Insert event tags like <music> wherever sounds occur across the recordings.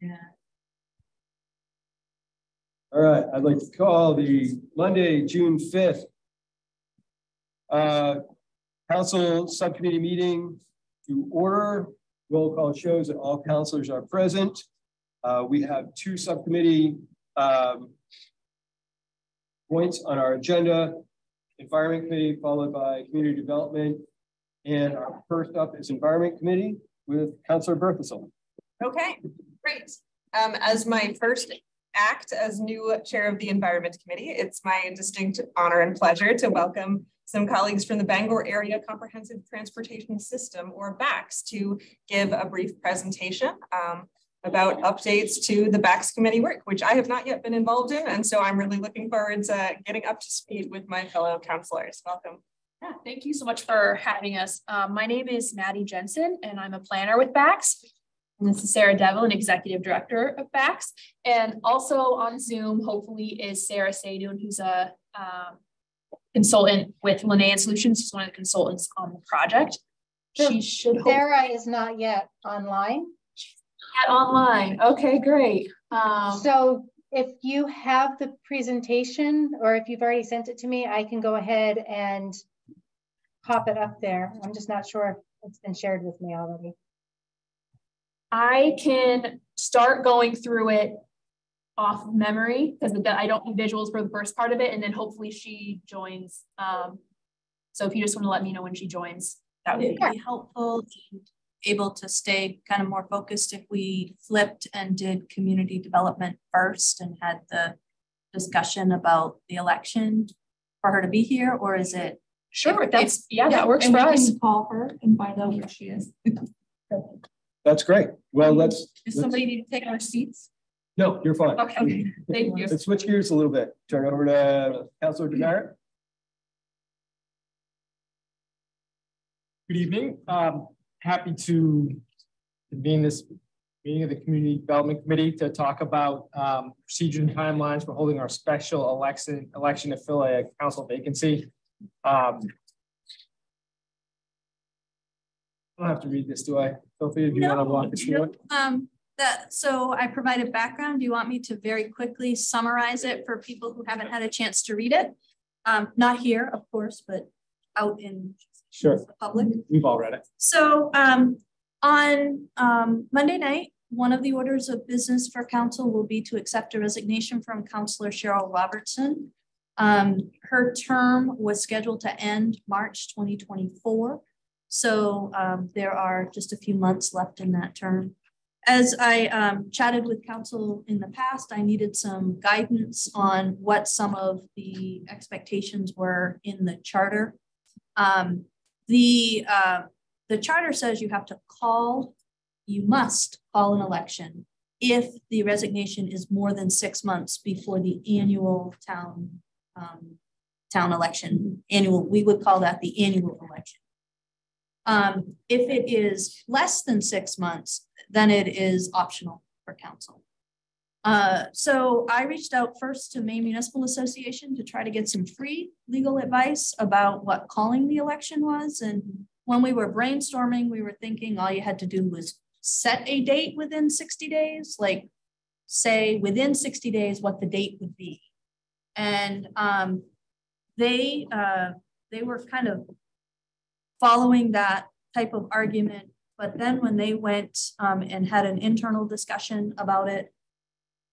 Yeah. All right, I'd like to call the Monday, June 5th uh, council subcommittee meeting to order. Roll call shows that all councilors are present. Uh, we have two subcommittee um, points on our agenda. Environment Committee followed by Community Development. And our first up is Environment Committee with Councilor Berthasol. Okay, great. Um, as my first act as new chair of the Environment Committee, it's my distinct honor and pleasure to welcome some colleagues from the Bangor Area Comprehensive Transportation System, or BACTS, to give a brief presentation um, about updates to the BACTS committee work, which I have not yet been involved in. And so I'm really looking forward to getting up to speed with my fellow counselors. Welcome. Yeah, thank you so much for having us. Um, my name is Maddie Jensen, and I'm a planner with BACTS. And this is Sarah Devlin, an executive director of BACTS. And also on Zoom, hopefully, is Sarah Sadoun, who's a um, consultant with Linnean Solutions. She's one of the consultants on the project. She should Sarah is not yet online. Yet online. Okay, great. Um, so if you have the presentation or if you've already sent it to me, I can go ahead and pop it up there. I'm just not sure if it's been shared with me already. I can start going through it off memory because I don't need visuals for the first part of it. And then hopefully she joins. Um, so if you just want to let me know when she joins, that would be, be helpful and able to stay kind of more focused if we flipped and did community development first and had the discussion about the election for her to be here, or is it? Sure, if, that's, if, yeah, that works for us. call her and find out where she is. <laughs> That's great. Well, let's. Does let's, somebody need to take our seats? No, you're fine. Okay, thank you. <laughs> Let's switch gears a little bit. Turn over to Councilor DeMeritt. Good evening. Um, happy to convene this meeting of the Community Development Committee to talk about um, procedure and timelines for holding our special election election to fill a council vacancy. Um, I don't have to read this, do I? Sophia, do you no, want to walk us through it? Um, that, so I provided background. Do you want me to very quickly summarize it for people who haven't had a chance to read it? Um, not here, of course, but out in sure. the public. We've all read it. So um, on um, Monday night, one of the orders of business for council will be to accept a resignation from Councillor Cheryl Robertson. Um, her term was scheduled to end March 2024. So um, there are just a few months left in that term as I um, chatted with council in the past, I needed some guidance on what some of the expectations were in the charter. Um, the, uh, the charter says you have to call, you must call an election if the resignation is more than six months before the annual town um, town election. Annual, we would call that the annual election. Um, if it is less than six months, then it is optional for council. Uh, so I reached out first to Maine Municipal Association to try to get some free legal advice about what calling the election was. And when we were brainstorming, we were thinking all you had to do was set a date within 60 days, like say within 60 days what the date would be. And um, they, uh, they were kind of following that type of argument. But then when they went um, and had an internal discussion about it,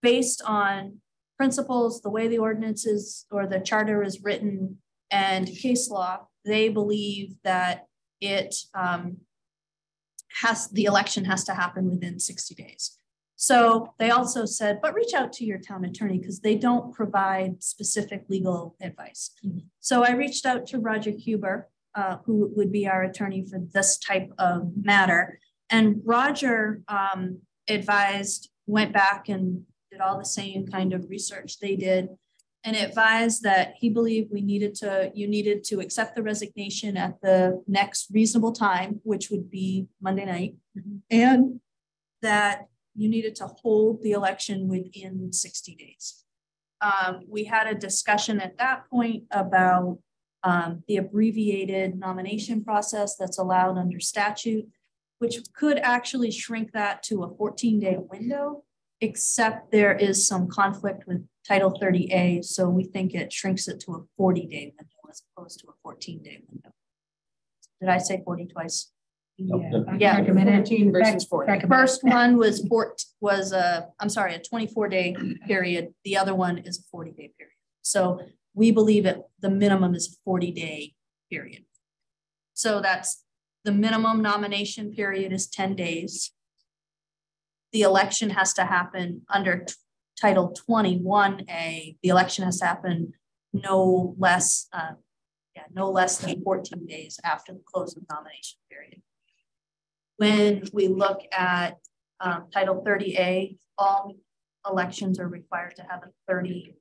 based on principles, the way the ordinances or the charter is written and case law, they believe that it um, has the election has to happen within 60 days. So they also said, but reach out to your town attorney because they don't provide specific legal advice. Mm -hmm. So I reached out to Roger Huber, uh, who would be our attorney for this type of matter. And Roger um, advised, went back and did all the same kind of research they did and advised that he believed we needed to, you needed to accept the resignation at the next reasonable time, which would be Monday night, mm-hmm. and that you needed to hold the election within 60 days. Um, we had a discussion at that point about um, the abbreviated nomination process that's allowed under statute, which could actually shrink that to a 14 day window. except there is some conflict with Title 30A, so we think it shrinks it to a 40-day window as opposed to a 14-day window. Did I say 40 twice? Yeah. Fourteen versus forty. First one was four, was a, I'm sorry, a 24-day period. The other one is a 40-day period. So we believe it, the minimum is 40-day period. So that's, the minimum nomination period is 10 days. The election has to happen under Title 21A. The election has to happen no less, uh, yeah, no less than 14 days after the close of nomination period. When we look at um, Title 30A, all elections are required to have a 30 day,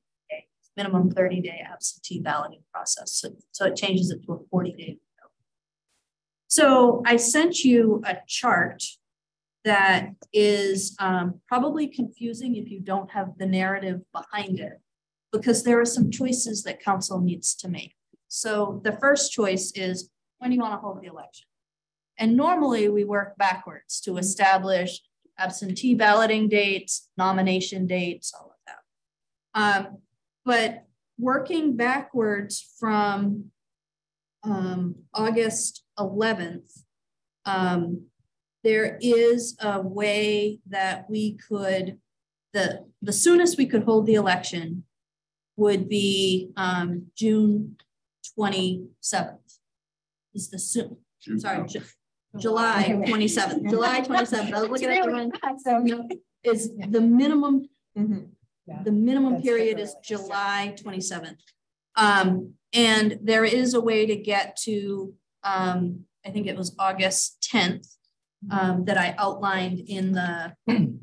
minimum 30 day absentee balloting process. So, so it changes it to a 40 day window. So I sent you a chart that is um, probably confusing if you don't have the narrative behind it, because there are some choices that council needs to make. So the first choice is when do you want to hold the election? And normally we work backwards to establish absentee balloting dates, nomination dates, all of that. Um, but working backwards from um, August 11th, um, there is a way that we could, the, the soonest we could hold the election would be um, June 27th. Is the soon, I'm sorry, Ju- July 27th, July 27th. I was looking at the wrong. No, Is the minimum, The minimum period is July 27th. Um, and there is a way to get to, um, I think it was August 10th, um, that I outlined in the, <clears throat> in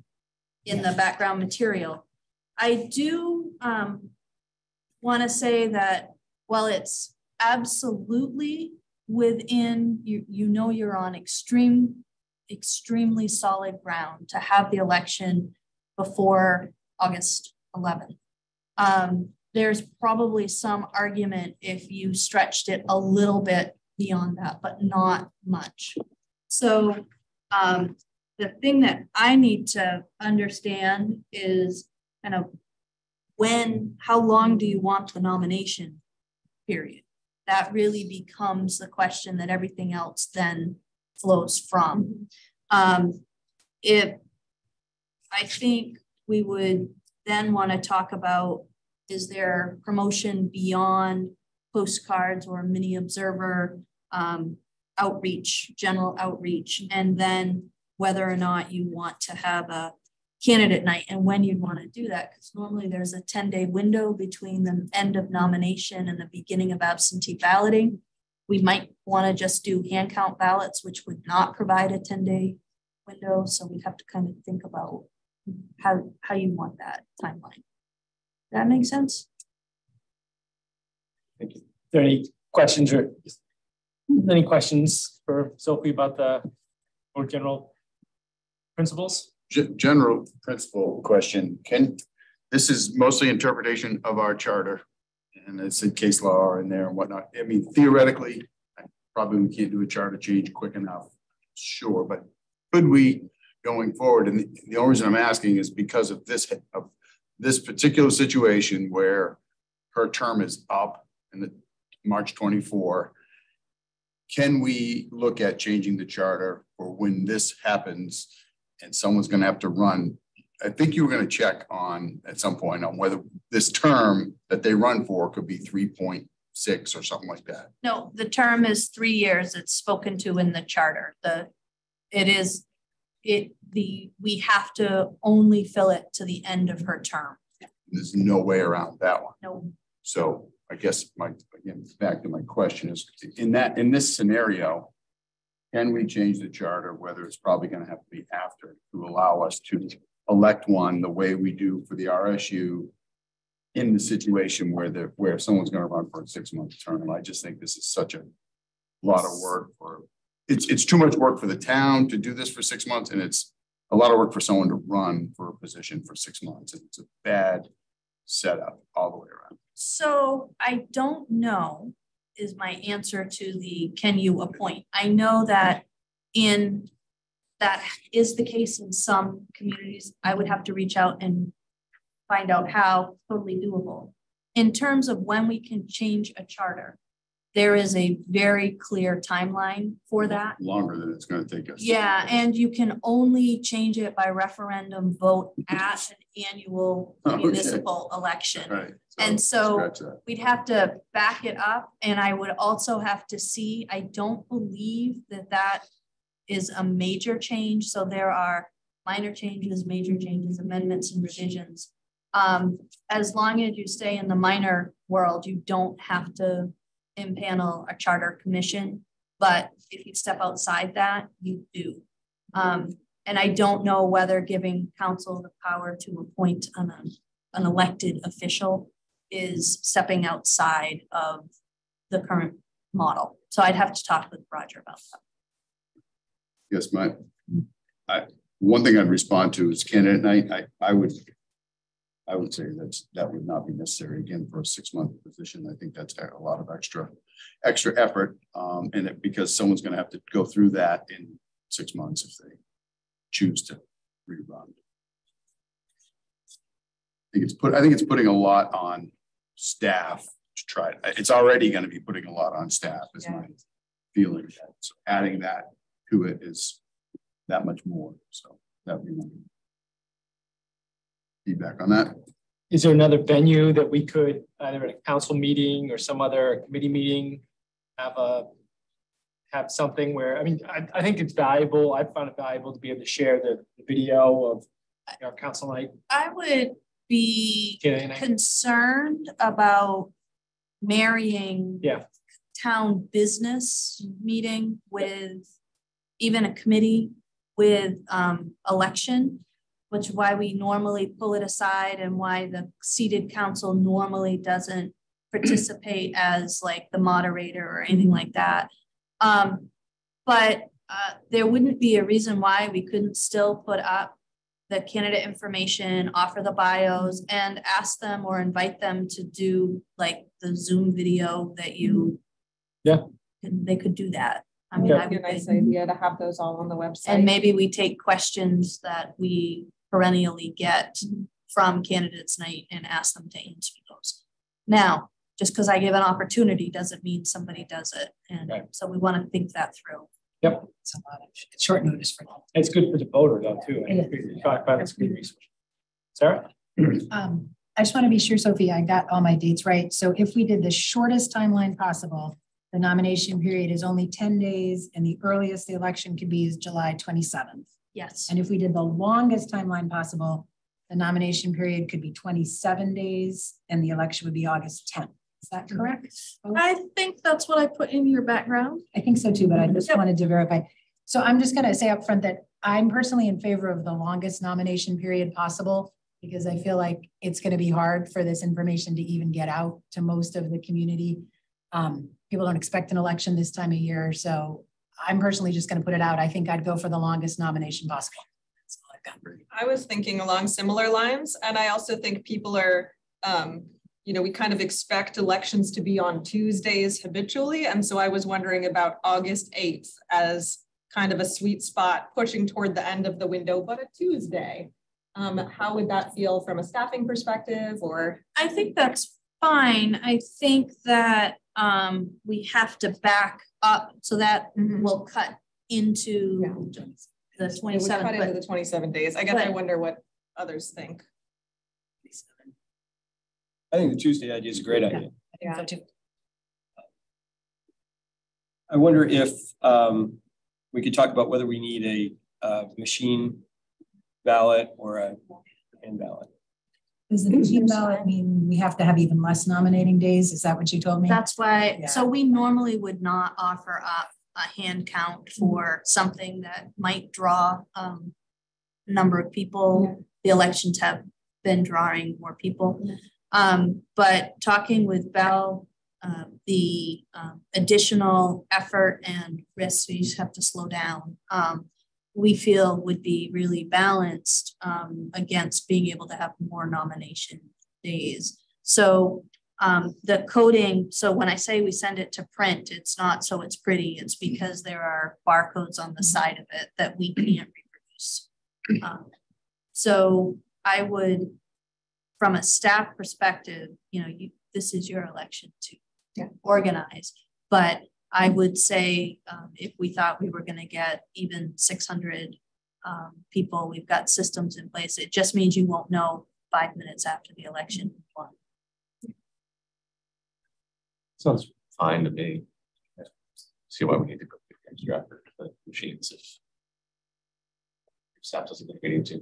the background material. I do, um, want to say that while it's absolutely within, you, you know, you're on extreme, extremely solid ground to have the election before August 11th. Um, there's probably some argument if you stretched it a little bit beyond that, but not much. So um, the thing that I need to understand is kind of when, how long do you want the nomination period? That really becomes the question that everything else then flows from. Um, if I think we would then want to talk about is there promotion beyond postcards or mini observer um, outreach, general outreach, and then whether or not you want to have a candidate night and when you'd want to do that. Because normally there's a 10 day window between the end of nomination and the beginning of absentee balloting. We might want to just do hand count ballots, which would not provide a 10 day window. So we'd have to kind of think about how, how you want that timeline. That makes sense? Thank you. Are there any questions or any questions for Sophie about the more general principles? Ge- general principle question, can, this is mostly interpretation of our charter. And it's in case law in there and whatnot. I mean, theoretically, probably we can't do a charter change quick enough, sure, but could we going forward? And the, the only reason I'm asking is because of this, of this particular situation where her term is up in the March twenty-four. Can we look at changing the charter for when this happens and someone's gonna have to run? I think you were gonna check on, at some point, on whether this term that they run for could be three point six or something like that. No, the term is three years. It's spoken to in the charter. The, it is, it, the, we have to only fill it to the end of her term. There's no way around that one. No, So I guess my, again, back to my question is, in that, in this scenario, can we change the charter, whether it's probably gonna have to be after, to allow us to elect one the way we do for the RSU in the situation where the, where someone's gonna run for a six-month term? I just think this is such a lot of work for, it's, it's too much work for the town to do this for six months, and it's a lot of work for someone to run for a position for six months. And It's a bad setup all the way around. so I don't know is my answer to the, can you appoint? I know that in that is the case in some communities. I would have to reach out and find out how totally doable. In terms of when we can change a charter, there is a very clear timeline for that. Longer than it's gonna take us. Yeah, and you can only change it by referendum vote at an annual <laughs> Okay. municipal election. Right. And so we'd have to back it up and I would also have to see, I don't believe that that is a major change. So there are minor changes, major changes, amendments and revisions. Um, as long as you stay in the minor world, you don't have to impanel a charter commission. But if you step outside that, you do. Um, and I don't know whether giving council the power to appoint an, an elected official is stepping outside of the current model. So I'd have to talk with Roger about that. Yes, my, I, one thing I'd respond to is candidate night. I, I would, I would say that's, that would not be necessary again for a six-month position. I think that's a lot of extra, extra effort. Um, and it, because someone's gonna have to go through that in six months if they choose to rerun. I think it's put, I think it's putting a lot on staff to try, it's already gonna be putting a lot on staff is my feeling. So adding that to it is that much more, so that would be my feedback on that. Is there another venue that we could, either at a council meeting or some other committee meeting, have a, have something where, I mean, I, I think it's valuable. I found it valuable to be able to share the the video of our council night. I would be concerned about marrying Yeah. town business meeting with even a committee with um election, which is why we normally pull it aside and why the seated council normally doesn't participate <clears throat> as like the moderator or anything like that. Um, but uh, there wouldn't be a reason why we couldn't still put up the candidate information, offer the bios, and ask them or invite them to do like the Zoom video that you. Yeah. And they could do that. I mean, Yeah. I Be a would nice idea to have those all on the website. and maybe we take questions that we perennially get from candidates night and ask them to answer those. Now, just because I give an opportunity doesn't mean somebody does it, and Right. so we want to think that through. Yep. It's a lot of, it's short notice for them. It's good for the voter though, too. I It is. agree. I find it's a good resource. Sarah? <clears throat> Um, I just want to be sure, Sophie, I got all my dates right. So if we did the shortest timeline possible, the nomination period is only ten days and the earliest the election could be is July twenty-seventh. Yes. And if we did the longest timeline possible, the nomination period could be twenty-seven days and the election would be August tenth. Is that correct? I think that's what I put in your background. I think so too, but I just Yep. wanted to verify. So I'm just gonna say upfront that I'm personally in favor of the longest nomination period possible because I feel like it's gonna be hard for this information to even get out to most of the community. Um, people don't expect an election this time of year, so I'm personally just gonna put it out. I think I'd go for the longest nomination possible. That's all I've got. I was thinking along similar lines, and I also think people are, um, you know, we kind of expect elections to be on Tuesdays habitually, and so I was wondering about August eighth as kind of a sweet spot, pushing toward the end of the window, but a Tuesday. Um, how would that feel from a staffing perspective, or? I think that's fine. I think that um we have to back up so that will cut into the It would cut twenty-seventh, into but the twenty-seven days. I guess I but- wonder what others think. I think the Tuesday idea is a great idea. I think. I wonder if um we could talk about whether we need a uh machine ballot or a hand ballot. Does the machine ballot mean we have to have even less nominating days? Is that what you told me? that's why, Yeah. so we normally would not offer up a hand count for something that might draw um a number of people. The elections have been drawing more people. Um, but talking with Bell, uh, the um, additional effort and risks, we just have to slow down. Um, we feel would be really balanced um, against being able to have more nomination days. So Um, the coding, so when I say we send it to print, it's not so it's pretty, it's because there are barcodes on the side of it that we can't reproduce. Um, so I would, from a staff perspective, you know, you, this is your election to Yeah. organize. But I would say, um, if we thought we were gonna get even six hundred um, people, we've got systems in place. It just means you won't know five minutes after the election. who won. Sounds fine to me. See why we need to go through the extra effort for the machines if. if Staff doesn't think we need to.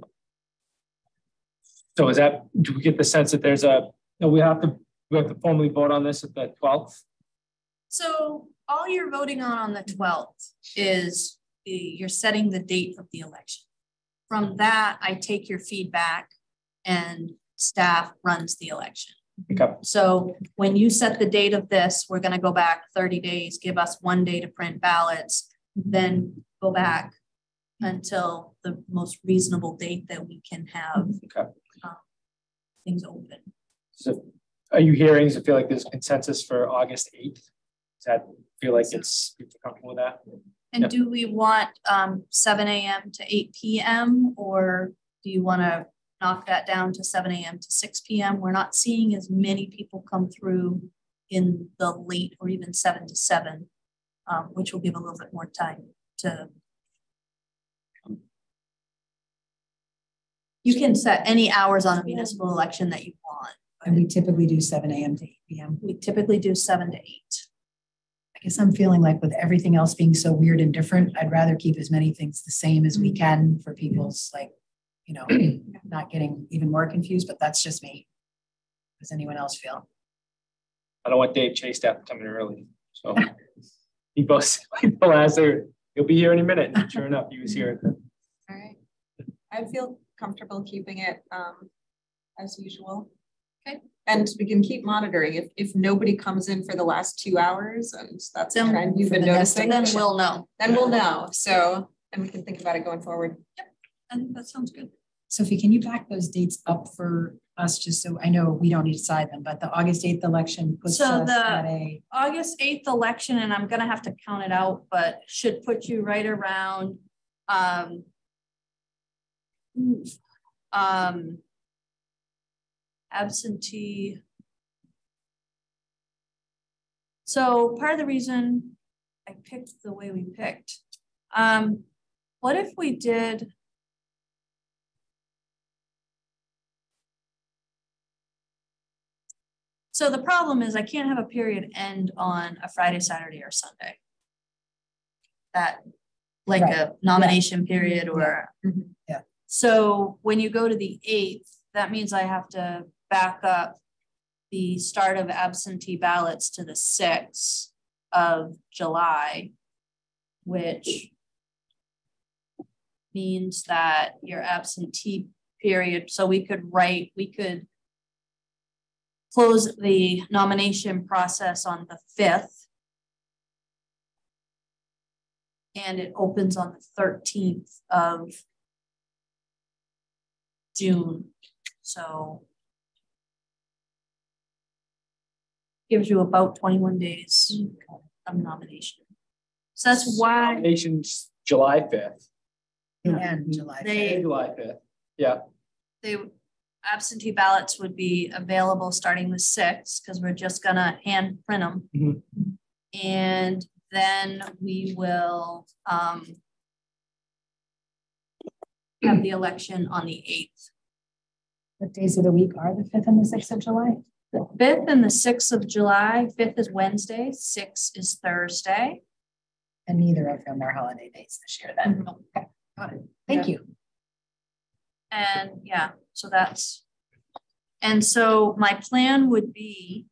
So is that, do we get the sense that there's a, no, we have to, we have to formally vote on this at the twelfth? So all you're voting on on the twelfth is the, you're setting the date of the election. From mm-hmm. that, I take your feedback and staff runs the election. Okay, So when you set the date of this, we're gonna go back thirty days, give us one day to print ballots, mm-hmm. then go back until the most reasonable date that we can have okay. Um, things open. So are you hearing, does it feel like there's consensus for August eighth? Does that feel like it's, comfortable with that? And Yep. do we want um seven AM to eight PM or do you wanna knock that down to seven AM to six PM? We're not seeing as many people come through in the late or even seven to seven, um, which will give a little bit more time to. You can set any hours on a municipal election that you want. And we typically do seven AM to eight PM. We typically do seven to eight. I guess I'm feeling like with everything else being so weird and different, I'd rather keep as many things the same as we can for people's like, you know, <clears throat> not getting even more confused, but that's just me. Does anyone else feel? I don't want Dave Chase after coming early, so. <laughs> He goes, <laughs> like the last, there, he'll be here any minute, and sure enough, he was here All right. I feel comfortable keeping it um as usual. Okay. And we can keep monitoring if if nobody comes in for the last two hours and that's a Then trend you've been the noticing. Then we'll know. Then we'll know. So and we can think about it going forward. I think that sounds good. Sophie, can you back those dates up for us, just so I know we don't need to decide them, but the August eighth election puts So us the- at a, August eighth election, and I'm gonna have to count it out, but should put you right around, um. Um. Absentee. So part of the reason I picked the way we picked, um, what if we did? So the problem is I can't have a period end on a Friday, Saturday, or Sunday. That, like a nomination period or. Mhm. Yeah. So when you go to the eighth, that means I have to back up the start of absentee ballots to the sixth of July, which means that your absentee period, so we could write, we could close the nomination process on the fifth. And it opens on the thirteenth of June, so. Gives you about twenty-one days of nomination. So that's why Nation's July fifth, and July. They- July fifth, yeah, they absentee ballots would be available starting the sixth, because we're just gonna hand print them. Mhm. And then we will um. Have the election on the eighth. What days of the week are the fifth and the sixth of July? The fifth and the sixth of July, fifth is Wednesday, sixth is Thursday. And neither of them are holiday days this year then. Mm-hmm. Okay, got it. Thank you. And yeah, so that's. And so my plan would be,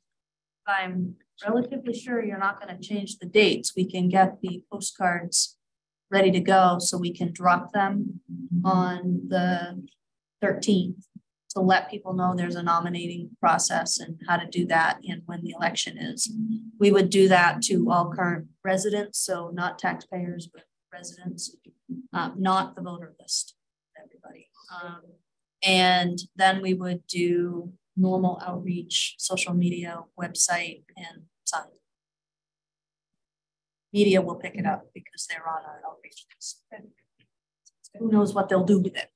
if I'm relatively sure you're not gonna change the dates, we can get the postcards ready to go, so we can drop them mm-hmm. on the thirteenth to let people know there's a nominating process and how to do that and when the election is. We would do that to all current residents, so not taxpayers, but residents, uh, not the voter list, everybody. Um, and then we would do normal outreach, social media, website, and sign. Media will pick it up because they're on our outreach list. Who knows what they'll do with it?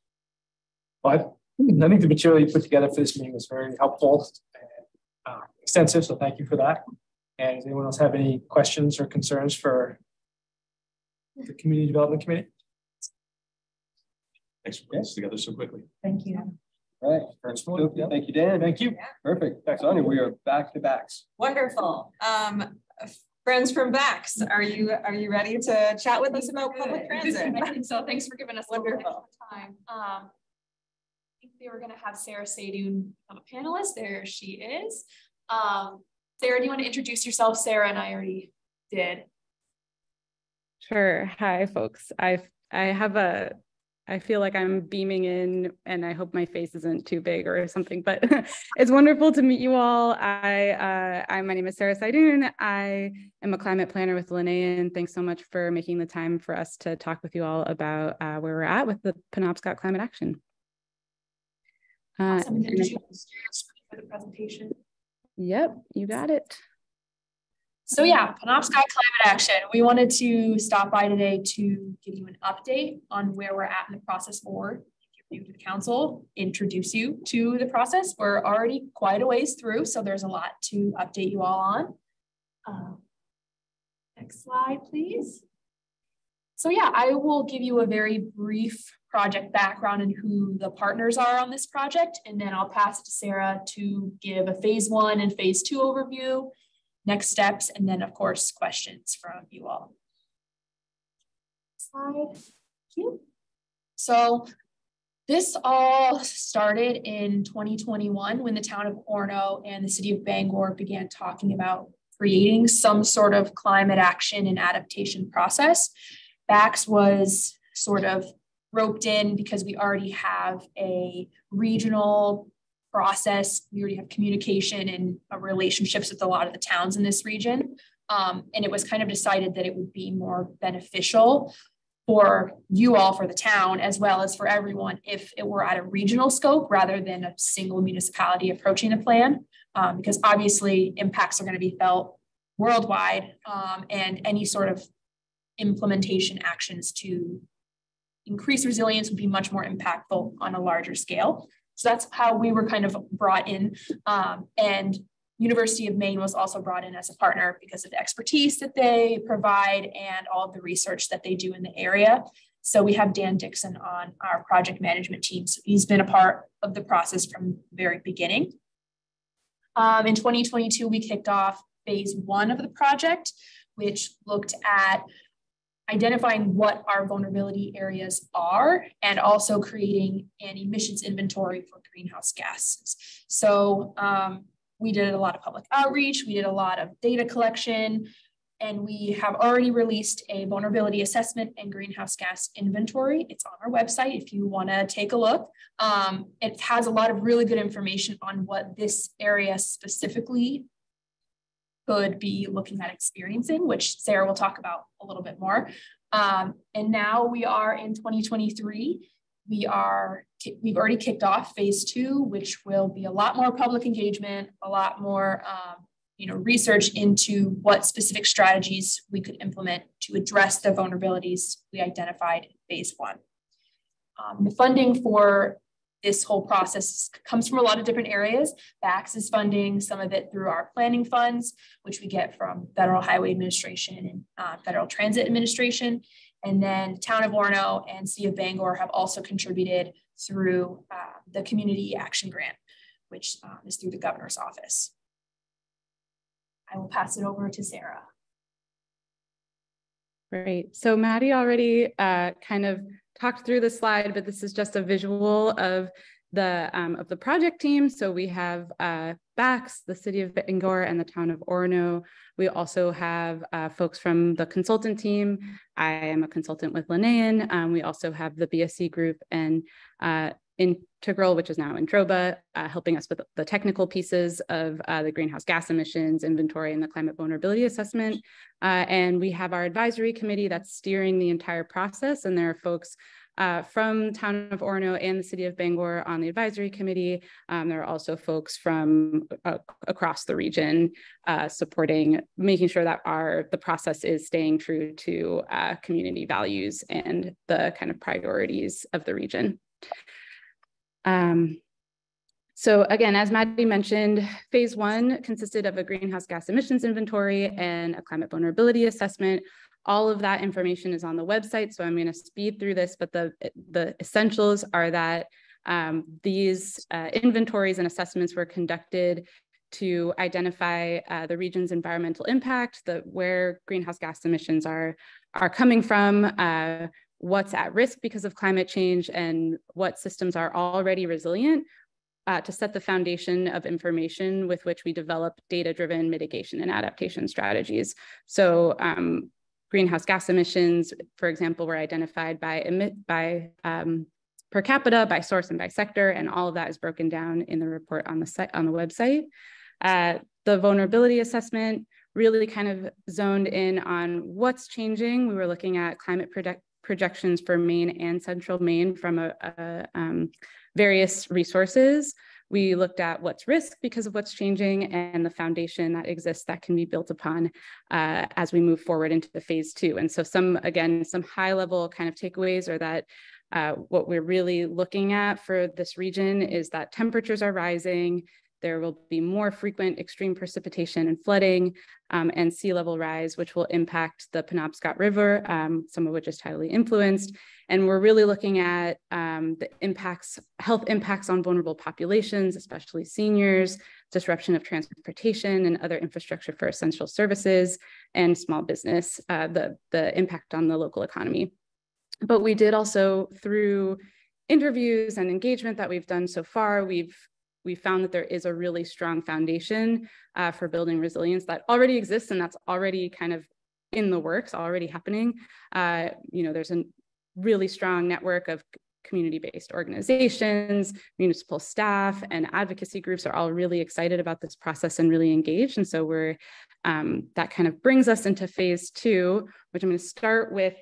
But I think the material you put together for this meeting was very helpful and uh, extensive, so thank you for that. And does anyone else have any questions or concerns for the Community Development Committee? Thanks for putting this together so quickly. Thank you. All right, first one, thank you, Dan. Thank you. Perfect. Thanks, Sonia, we are back to BACTS. Wonderful. Um, friends from BACTS, are you are you ready to chat with us about public transit? I think so. Thanks for giving us a little Wonderful. extra time. Um, I think they were gonna have Sarah Sadun become a panelist. There she is. Um, Sarah, do you want to introduce yourself? Sarah and I already did. Sure. Hi, folks. I I have a I feel like I'm beaming in and I hope my face isn't too big or something, but <laughs> it's wonderful to meet you all. I, uh, I, my name is Sarah Saidoon. I am a climate planner with Linnean. Thanks so much for making the time for us to talk with you all about uh, where we're at with the Penobscot Climate Action. Uh, Awesome. And introduce for the presentation. yep, you got it. So yeah, Penobscot Climate Action. We wanted to stop by today to give you an update on where we're at in the process for. New to the council, introduce you to the process. We're already quite a ways through, so there's a lot to update you all on. Um, next slide, please. So yeah, I will give you a very brief project background and who the partners are on this project, and then I'll pass to Sarah to give a phase one and phase two overview next steps, and then of course, questions from you all. Slide, thank you. So this all started in 2021 when the town of Orono and the city of Bangor began talking about creating some sort of climate action and adaptation process. BACTS was sort of roped in because we already have a regional process. We already have communication and uh, relationships with a lot of the towns in this region. Um, and it was kind of decided that it would be more beneficial for you all, for the town, as well as for everyone, if it were at a regional scope rather than a single municipality approaching a plan. Um, because obviously impacts are going to be felt worldwide um, and any sort of implementation actions to increase resilience would be much more impactful on a larger scale. So that's how we were kind of brought in. Um, and University of Maine was also brought in as a partner because of the expertise that they provide and all of the research that they do in the area. So we have Dan Dixon on our project management team. So he's been a part of the process from the very beginning. Um, in 2022, we kicked off phase one of the project, which looked at identifying what our vulnerability areas are and also creating an emissions inventory for greenhouse gases. So um, we did a lot of public outreach, we did a lot of data collection, and we have already released a vulnerability assessment and greenhouse gas inventory. It's on our website if you want to take a look. Um, it has a lot of really good information on what this area specifically could be looking at experiencing, which Sarah will talk about a little bit more. Um, and now we are in 2023. We are, we've already kicked off phase two, which will be a lot more public engagement, a lot more, um, you know, research into what specific strategies we could implement to address the vulnerabilities we identified in phase one. Um, the funding for this whole process comes from a lot of different areas. BACTS is funding some of it through our planning funds, which we get from Federal Highway Administration and uh, Federal Transit Administration. And then Town of Orono and City of Bangor have also contributed through uh, the Community Action Grant, which um, is through the governor's office. I will pass it over to Sarah. Great. So Maddie already uh, kind of talked through the slide, but this is just a visual of the um, of the project team. So we have uh, BACTS, the city of Bangor, and the town of Orono. We also have uh, folks from the consultant team. I am a consultant with Linnean. Um, we also have the BSC group and uh, Which is now Introba, uh, helping us with the technical pieces of uh, the greenhouse gas emissions inventory and the climate vulnerability assessment. Uh, and we have our advisory committee that's steering the entire process. And there are folks uh, from town of Orono and the city of Bangor on the advisory committee. Um, there are also folks from uh, across the region uh, supporting, making sure that our the process is staying true to community values and the kind of priorities of the region. Um, so again, as Maddie mentioned, phase one consisted of a greenhouse gas emissions inventory and a climate vulnerability assessment. All of that information is on the website, so I'm going to speed through this, but the, the essentials are that um, these uh, inventories and assessments were conducted to identify uh, the region's environmental impact, the where greenhouse gas emissions are, are coming from, uh, what's at risk because of climate change, and what systems are already resilient uh, to set the foundation of information with which we develop data-driven mitigation and adaptation strategies. So um, greenhouse gas emissions, for example, were identified by emit by um, per capita, by source, and by sector, and all of that is broken down in the report on the site on the website. Uh, the vulnerability assessment really kind of zoned in on what's changing. We were looking at climate projections for Maine and Central Maine from a, a um, various resources. We looked at what's risk because of what's changing and the foundation that exists that can be built upon uh, as we move forward into the phase two. And so some, again, some high level kind of takeaways are that uh, what we're really looking at for this region is that temperatures are rising, there will be more frequent extreme precipitation and flooding um, and sea level rise, which will impact the Penobscot River, um, some of which is tidally influenced. And we're really looking at um, the impacts, health impacts on vulnerable populations, especially seniors, disruption of transportation and other infrastructure for essential services and small business, uh, the, the impact on the local economy. But we did also, through interviews and engagement that we've done so far, we've we found that there is a really strong foundation uh, for building resilience that already exists and that's already kind of in the works, already happening. Uh, you know, there's a really strong network of community-based organizations, municipal staff, and advocacy groups are all really excited about this process and really engaged. And so we're um, that kind of brings us into phase two, which I'm going to start with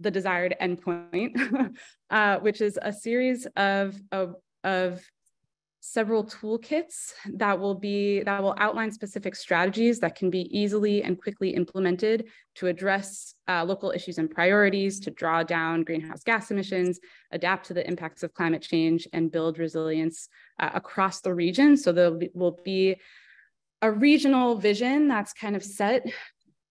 the desired endpoint, <laughs> uh, which is a series of, of, of several toolkits that will be that will outline specific strategies that can be easily and quickly implemented to address uh, local issues and priorities to draw down greenhouse gas emissions adapt to the impacts of climate change and build resilience uh, across the region. So there will be a regional vision that's kind of set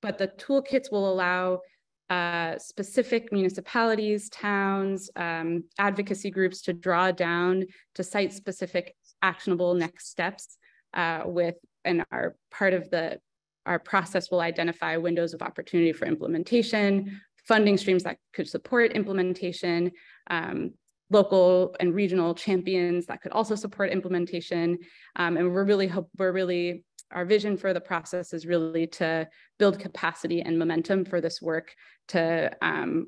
but the toolkits will allow uh, specific municipalities, towns, um, advocacy groups to draw down to site specific actionable next steps uh, with, and our part of the, our process will identify windows of opportunity for implementation, funding streams that could support implementation, um, local and regional champions that could also support implementation. Um, and we're really hope we're really our vision for the process is really to build capacity and momentum for this work to um,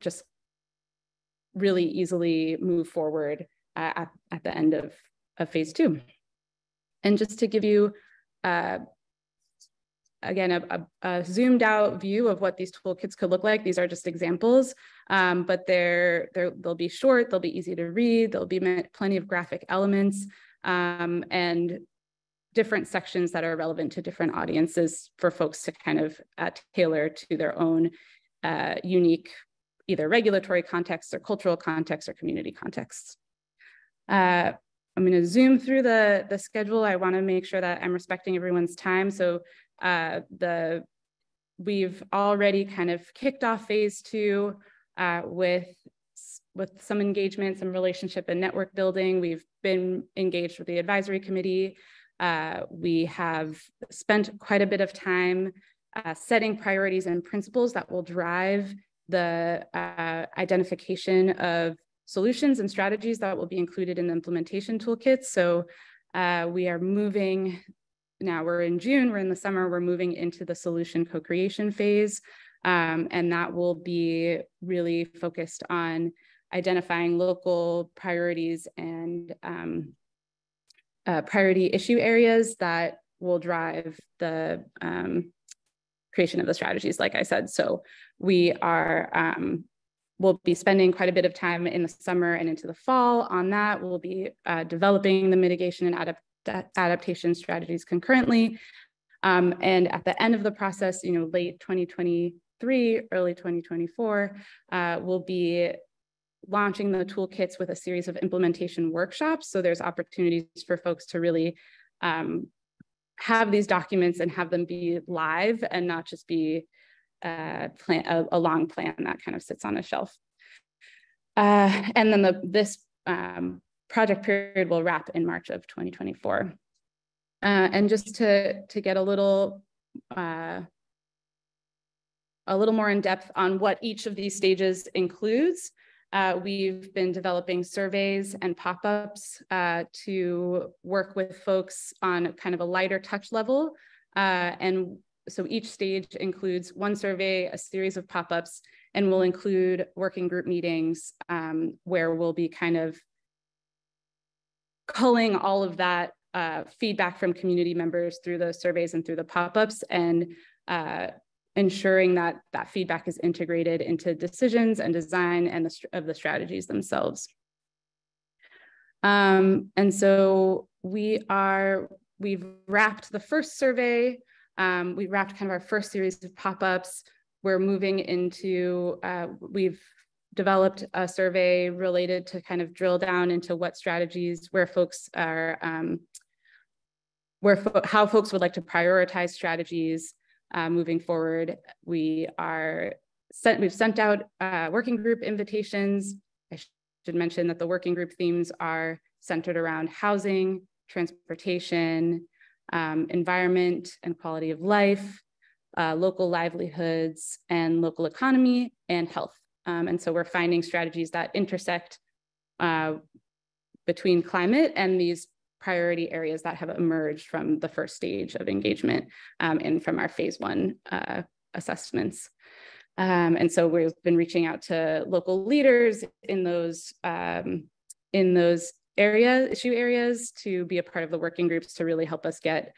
just really easily move forward uh, at, at the end of of phase two. And just to give you, uh, again, a, a, a, zoomed out view of what these toolkits could look like. These are just examples, um, but they're, they're, they'll be short, they'll be easy to read, there'll be plenty of graphic elements um, and different sections that are relevant to different audiences for folks to kind of uh, tailor to their own uh, unique either regulatory contexts or cultural contexts or community contexts. Uh, I'm going to zoom through the, the schedule. I want to make sure that I'm respecting everyone's time. So uh, the we've already kind of kicked off phase two uh, with with some engagement, some relationship and network building. We've been engaged with the advisory committee. Uh, we have spent quite a bit of time uh, setting priorities and principles that will drive the uh, identification of solutions and strategies that will be included in the implementation toolkit. So uh, we are moving, now we're in June, we're in the summer, we're moving into the solution co-creation phase. Um, and that will be really focused on identifying local priorities and um, uh, priority issue areas that will drive the um, creation of the strategies, like I said. So we are um, we'll be spending quite a bit of time in the summer and into the fall on that. We'll be uh, developing the mitigation and adapt adaptation strategies concurrently. Um, and at the end of the process, you know, late 2023, early 2024, uh, we'll be launching the toolkits with a series of implementation workshops. So there's opportunities for folks to really um, have these documents and have them be live and not just be uh, plan, a, a, long plan that kind of sits on a shelf. Uh, and then the, this um, project period will wrap in March of 2024. Uh, and just to, to get a little uh, a little more in depth on what each of these stages includes. Uh, we've been developing surveys and pop-ups uh, to work with folks on kind of a lighter touch level. Uh, and so each stage includes one survey, a series of pop-ups, and we'll include working group meetings um, where we'll be kind of culling all of that uh, feedback from community members through those surveys and through the pop-ups and uh, ensuring that that feedback is integrated into decisions and design and the, of the strategies themselves. Um, and so we are, we've wrapped the first survey, um, we wrapped kind of our first series of pop-ups. We're moving into, uh, we've developed a survey related to kind of drill down into what strategies, where folks are, um, where fo how folks would like to prioritize strategies uh, moving forward. We are sent, we've sent out uh, working group invitations. I should mention that the working group themes are centered around housing, transportation, um, environment and quality of life, uh, local livelihoods and local economy and health. Um, and so we're finding strategies that intersect uh, between climate and these priority areas that have emerged from the first stage of engagement um, and from our phase one uh, assessments. Um, and so we've been reaching out to local leaders in those um, in those area issue areas to be a part of the working groups to really help us get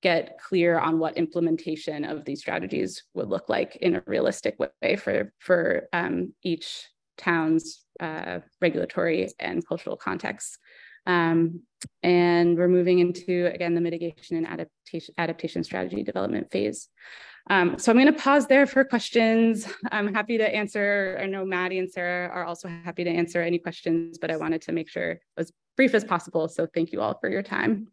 get clear on what implementation of these strategies would look like in a realistic way for for um, each town's uh, regulatory and cultural context. Um, and we're moving into, again, the mitigation and adaptation, adaptation strategy development phase. Um, so I'm going to pause there for questions. I'm happy to answer. I know Maddie and Sarah are also happy to answer any questions, but I wanted to make sure it was brief as possible. So thank you all for your time.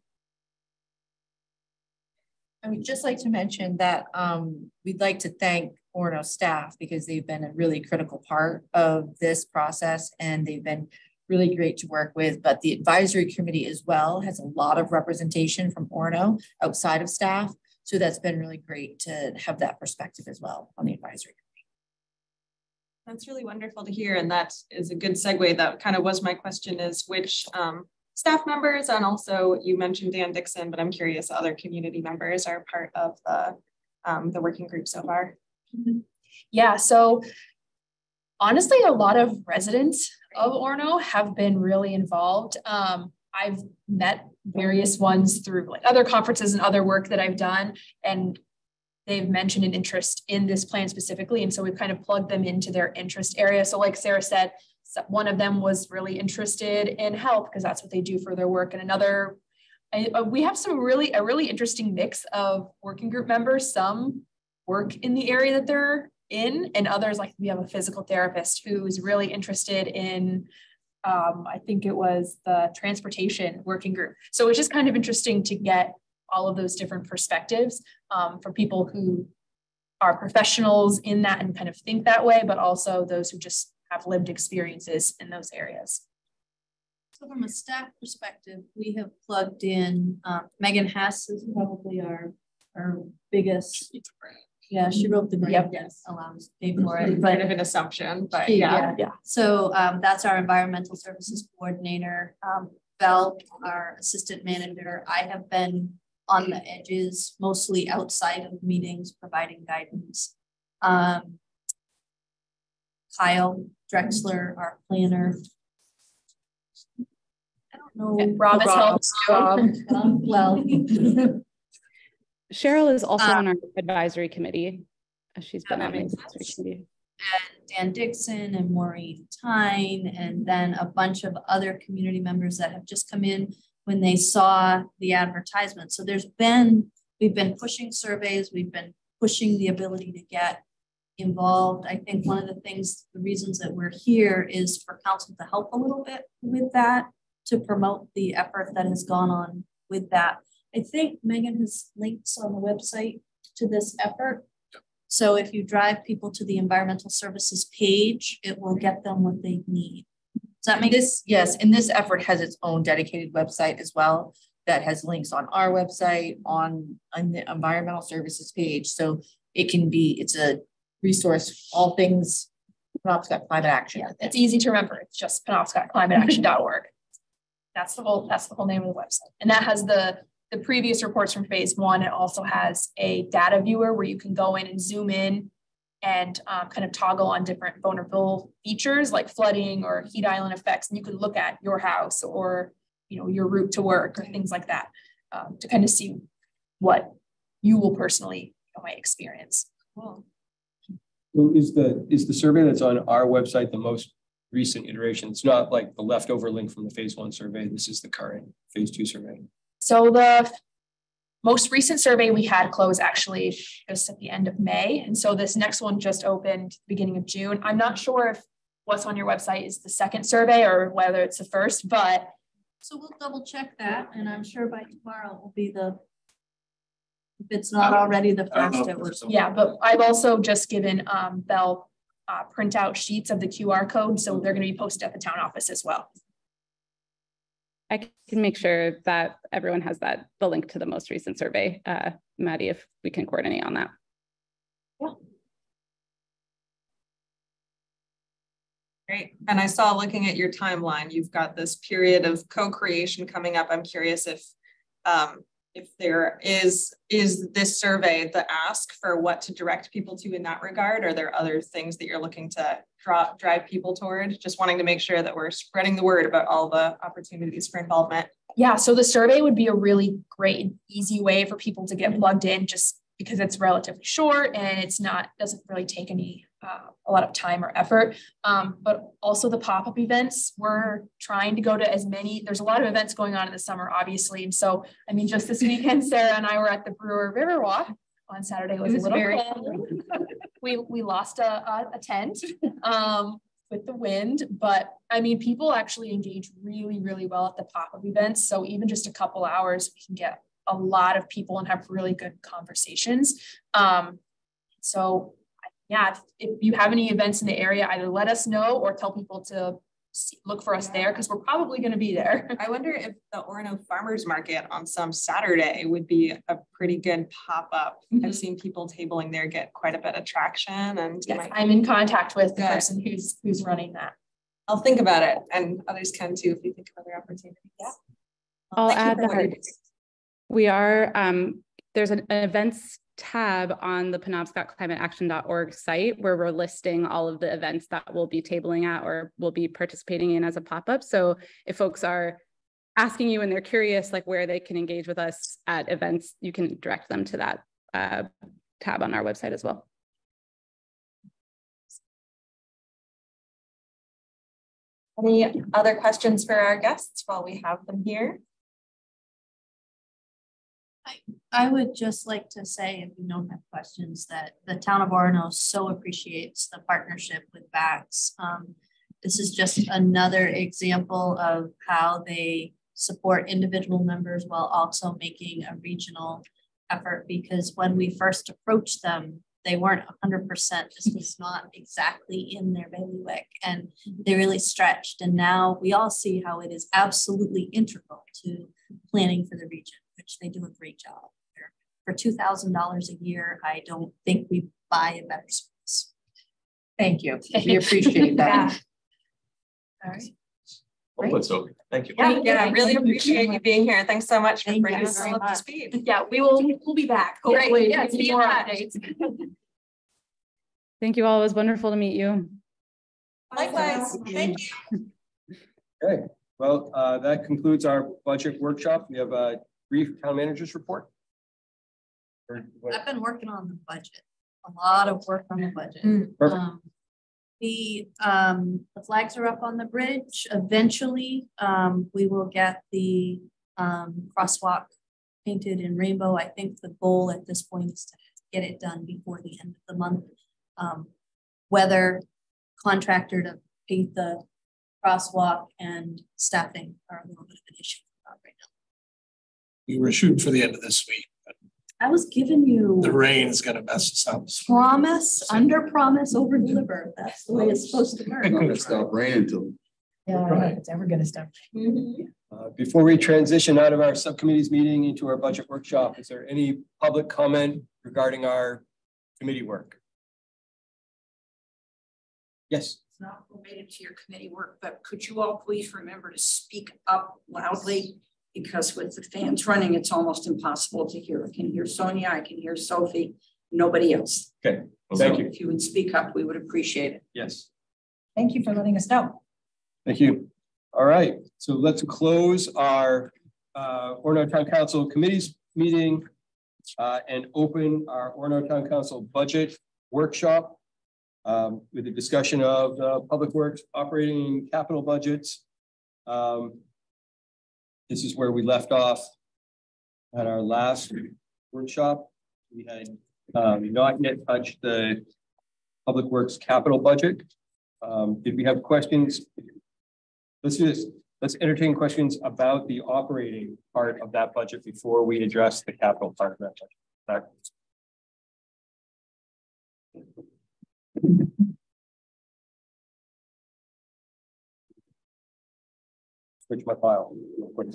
I would just like to mention that um, we'd like to thank Orono staff because they've been a really critical part of this process and they've been really great to work with. But the advisory committee as well has a lot of representation from Orono outside of staff. So that's been really great to have that perspective as well on the advisory committee. That's really wonderful to hear. And that is a good segue. That kind of was my question is which um, staff members and also you mentioned Dan Dixon, but I'm curious other community members are part of the, um, the working group so far. Mm-hmm. Yeah, so honestly, a lot of residents of Orono have been really involved. Um, I've met various ones through like other conferences and other work that I've done, and they've mentioned an interest in this plan specifically. And so we've kind of plugged them into their interest area. So, like Sarah said, one of them was really interested in health because that's what they do for their work, and another. I, uh, we have some really a really interesting mix of working group members. Some work in the area that they're in, and others like we have a physical therapist who's really interested in um, I think it was the transportation working group. So it's just kind of interesting to get all of those different perspectives um, people who are professionals in that and kind of think that way, but also those who just have lived experiences in those areas. So from a staff perspective, we have plugged in, um, Megan Hess is probably our, our biggest yeah, she wrote the grant. Yep. Yes. Allows pay for it. Kind of an assumption, but yeah. yeah. yeah. So um, that's our environmental services coordinator. Um, Bell, our assistant manager. I have been on the edges, mostly outside of meetings, providing guidance. Um, Kyle Drexler, our planner. I don't know. Yeah, Rob has helped. <laughs> Well, <laughs> Cheryl is also um, on our advisory committee. She's been on the advisory committee. And Dan Dixon and Maureen Tyne, and then a bunch of other community members that have just come in when they saw the advertisement. So there's been, we've been pushing surveys, we've been pushing the ability to get involved. I think one of the things, the reasons that we're here is for council to help a little bit with that, to promote the effort that has gone on with that. I think Megan has links on the website to this effort. So if you drive people to the environmental services page, it will get them what they need. Does that make this? Yes, and this effort has its own dedicated website as well that has links on our website, on, on the environmental services page. So it can be, it's a resource, all things Penobscot climate action. Yeah, it's easy to remember. It's just penobscotclimateaction.org. That's the whole, that's the whole name of the website. And that has the the previous reports from phase one. It also has a data viewer where you can go in and zoom in and um, kind of toggle on different vulnerable features like flooding or heat island effects. And you can look at your house or you know your route to work or things like that um, to kind of see what you will personally you know, might experience. So is the is the survey that's on our website the most recent iteration? It's not like the leftover link from the phase one survey. This is the current phase two survey. So the most recent survey we had close actually just at the end of May. And so this next one just opened beginning of June. I'm not sure if what's on your website is the second survey or whether it's the first, but. So we'll double check that and I'm sure by tomorrow it will be the, if it's not already the first, it was. Yeah, but I've also just given um, Bell uh, printout sheets of the QR code. So they're gonna be posted at the town office as well. I can make sure that everyone has that the link to the most recent survey, uh, Maddie, if we can coordinate on that. Yeah. Great. And I saw looking at your timeline, you've got this period of co-creation coming up. I'm curious if um, if there is is this survey the ask for what to direct people to in that regard? Are there other things that you're looking to draw drive people toward? Just wanting to make sure that we're spreading the word about all the opportunities for involvement. Yeah, so the survey would be a really great easy way for people to get plugged in just because it's relatively short and it's not doesn't really take any uh, a lot of time or effort. Um, but also the pop-up events, we're trying to go to as many, there's a lot of events going on in the summer, obviously. And so, I mean, just this weekend, <laughs> Sarah and I were at the Brewer Riverwalk on Saturday. It was, it was a little cold. <laughs> we, we lost a, a, a tent um, with the wind, but I mean, people actually engage really, really well at the pop-up events. So even just a couple hours, we can get a lot of people and have really good conversations. Um, so yeah, if, if, you have any events in the area, either let us know or tell people to see, look for us there because we're probably going to be there. <laughs> I wonder if the Orono Farmers Market on some Saturday would be a pretty good pop up. Mm -hmm. I've seen people tabling there get quite a bit of traction, and yes, I'm in contact with the good. person who's who's running that. I'll think about it, and others can too if you think of other opportunities. Yeah. Well, I'll add that we are um, there's an, an events tab on the penobscotclimateaction.org site where we're listing all of the events that we'll be tabling at or will be participating in as a pop-up. So if folks are asking you and they're curious like where they can engage with us at events, you can direct them to that uh, tab on our website as well. Any other questions for our guests while we have them here? I, would just like to say, if you don't have questions, that the town of Orono so appreciates the partnership with BACTS. Um, this is just another example of how they support individual members while also making a regional effort because when we first approached them, they weren't 100%. This was not exactly in their bailiwick and they really stretched. And now we all see how it is absolutely integral to planning for the region which they do a great job. For $2,000 a year, I don't think we buy a better space. Thank you. We appreciate <laughs> that. yeah. All right. Well, let's open. Thank you. Yeah, yeah, I really appreciate you being here. Thanks so much for Thank bringing us all up to speed. Yeah, we will we'll be back. Hopefully, yeah, see more updates. Thank you all. It was wonderful to meet you. Likewise. Thank you. Okay. Well, uh, that concludes our budget workshop. We have a brief town manager's report? I've been working on the budget, a lot of work on the budget. Mm. Um, The, um, the flags are up on the bridge. Eventually, um, we will get the, um, crosswalk painted in rainbow. I think the goal at this point is to get it done before the end of the month. Um, whether contractor to paint the crosswalk and staffing are a little bit of an issue right now. We were shooting for the end of this week. I was giving you. The rain is gonna mess us up. Promise, under promise, over deliver. That's the way it's supposed to work. It's stop raining until Yeah, I don't know if it's ever gonna stop. Uh, Before we transition out of our subcommittees meeting into our budget workshop, is there any public comment regarding our committee work? Yes, It's not related to your committee work, but could you all please remember to speak up loudly? Because with the fans running, it's almost impossible to hear. I can hear Sonia, I can hear Sophie, nobody else. okay, So thank you. If you would speak up, we would appreciate it. Yes, Thank you for letting us know. thank you. All right, so let's close our uh, Orono Town Council Committees meeting uh, and open our Orono Town Council Budget Workshop um, with a discussion of the Public Works operating capital budgets. Um, This is where we left off at our last workshop. We had um, not yet touched the Public Works capital budget. Um, Did we have questions? Let's this. Let's entertain questions about the operating part of that budget before we address the capital part of that budget. Switch my file. real quick.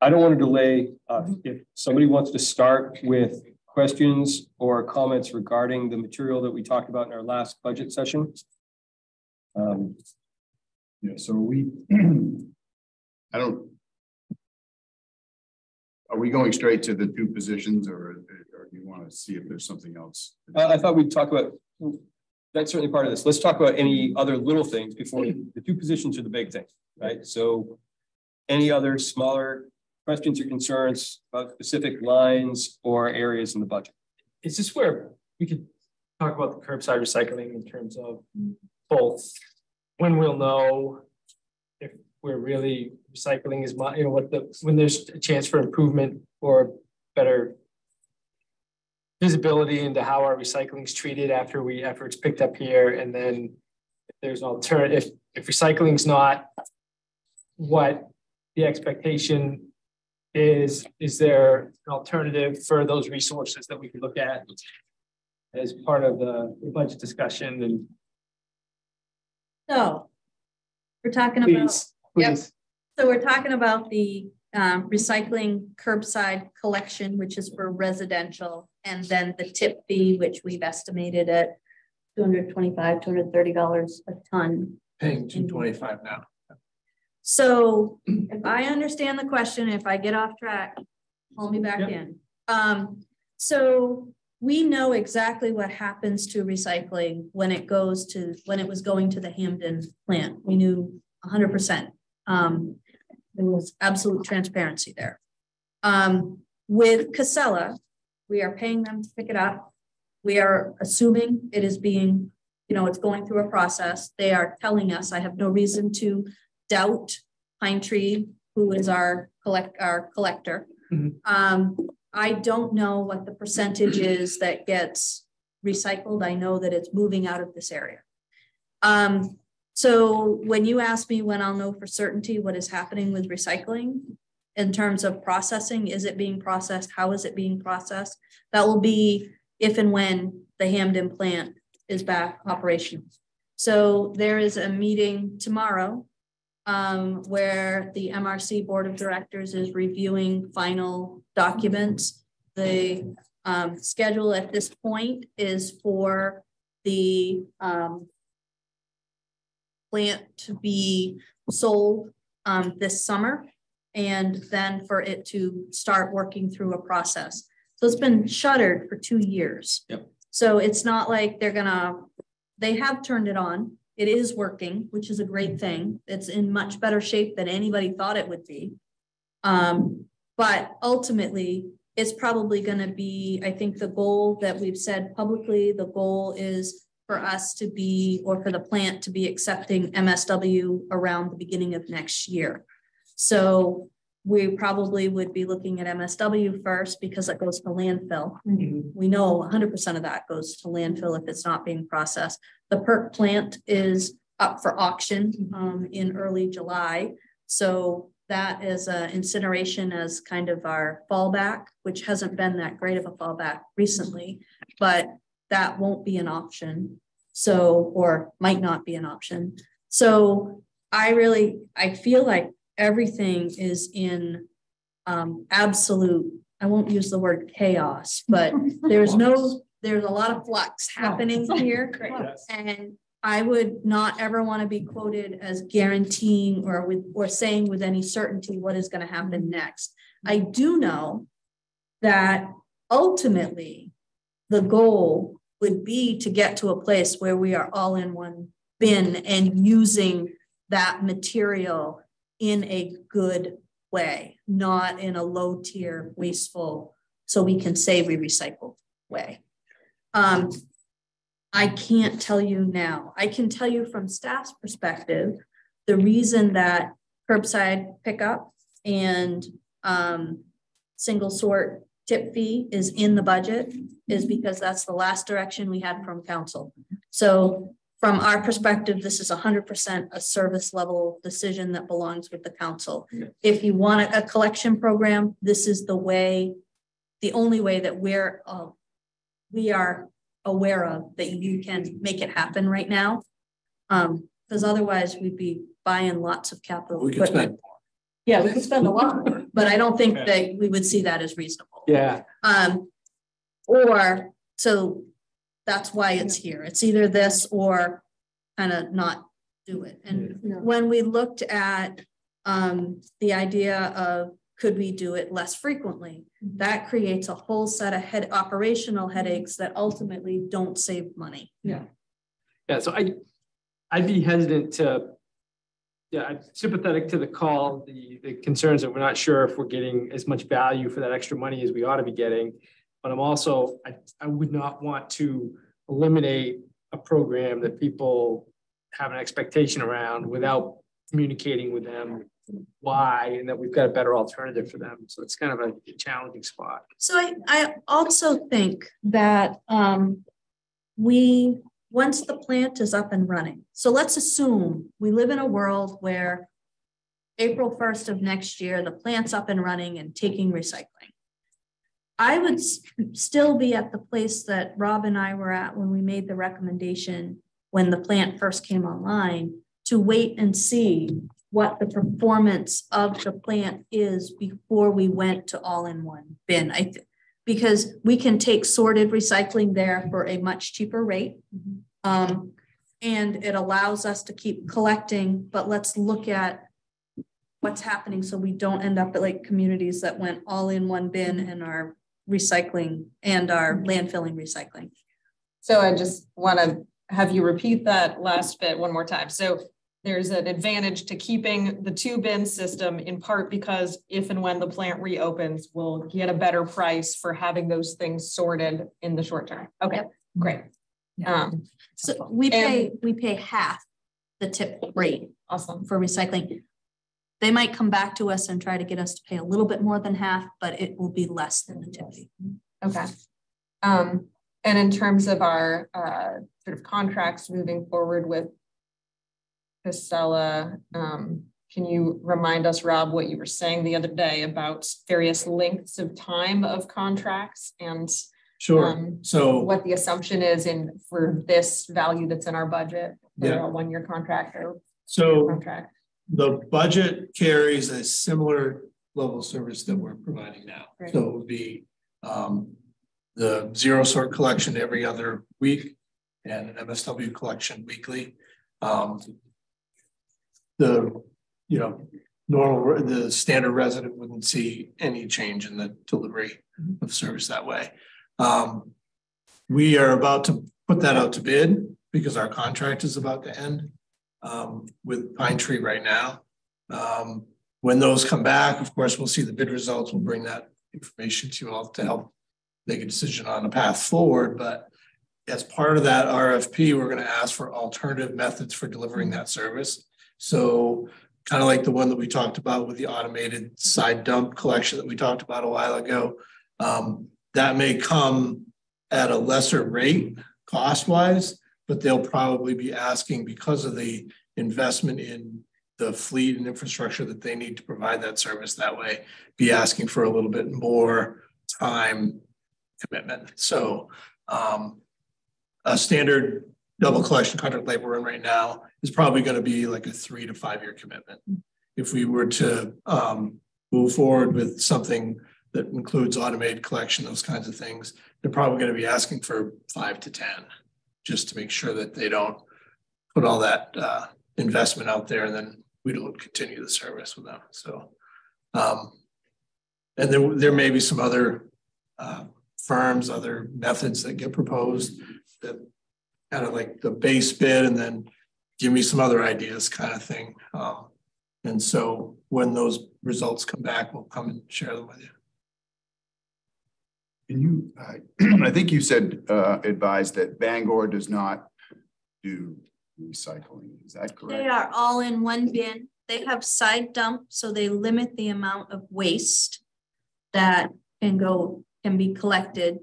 I don't want to delay, uh, if somebody wants to start with questions or comments regarding the material that we talked about in our last budget session. Um, Yeah, so we, <clears throat> I don't. Are we going straight to the two positions or, or do you want to see if there's something else? I, I thought we'd talk about, that's certainly part of this. Let's talk about any other little things before, the two positions are the big thing, right? So any other smaller questions or concerns about specific lines or areas in the budget? Is this where we could talk about the curbside recycling in terms of both when we'll know if we're really recycling as much, you know, what the, when there's a chance for improvement or better visibility into how our recycling is treated after we, after it's picked up here, and then if there's an alternative, if, if recycling's not what the expectation is, is there an alternative for those resources that we could look at as part of the budget discussion and So we're talking about, please, please. so we're talking about the um, recycling curbside collection, which is for residential, and then the tip fee, which we've estimated at two hundred twenty-five, two hundred thirty dollars a ton. Paying two twenty-five now. So if I understand the question, if I get off track, pull me back in. Um, so we know exactly what happens to recycling when it goes to, when it was going to the Hampden plant. We knew hundred percent. Um, there was absolute transparency there. Um, with Casella, we are paying them to pick it up. We are assuming it is being, you know, it's going through a process. They are telling us, I have no reason to doubt Pine Tree, who is our collect, our collector. Mhm. Um, I don't know what the percentage is that gets recycled. I know that it's moving out of this area. Um, so when you ask me when I'll know for certainty what is happening with recycling in terms of processing, is it being processed? How is it being processed? That will be if and when the Hampden plant is back operational. So there is a meeting tomorrow um, where the MRC Board of Directors is reviewing final documents the um, schedule at this point is for the um, plant to be sold um, this summer and then for it to start working through a process. So it's been shuttered for two years. Yep. So it's not like they're gonna, they have turned it on. It is working, which is a great thing. It's in much better shape than anybody thought it would be. Um, but ultimately, it's probably going to be, I think the goal that we've said publicly, the goal is for us to be, or for the plant to be accepting MSW around the beginning of next year. So we probably would be looking at MSW first because it goes to landfill. We know 100% of that goes to landfill if it's not being processed. The PERC plant is up for auction um, in early July. So that is as a incineration as kind of our fallback, which hasn't been that great of a fallback recently, but that won't be an option. So, or might not be an option. So I really, I feel like everything is in um, absolute, I won't use the word chaos, but there's no, there's a lot of flux happening <laughs> here. And I would not ever want to be quoted as guaranteeing or with or saying with any certainty what is going to happen next. I do know that ultimately the goal would be to get to a place where we are all in one bin and using that material in a good way, not in a low tier, wasteful, so we can say we recycle way. Um, I can't tell you now. I can tell you from staff's perspective, the reason that curbside pickup and um, single sort tip fee is in the budget is because that's the last direction we had from council. So from our perspective, this is 100% a service level decision that belongs with the council. If you want a, a collection program, this is the way, the only way that we're, uh, we are aware of that you can make it happen right now. Um, because otherwise we'd be buying lots of capital We could spend Yeah, we could spend a lot more, but I don't think that we would see that as reasonable. Yeah. Um, or, so that's why it's here. It's either this or kind of not do it. And when we looked at um, the idea of could we do it less frequently, that creates a whole set of head operational headaches that ultimately don't save money. Yeah. Yeah, so I, I'd be hesitant to, yeah, I'm sympathetic to the call, the, the concerns that we're not sure if we're getting as much value for that extra money as we ought to be getting. But I'm also, I, I would not want to eliminate a program that people have an expectation around without communicating with them why and that we've got a better alternative for them. So it's kind of a challenging spot. So I, I also think that um, we, once the plant is up and running, so let's assume we live in a world where April 1st of next year, the plant's up and running and taking recycling. I would still be at the place that Rob and I were at when we made the recommendation when the plant first came online to wait and see what the performance of the plant is before we went to all-in-one bin. I because we can take sorted recycling there for a much cheaper rate. Um, and it allows us to keep collecting, but let's look at what's happening so we don't end up at like communities that went all in one bin and are recycling and our landfilling recycling. So I just want to have you repeat that last bit one more time. So there's an advantage to keeping the two bin system in part because if and when the plant reopens, we'll get a better price for having those things sorted in the short term. Okay, great. Um, so we pay we pay half the tip rate awesome for recycling. They might come back to us and try to get us to pay a little bit more than half, but it will be less than the tip fee. Okay. Um, and in terms of our uh, sort of contracts moving forward with Casella, um, can you remind us, Rob, what you were saying the other day about various lengths of time of contracts and Sure. um, So what the assumption is in for this value that's in our budget for Yeah. a one-year contract or so contract? The budget carries a similar level of service that we're providing now. So it would be um, the zero sort collection every other week and an MSW collection weekly. Um, the, you know, normal, the standard resident wouldn't see any change in the delivery of service that way. Um, we are about to put that out to bid because our contract is about to end um, with Pine Tree right now. Um, when those come back, of course, we'll see the bid results. We'll bring that information to you all to help make a decision on the path forward. But as part of that RFP, we're going to ask for alternative methods for delivering that service. So kind of like the one that we talked about with the automated side dump collection that we talked about a while ago. Um, that may come at a lesser rate cost wise, but they'll probably be asking because of the investment in the fleet and infrastructure that they need to provide that service that way, be asking for a little bit more time commitment. So um, a standard double collection contract we're in right now is probably going to be like a three to five year commitment. If we were to um, move forward with something that includes automated collection, those kinds of things, they're probably going to be asking for five to 10 just to make sure that they don't put all that uh, investment out there and then we don't continue the service with them. So, um, and there, there may be some other uh, firms, other methods that get proposed that kind of like the base bid and then give me some other ideas kind of thing. Um, and so when those results come back, we'll come and share them with you. Can you, uh, <clears throat> I think you said, uh, advised that Bangor does not do recycling. Is that correct? They are all in one bin. They have side dump, so they limit the amount of waste that can go, can be collected.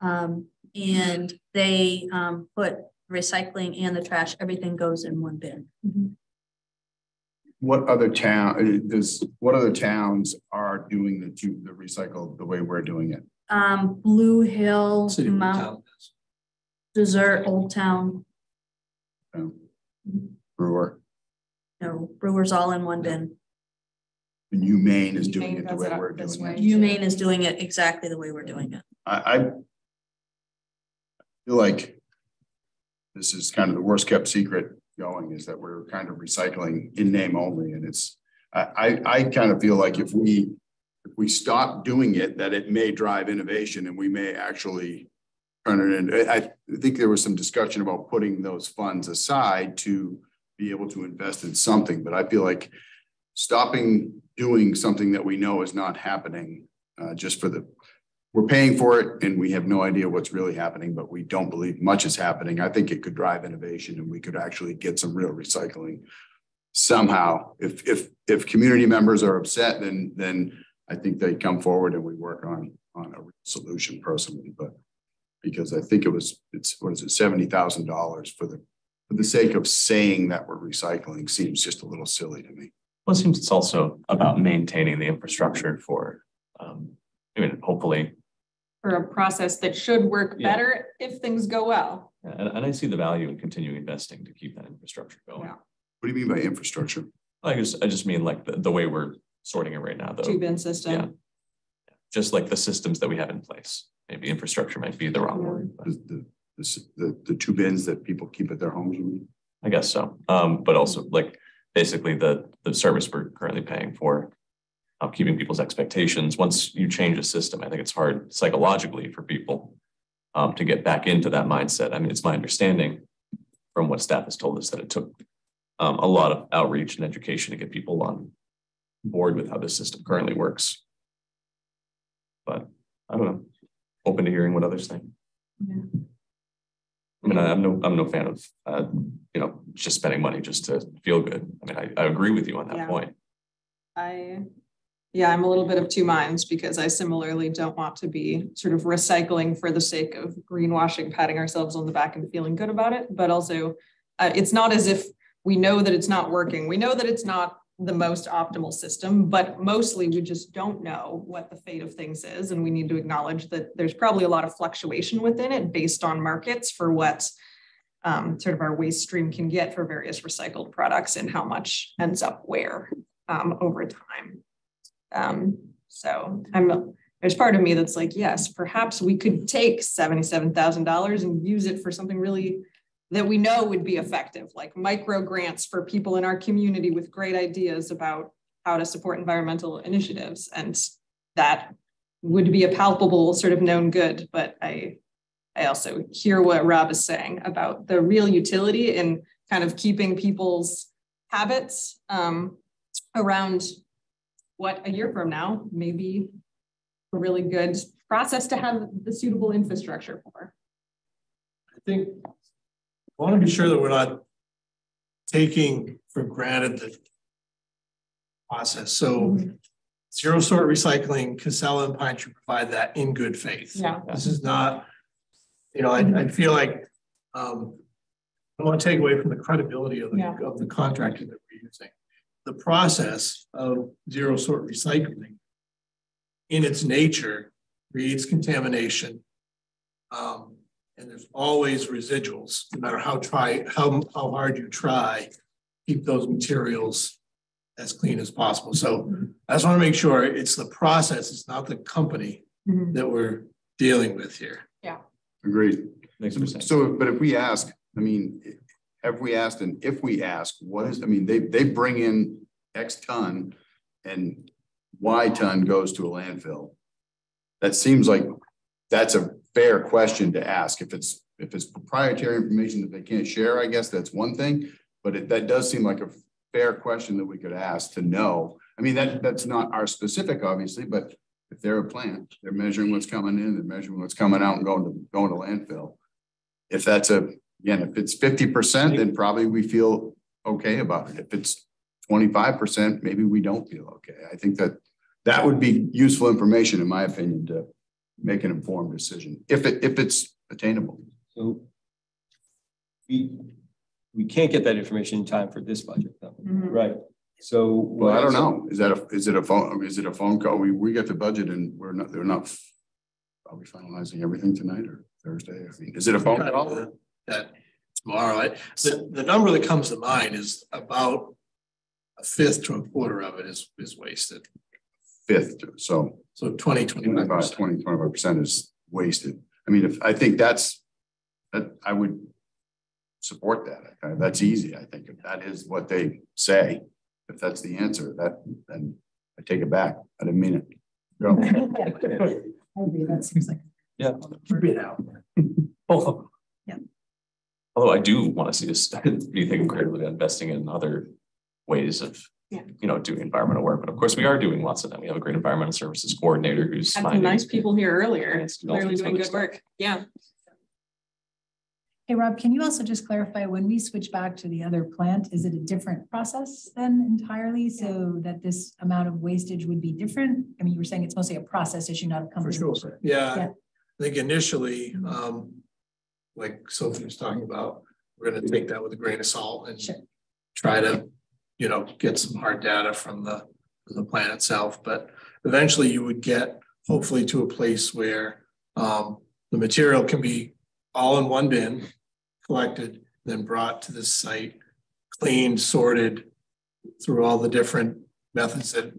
Um, and they um, put recycling and the trash, everything goes in one bin. Mm -hmm. What other town does what other towns are doing the the recycle the way we're doing it? Um, Blue Hill, City Mount, Desert, Old Town. Oh. Brewer. No, Brewer's all in one bin. And UMaine is doing it the way we're doing it. UMaine is doing it exactly the way we're doing it. I, I feel like this is kind of the worst kept secret going is that we're kind of recycling in name only. And it's, I, I kind of feel like if we, if we stop doing it, that it may drive innovation and we may actually turn it in. I think there was some discussion about putting those funds aside to be able to invest in something, but I feel like stopping doing something that we know is not happening uh, just for the we're paying for it and we have no idea what's really happening, but we don't believe much is happening. I think it could drive innovation and we could actually get some real recycling somehow. If if if community members are upset, then then I think they come forward and we work on on a solution personally. But because I think it was it's what is it seventy thousand dollars for the for the sake of saying that we're recycling seems just a little silly to me. Well, it seems it's also about maintaining the infrastructure for um, I mean, hopefully for a process that should work yeah. better if things go well. And, and, I see the value in continuing investing to keep that infrastructure going. Yeah. What do you mean by infrastructure? I just I just mean like the, the way we're sorting it right now. The two bin system. Yeah. Just like the systems that we have in place. Maybe infrastructure might be the wrong word. The, the, the, the two bins that people keep at their homes, you mean? I guess so. Um, but also like basically the the service we're currently paying for uh, keeping people's expectations. Once you change a system, I think it's hard psychologically for people um, to get back into that mindset. I mean, it's my understanding from what staff has told us that it took um, a lot of outreach and education to get people on board with how this system currently works. But I don't know, open to hearing what others think. Yeah. I mean, I'm no, I'm no fan of, uh, you know, just spending money just to feel good. I mean, I, I agree with you on that yeah. point. I yeah, I'm a little bit of two minds because I similarly don't want to be sort of recycling for the sake of greenwashing, patting ourselves on the back and feeling good about it. But also, uh, it's not as if we know that it's not working. We know that it's not the most optimal system, but mostly we just don't know what the fate of things is. And we need to acknowledge that there's probably a lot of fluctuation within it based on markets for what um, sort of our waste stream can get for various recycled products and how much ends up where um, over time. Um, so I'm there's part of me that's like, yes, perhaps we could take seventy-seven thousand dollars and use it for something really that we know would be effective, like micro grants for people in our community with great ideas about how to support environmental initiatives. And that would be a palpable sort of known good. But I, I also hear what Rob is saying about the real utility in kind of keeping people's habits um, around what a year from now may be a really good process to have the suitable infrastructure for. I think I want to be sure that we're not taking for granted the process. So mm -hmm. zero sort recycling, Casella and Pine Tree provide that in good faith. Yeah. This is not, you know, I, I feel like um, I want to take away from the credibility of the, yeah. of the contractor that we're using. The process of zero sort recycling in its nature creates contamination. Um, and there's always residuals, no matter how try how, how hard you try, keep those materials as clean as possible. So I just want to make sure it's the process, it's not the company mm -hmm. that we're dealing with here. Yeah. Agreed. Thanks, so, but if we ask, I mean, have we asked, and if we ask, what is, I mean, they, they bring in X ton and Y ton goes to a landfill. That seems like that's a fair question to ask. If it's if it's proprietary information that they can't share, I guess that's one thing. But it, that does seem like a fair question that we could ask to know. I mean, that that's not our specific, obviously, but if they're a plant, they're measuring what's coming in, they're measuring what's coming out and going to going to landfill. If that's a again, if it's 50%, then probably we feel okay about it. If it's 25%, maybe we don't feel okay. I think that that would be useful information, in my opinion, to make an informed decision if it if it's attainable. So we we can't get that information in time for this budget, though. Mm -hmm. right? So well, I don't know. Is that a is it a phone is it a phone call? We we get the budget and we're not they're not are we finalizing everything tonight or Thursday? I mean, is it a phone call? That tomorrow. I, the, the number that comes to mind is about a fifth to a quarter of it is is wasted fifth. So so 20, 25 20, 25 percent is wasted. I mean, if I think that's that I would support that. That's easy. I think if that is what they say, if that's the answer, that then I take it back. I didn't mean it. Go. I agree. That seems like yeah. Keep it out. Both <laughs> oh. Yeah. Although I do want to see this. us <laughs> be thinking creatively investing in other ways of yeah. you know, doing environmental work. But of course, we are doing lots of them. We have a great environmental services coordinator who's had some nice people here earlier. It's clearly doing good work. Yeah. Hey, Rob, can you also just clarify when we switch back to the other plant, is it a different process then entirely so yeah. that this amount of wastage would be different? I mean, you were saying it's mostly a process issue, not a company. For sure. Yeah. yeah. I think initially, um, like Sophie was talking about, we're going to take that with a grain of salt and sure. try to you know, get some hard data from the, from the plan itself. But eventually you would get hopefully to a place where um, the material can be all in one bin, collected, then brought to this site, cleaned, sorted through all the different methods that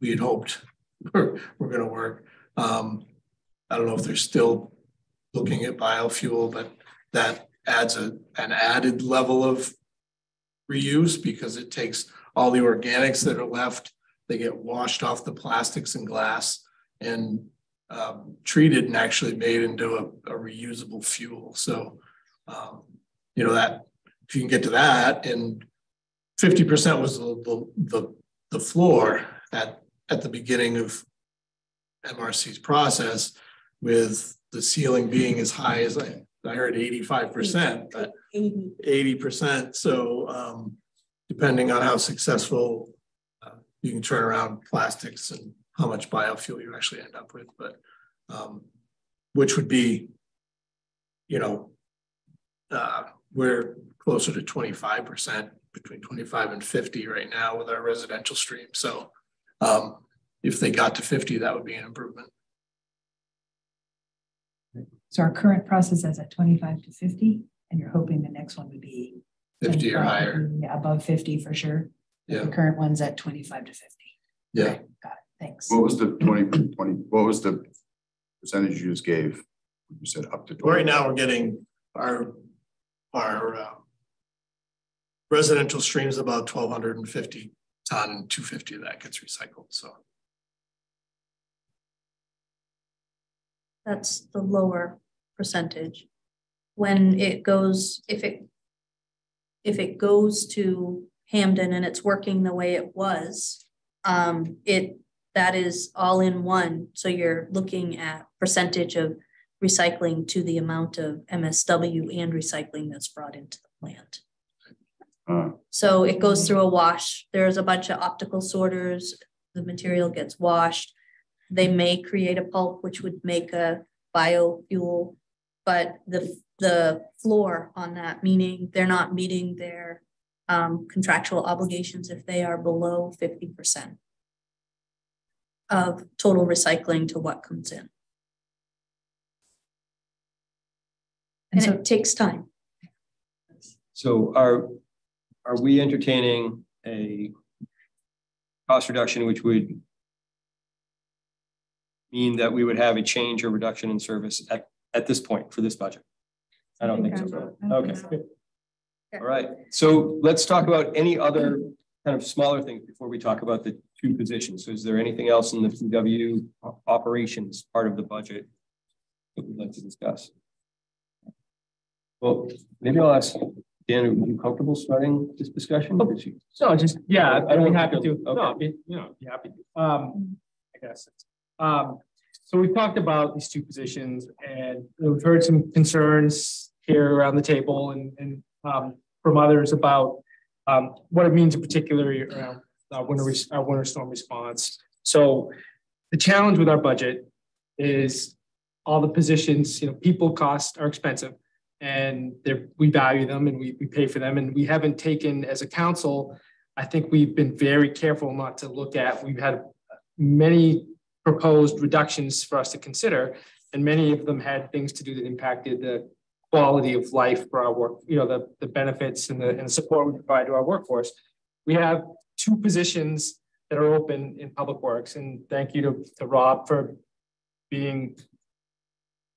we had hoped <laughs> were, were going to work. Um, I don't know if they're still looking at biofuel, but that adds a, an added level of reuse because it takes all the organics that are left, they get washed off the plastics and glass and um, treated and actually made into a, a reusable fuel. So, um, you know, that if you can get to that and 50% was the, the, the, floor at, at the beginning of MRC's process with the ceiling being as high as I, I heard 85%, but 80%. So, um, depending on how successful uh, you can turn around plastics and how much biofuel you actually end up with, but um, which would be, you know, uh, we're closer to 25%, between 25 and 50 right now with our residential stream. So um, if they got to 50, that would be an improvement. So our current process is at 25 to 50, and you're hoping the next one would be 50 or higher. Yeah, above 50 for sure. Yeah. The current one's at 25 to 50. Yeah. Okay, got Thanks. What was the 20 20 what was the percentage you just gave? You said up to 20. Right now, we're getting our, our uh, residential streams about twelve hundred and fifty ton, two fifty of that gets recycled, so. That's the lower percentage. When it goes, if it, if it goes to Hampden and it's working the way it was, um, it, that is all in one. So you're looking at percentage of recycling to the amount of MSW and recycling that's brought into the plant. Uh, So it goes through a wash. There's a bunch of optical sorters. The material gets washed. They may create a pulp, which would make a biofuel. But the, the floor on that, meaning they're not meeting their um, contractual obligations if they are below fifty percent of total recycling to what comes in. And And so- it takes time. So are, are we entertaining a cost reduction which would mean that we would have a change or reduction in service at, at this point for this budget? I don't think so. Okay. All right, so let's talk about any other kind of smaller things before we talk about the two positions. So is there anything else in the PW operations part of the budget that we'd like to discuss? Well, maybe I'll ask Dan, are you comfortable starting this discussion? Because you- So just, yeah, I I'd be happy feel- to, no. I'd be, you know, be happy to. Um, I guess. Um, so we've talked about these two positions and we've heard some concerns here around the table and, and, um, from others about, um, what it means in particular around, uh, winter, our winter storm response. So the challenge with our budget is all the positions, you know, people costs are expensive and we value them and we, we pay for them. And we haven't taken as a council, I think we've been very careful not to look at, we've had many proposed reductions for us to consider. And many of them had things to do that impacted the quality of life for our work, you know, the, the benefits and the, and the support we provide to our workforce. We have two positions that are open in Public Works and thank you to, to Rob for being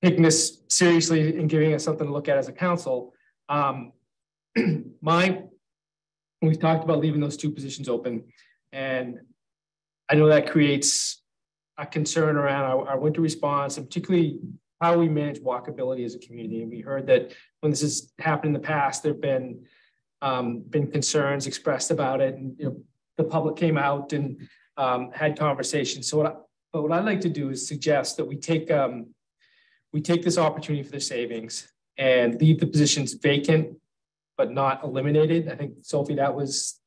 taking this seriously and giving us something to look at as a council. Um, <clears throat> my, we've talked about leaving those two positions open and I know that creates a concern around our, our winter response and particularly how we manage walkability as a community. And we heard that when this has happened in the past, there've been um, been concerns expressed about it, and you know, the public came out and um, had conversations. So what I, but what I'd like to do is suggest that we take um, we take this opportunity for the savings and leave the positions vacant, but not eliminated. I think Sophie, that was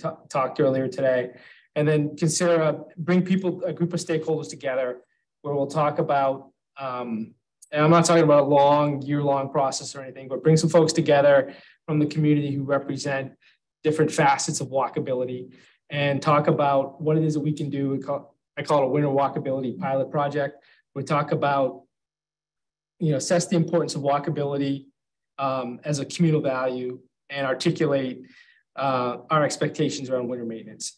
ta- talked earlier today. And then consider, bring people, a group of stakeholders together where we'll talk about, um, and I'm not talking about a long, year-long process or anything, but bring some folks together from the community who represent different facets of walkability and talk about what it is that we can do. We call, I call it a winter walkability pilot project. We talk about, you know, assess the importance of walkability um, as a communal value and articulate uh, our expectations around winter maintenance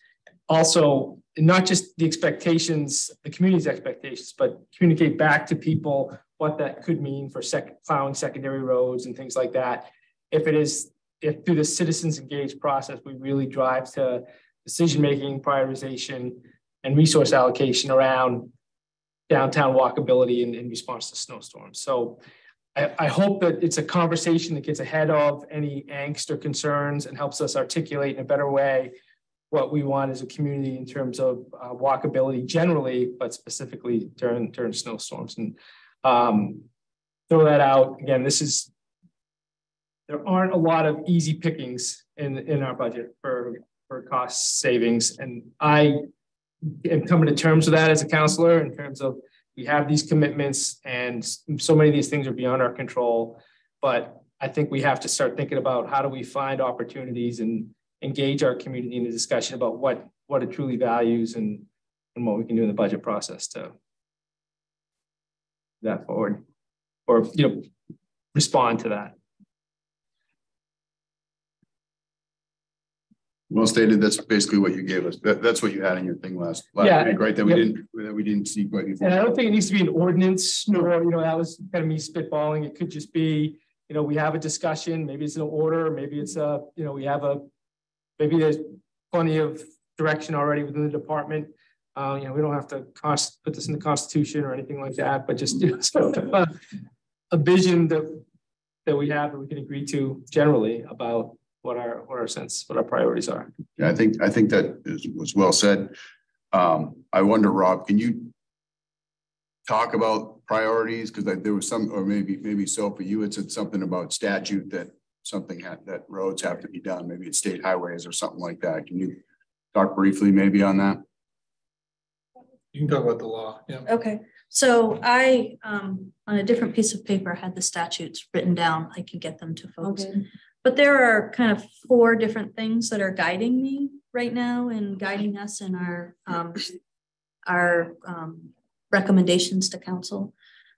also not just the expectations, the community's expectations, but communicate back to people what that could mean for sec plowing secondary roads and things like that. If it is, if through the citizens engaged process, we really drive to decision-making, prioritization, and resource allocation around downtown walkability in, in response to snowstorms. So I, I hope that it's a conversation that gets ahead of any angst or concerns and helps us articulate in a better way what we want as a community in terms of uh, walkability generally, but specifically during during snowstorms. And um, throw that out again. This is there aren't a lot of easy pickings in in our budget for for cost savings, and I am coming to terms with that as a counselor in terms of we have these commitments, and so many of these things are beyond our control. But I think we have to start thinking about how do we find opportunities and engage our community in a discussion about what what it truly values and and what we can do in the budget process to that forward or you know respond to that Well stated. That's basically what you gave us. That, that's what you had in your thing last, Yeah. week, right? That we Yep. didn't, that we didn't see quite before. And I don't think it needs to be an ordinance, or, you know, that was kind of me spitballing. It could just be, you know, we have a discussion, maybe it's an order, maybe it's a, you know, we have a, maybe there's plenty of direction already within the department. Uh, you know, we don't have to cost, put this in the constitution or anything like that, but just, you <laughs> know, sort of a, a vision that, that we have that we can agree to generally about what our, what our sense, what our priorities are. Yeah, I think, I think that is, was well said. Um, I wonder, Rob, can you talk about priorities? Because there was some, or maybe, maybe Sophie, you had said something about statute that something had, that roads have to be done. Maybe it's state highways or something like that. Can you talk briefly maybe on that? You can talk about the law, yeah. Okay, so I, um, on a different piece of paper, had the statutes written down. I can get them to folks. Okay. But there are kind of four different things that are guiding me right now and guiding us in our, um, our, um, recommendations to council.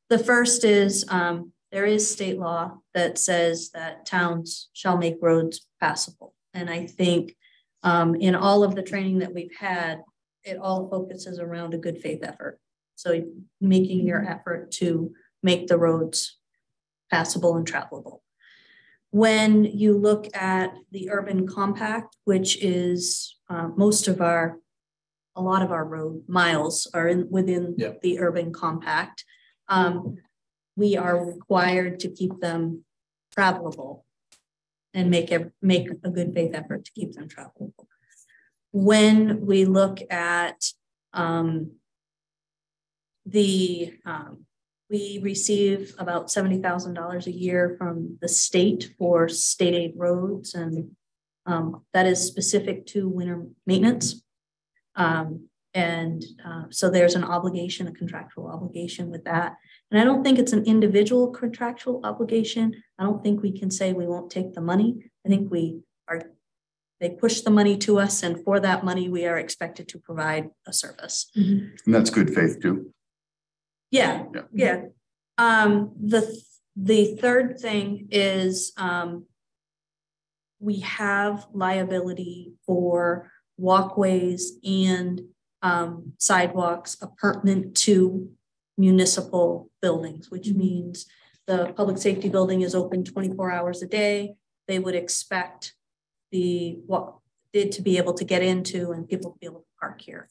The first is, um, there is state law that says that towns shall make roads passable. And I think, um, in all of the training that we've had, it all focuses around a good faith effort. So making your effort to make the roads passable and travelable. When you look at the urban compact, which is uh, most of our, a lot of our road miles are in within the urban compact. Um, we are required to keep them travelable and make a, make a good faith effort to keep them travelable. When we look at um, the um, we receive about seventy thousand dollars a year from the state for state aid roads, and um, that is specific to winter maintenance. Um, and uh, so there's an obligation, a contractual obligation with that. And I don't think it's an individual contractual obligation. I don't think we can say we won't take the money. I think we are, they push the money to us, and for that money, we are expected to provide a service. And that's good faith too. Yeah, Yeah. yeah. Um, the, th- the third thing is, um, we have liability for walkways and, um, sidewalks appurtenant to municipal buildings, which means the public safety building is open twenty-four hours a day. They would expect the, what, did to be able to get into and people to be able to park here.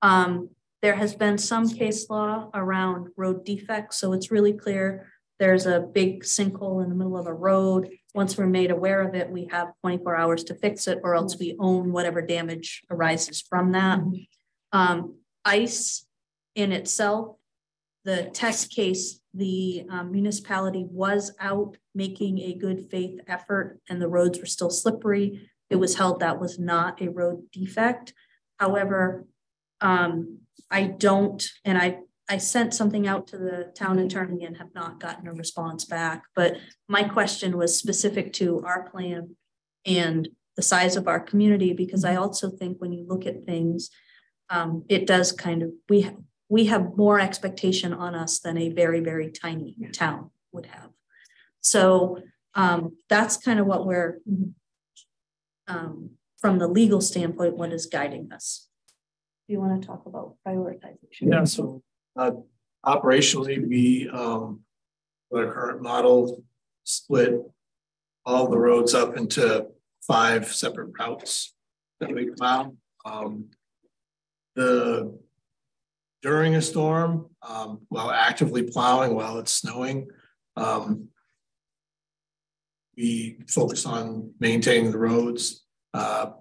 Um, there has been some case law around road defects, so it's really clear there's a big sinkhole in the middle of a road. Once we're made aware of it, we have twenty-four hours to fix it, or else we own whatever damage arises from that. Um, ice in itself, the test case, the um, municipality was out making a good faith effort and the roads were still slippery. It was held that was not a road defect. However, um, I don't, and I, I sent something out to the town attorney and have not gotten a response back, but my question was specific to our plan and the size of our community, because I also think when you look at things, um, it does kind of, we, ha- we have more expectation on us than a very, very tiny town would have. So, um, that's kind of what we're, um, from the legal standpoint, what is guiding us. Do you want to talk about prioritization? Yeah, so uh operationally, we um with our current model split all the roads up into five separate routes that we plow. Um the during a storm, um while actively plowing while it's snowing, um we focus on maintaining the roads. Uh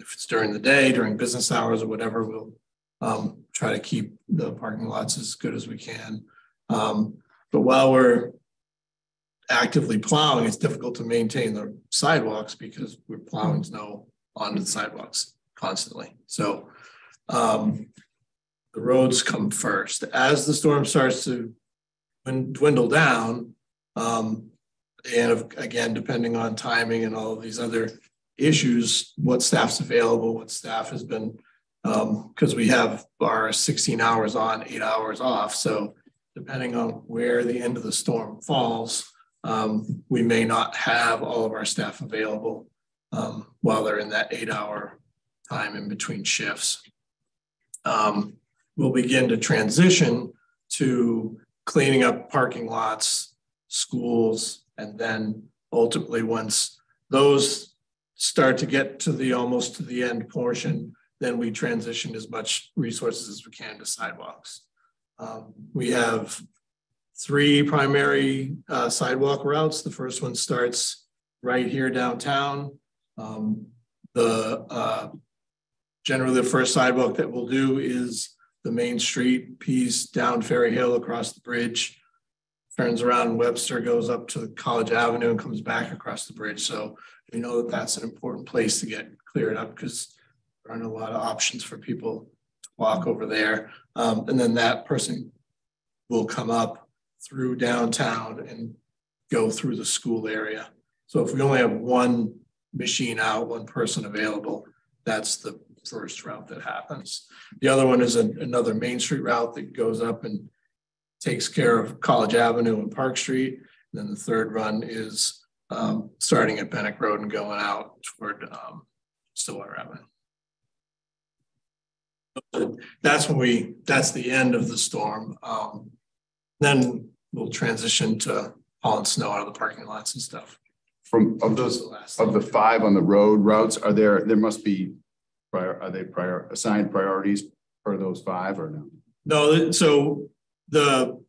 if it's during the day, during business hours or whatever, we'll um, try to keep the parking lots as good as we can. Um, but while we're actively plowing, it's difficult to maintain the sidewalks because we're plowing snow onto the sidewalks constantly. So um, the roads come first. As the storm starts to dwin- dwindle down, um, and again, depending on timing and all of these other issues, what staff's available, what staff has been um, because we have our sixteen hours on, eight hours off. So depending on where the end of the storm falls, um, we may not have all of our staff available um, while they're in that eight hour time in between shifts. Um, we'll begin to transition to cleaning up parking lots, schools, and then ultimately once those start to get to the almost to the end portion, then we transition as much resources as we can to sidewalks. Um, we have three primary uh, sidewalk routes. The first one starts right here downtown. Um, the uh, generally the first sidewalk that we'll do is the main street piece down Ferry Hill across the bridge, turns around Webster, goes up to College Avenue and comes back across the bridge. So we know that that's an important place to get cleared up because there aren't a lot of options for people to walk over there. Um, and then that person will come up through downtown and go through the school area. So if we only have one machine out, one person available, that's the first route that happens. The other one is a, another Main Street route that goes up and takes care of College Avenue and Park Street. And then the third run is um, starting at Bennoch Road and going out toward um, Stillwater Avenue. That's when we, that's the end of the storm. Um, then we'll transition to hauling snow out of the parking lots and stuff. From of those of the five on the road routes, are there there must be prior are they prior assigned priorities for those five or no? No, so the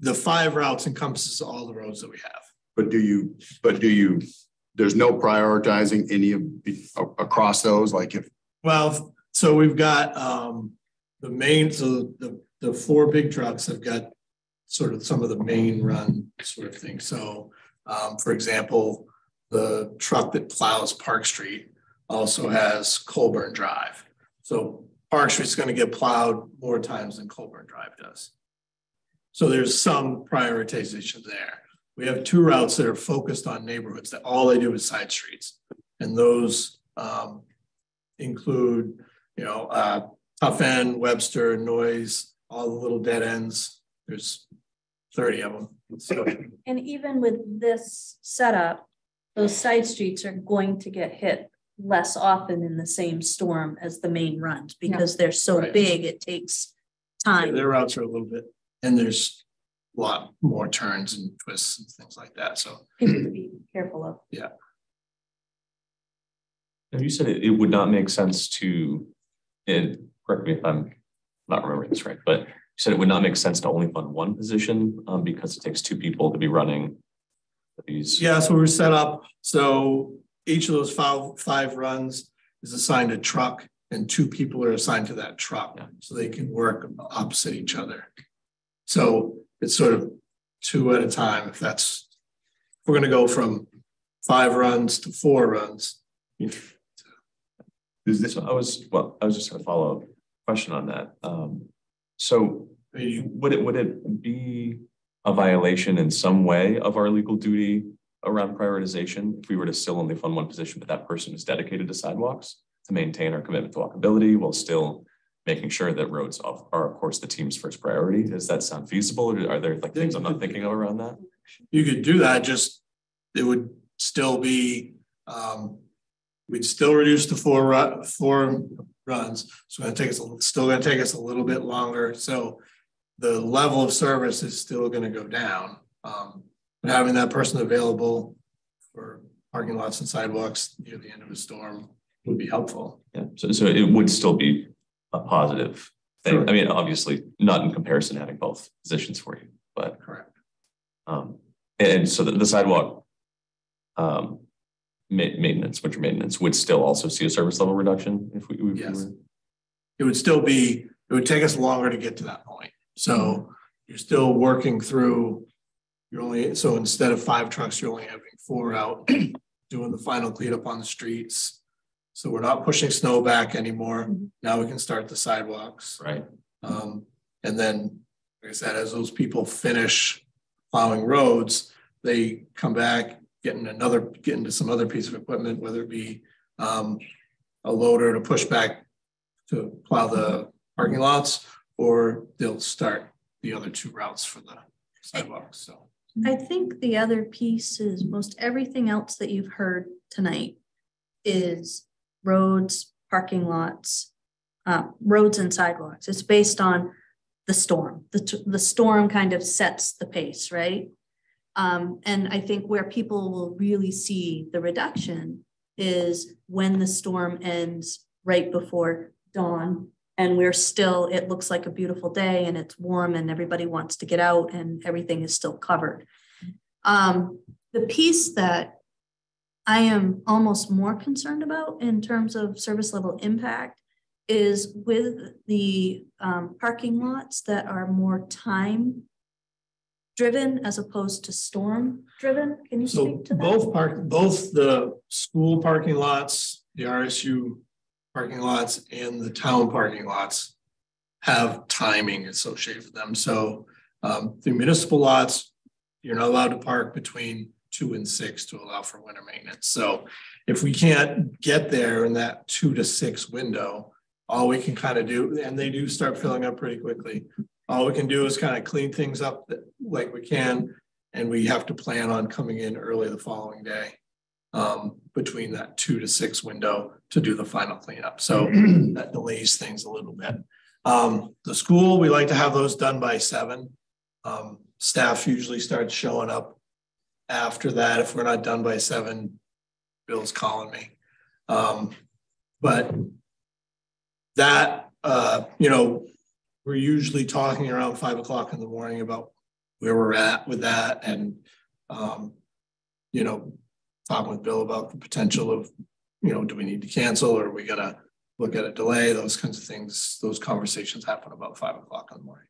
the five routes encompasses all the roads that we have. But do you but do you there's no prioritizing any of across those like if well so we've got um the main so the the four big trucks have got sort of some of the main run sort of thing. So um, for example, the truck that plows Park Street also has Colburn Drive. So Park Street's going to get plowed more times than Colburn Drive does. So there's some prioritization there. We have two routes that are focused on neighborhoods that all they do is side streets. And those um, include, you know, uh, Tough End, Webster, Noise, all the little dead ends. There's 30 of them. So, And even with this setup, those side streets are going to get hit less often in the same storm as the main runs because they're so Right. big, it takes time. their routes are a little bit, and there's a lot more turns and twists and things like that. So People to be careful of. Yeah. And you said it, it would not make sense to, and correct me if I'm not remembering this right, but you said it would not make sense to only fund one position um, because it takes two people to be running these. Yeah, so we're set up. So each of those five, five runs is assigned a truck and two people are assigned to that truck. Yeah. So they can work opposite each other. So it's sort of two at a time. If that's, if we're gonna go from five runs to four runs. you- Is this, I was, well, I was just gonna follow up question on that. Um, so would it, would it be a violation in some way of our legal duty around prioritization if we were to still only fund one position, but that person is dedicated to sidewalks to maintain our commitment to walkability while still making sure that roads are, of course, the team's first priority? Does that sound feasible? Or are there like things I'm not thinking of around that? You could do that, just, it would still be, um, we'd still reduce the four four runs. So it's gonna take us, a- still gonna take us a little bit longer, so the level of service is still gonna go down. Um, but having that person available for parking lots and sidewalks near the end of a storm would be helpful. Yeah, so, so it would still be a positive thing. Sure. I mean, obviously, not in comparison having both positions for you, but, Correct. um, and so the, the sidewalk um, ma- maintenance, winter maintenance would still also see a service level reduction if we, we we Yes. were- it would still be, it would take us longer to get to that point. So you're still working through, you're only, so instead of five trucks, you're only having four out <clears throat> doing the final cleanup on the streets. So we're not pushing snow back anymore. Now we can start the sidewalks. right? Um, and then, like I said, as those people finish plowing roads, they come back, getting another, getting to some other piece of equipment, whether it be um, a loader to push back to plow the parking lots, or they'll start the other two routes for the sidewalks, so. I think the other piece is most everything else that you've heard tonight is roads, parking lots, uh, roads and sidewalks. It's based on the storm. The, the storm kind of sets the pace, right? Um, and I think where people will really see the reduction is when the storm ends right before dawn and we're still, it looks like a beautiful day and it's warm and everybody wants to get out and everything is still covered. Um, the piece that I am almost more concerned about in terms of service level impact is with the um, parking lots that are more time driven as opposed to storm driven. Can you So speak to that? both park, both the school parking lots, the RSU parking lots and the town parking lots have timing associated with them. So um, the municipal lots, you're not allowed to park between two and six to allow for winter maintenance. So if we can't get there in that two to six window, all we can kind of do, and they do start filling up pretty quickly. All we can do is kind of clean things up like we can, and we have to plan on coming in early the following day um, between that two to six window to do the final cleanup. So <clears throat> that delays things a little bit. Um, the school, we like to have those done by seven. Um, staff usually starts showing up after that. If we're not done by seven, Bill's calling me. Um, but that, uh, you know, we're usually talking around five o'clock in the morning about where we're at with that and, um, you know, talking with Bill about the potential of, you know, do we need to cancel or are we gonna look at a delay? Those kinds of things, those conversations happen about five o'clock in the morning.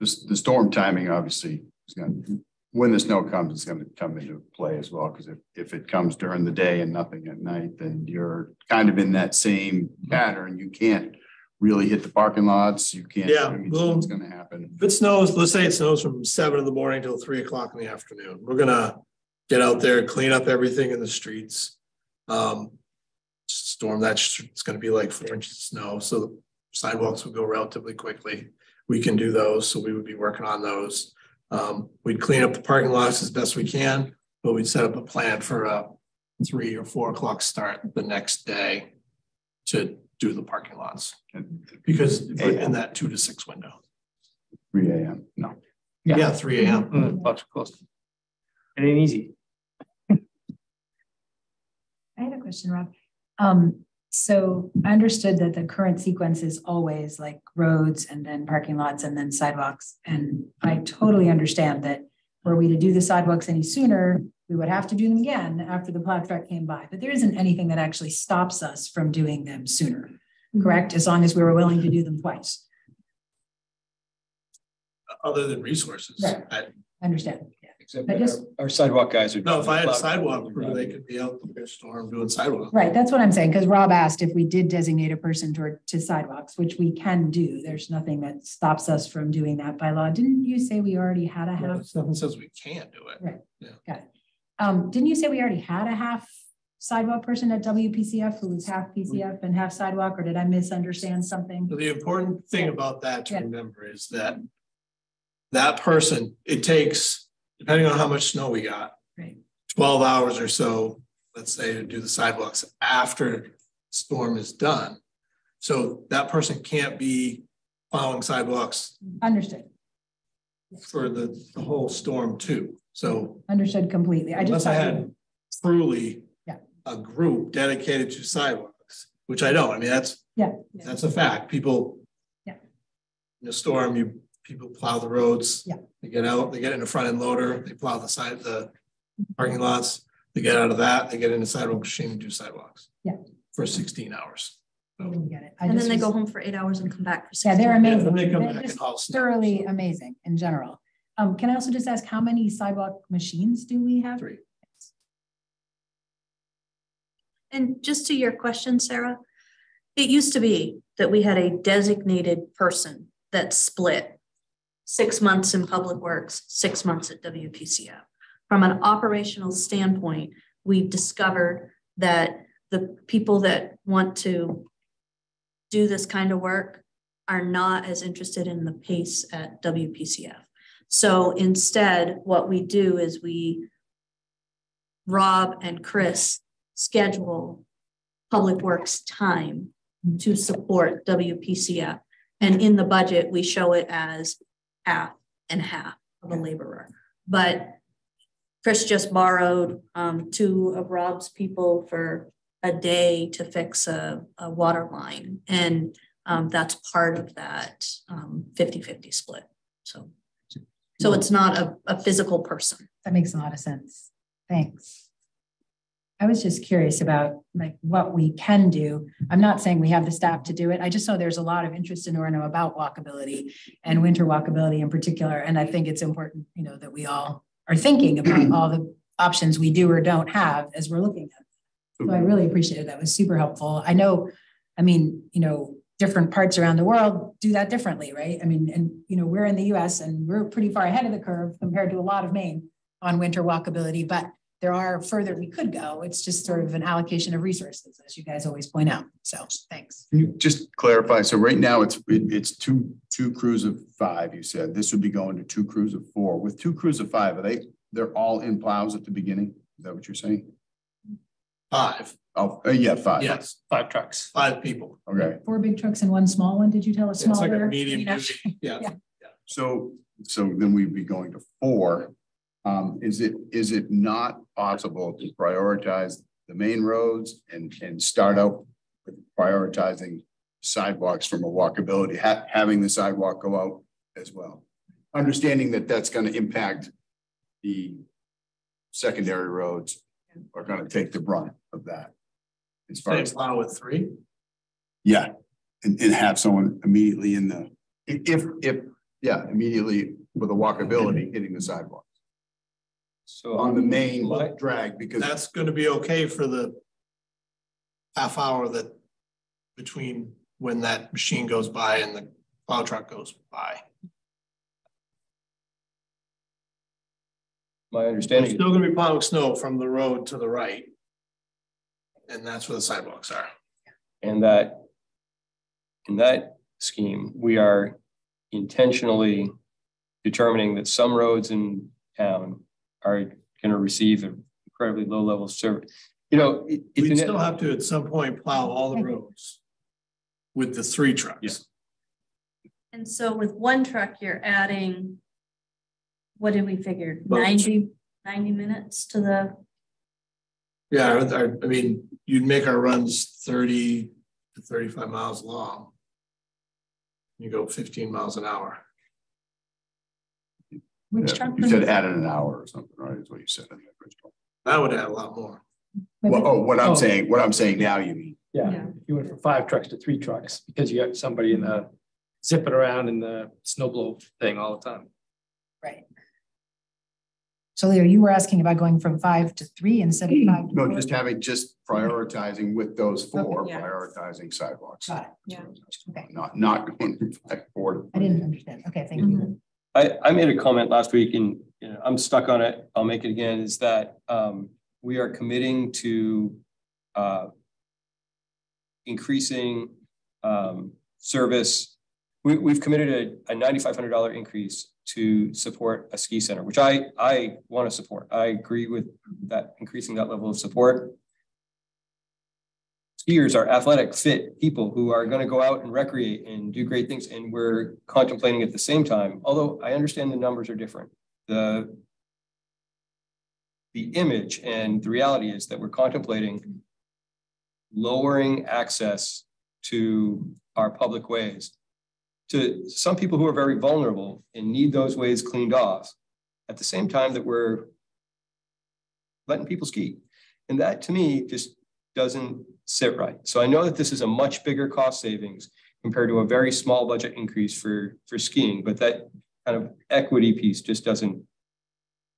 This, the storm timing obviously is going to, when the snow comes, it's going to come into play as well. Because if, if it comes during the day and nothing at night, then you're kind of in that same pattern. You can't really hit the parking lots. You can't. Yeah, I mean, well, What's going to happen? If it snows, let's say it snows from seven in the morning till three o'clock in the afternoon. We're gonna get out there, clean up everything in the streets. Um, storm that's it's gonna be like four inches of snow, so the sidewalks will go relatively quickly. We can do those, so we would be working on those. Um, we'd clean up the parking lots as best we can, but we'd set up a plan for a three or four o'clock start the next day to do the parking lots. Because in that two to six window. Three AM, no. Yeah, three AM. Mm, Lots close. It ain't easy. I had a question, Rob. Um, so I understood that the current sequence is always like roads and then parking lots and then sidewalks. And I totally understand that were we to do the sidewalks any sooner, we would have to do them again after the plow truck came by. But there isn't anything that actually stops us from doing them sooner, correct? As long as we were willing to do them twice. Other than resources. Right. I- Understand? Yeah. Except I that just- our, our sidewalk guys are. No, if I had a sidewalk crew, they could be out the storm doing sidewalk. Right, that's what I'm saying, because Rob asked if we did designate a person toward to sidewalks, which we can do. There's nothing that stops us from doing that by law. Didn't you say we already had a half? Nothing says we can't do it. Right. Yeah. Got it. Um, didn't you say we already had a half sidewalk person at WPCF who was half PCF and half sidewalk, or did I misunderstand something? So the important thing about that to Yeah. remember is that that person, it takes, depending on how much snow we got, Right. twelve hours or so, let's say, to do the sidewalks after storm is done. So that person can't be plowing sidewalks Understood, for the, the whole storm too. So understood completely. I just. I had truly Yeah. a group dedicated to sidewalks, which I don't, I mean, that's, Yeah. that's a fact. People. Yeah. In a storm, you, people plow the roads. Yeah. They get out, they get in a front end loader, they plow the side, the parking lots. They get out of that, they get in the sidewalk machine and do sidewalks. Yeah. For sixteen hours. I didn't get it. I And then they was- go home for eight hours and come back for. six. Yeah, they're 16. Yeah, amazing. they come They're back just and haul snow. Thoroughly amazing in general. Um, can I also just ask how many sidewalk machines do we have? Three. And just to your question, Sarah, it used to be that we had a designated person that split six months in Public Works, six months at WPCF. From an operational standpoint, we've discovered that the people that want to do this kind of work are not as interested in the pace at WPCF. So instead, what we do is we Rob and Chris schedule public works time to support WPCF. And in the budget, we show it as half and half of a laborer. But Chris just borrowed um, two of Rob's people for a day to fix a, a water line. And um, that's part of that 50-50 um, split. So, so it's not a, a physical person. That makes a lot of sense. Thanks. I was just curious about like what we can do. I'm not saying we have the staff to do it. I just know there's a lot of interest in Orono about walkability and winter walkability in particular. And I think it's important, you know, that we all are thinking about <clears throat> all the options we do or don't have as we're looking at. So I really appreciate it. That was super helpful. I know, I mean, you know, different parts around the world do that differently, right? I mean, and you know, we're in the US and we're pretty far ahead of the curve compared to a lot of Maine on winter walkability, but there are further we could go. It's just sort of an allocation of resources, as you guys always point out. So thanks. Can you just clarify? So right now it's it, it's two two crews of five. You said this would be going to two crews of four. With two crews of five, are they they're all in plows at the beginning? Is that what you're saying? Five. Oh, uh, yeah, five. Yes, Five trucks. five people. Okay. Four big trucks and one small one. Did you tell us It's like a medium You know? yeah. <laughs> Yeah. So so then we'd be going to four. Um, is it is it not possible to prioritize the main roads and and start out with prioritizing sidewalks from a walkability, ha having the sidewalk go out as well? Understanding that that's going to impact the secondary roads are going to take the brunt of that. As far They as plow with three. yeah, and, and have someone immediately in the if if yeah immediately with a walkability hitting the sidewalk. So on the main drag because That's gonna be okay for the half hour that between when that machine goes by and the plow truck goes by. my understanding, still gonna be plowing snow from the road to the right. And that's where the sidewalks are. and that in that scheme, we are intentionally determining that some roads in town are going to receive an incredibly low level of service. You know, it, We it's still have to at some point plow all the roads with the three trucks. And so with one truck, you're adding, what did we figure, Well, 90, 90 minutes to the, Yeah, I, I- I mean, you'd make our runs thirty to thirty-five miles long. You go fifteen miles an hour. Which Yeah, truck? you said add in an hour or something, right? Is what you said in the original. That would add a lot more. Well, oh, what I'm Oh. saying, what I'm saying now, you mean? Yeah, Yeah. you went from five trucks to three trucks because you got somebody in the zipping around in the snow blow thing all the time. Right. So Leo, you were asking about going from five to three instead of five to No, four? just having, just prioritizing with those four, Okay, yeah. prioritizing sidewalks. Got it. Yeah. Okay. Not, not going from five to four. I didn't understand. Okay, thank you. Mm-hmm. I, I made a comment last week and you know, I'm stuck on it. I'll make it again, is that um, we are committing to uh, increasing um, service. We, we've committed a, a $9,500 increase to support a ski center, which I, I want to support. I agree with that, increasing that level of support. Skiers are athletic, fit people who are going to go out and recreate and do great things. And we're contemplating at the same time, although I understand the numbers are different. The, the image and the reality is that we're contemplating lowering access to our public ways to some people who are very vulnerable and need those ways cleaned off at the same time that we're letting people ski. And that to me just doesn't sit right. So I know that this is a much bigger cost savings compared to a very small budget increase for, for skiing, but that kind of equity piece just doesn't,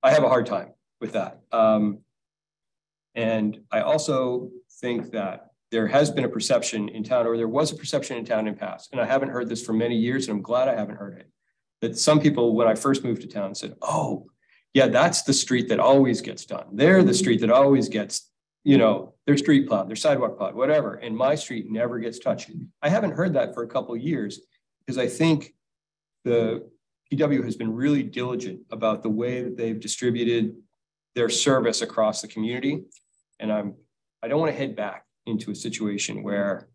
I have a hard time with that. Um, and I also think that there has been a perception in town, or there was a perception in town in past, and I haven't heard this for many years, and I'm glad I haven't heard it. That some people, when I first moved to town, said, "Oh, yeah, that's the street that always gets done. They're the street that always gets, you know, their street plowed, their sidewalk plowed, whatever, and my street never gets touched." I haven't heard that for a couple years because I think the PW has been really diligent about the way that they've distributed their service across the community, and I'm I don't want to head back into a situation where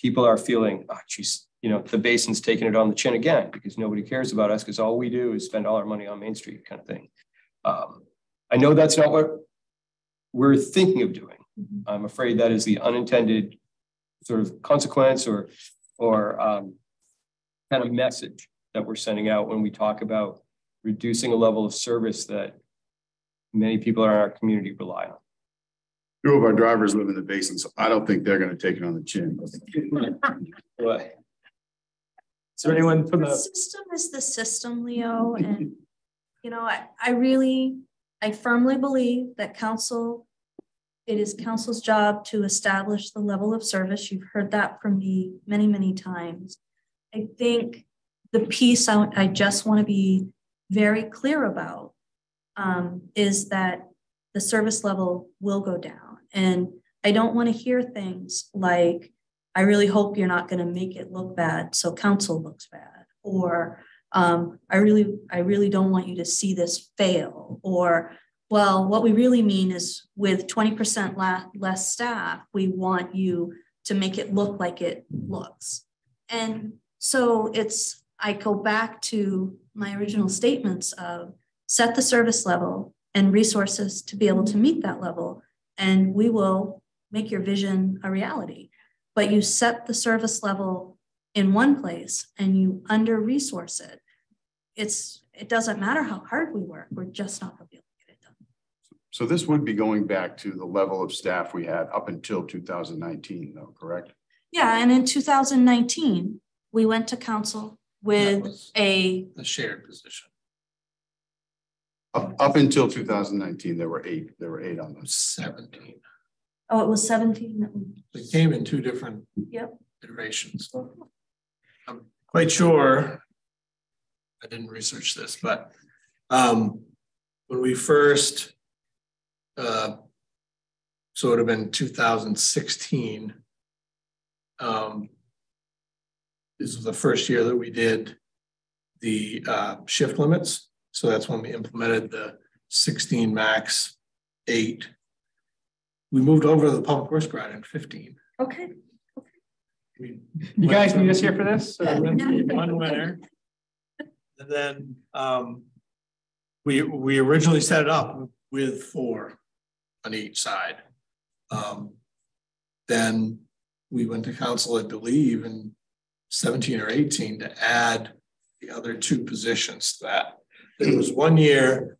people are feeling, oh, geez, you know, the basin's taking it on the chin again because nobody cares about us because all we do is spend all our money on Main Street kind of thing. Um, I know that's not what we're thinking of doing. Mm-hmm. I'm afraid that is the unintended sort of consequence or or um, kind of message that we're sending out when we talk about reducing a level of service that many people in our community rely on. Two of our drivers live in the basin, so I don't think they're gonna take it on the chin. But Is there anyone from The the, system is the system, Leo, and, <laughs> you know, I, I really, I firmly believe that council, it is council's job to establish the level of service. You've heard that from me many, many times. I think the piece I, I just want to be very clear about um, is that the service level will go down. And I don't want to hear things like, I really hope you're not going to make it look bad so council looks bad. Or um, I really, I really don't want you to see this fail. Or, well, what we really mean is with 20% la- less staff, we want you to make it look like it looks. And so it's, I go back to my original statements of set the service level and resources to be able to meet that level, and we will make your vision a reality. But you set the service level in one place and you under resource it. It's it doesn't matter how hard we work, we're just not be able to done. So this would be going back to the level of staff we had up until two thousand nineteen, though, correct? Yeah, and in 2019, we went to council with was- a shared position, Up, up until two thousand nineteen, there were eight, there were eight on those. seventeen. oh, it was 17 that we They came in two different Yep. iterations. I'm quite sure. I didn't research this, but um, when we first uh, would have been two thousand sixteen, um, this was the first year that we did the uh, shift limits. So that's when we implemented the sixteen max eight. We moved over to the public works grad in fifteen. Okay. We you guys need us here for this? or- one winner. And then um, we, we originally set it up with four on each side. Um, Then we went to council, I believe, in seventeen or eighteen to add the other two positions to that. There was one year,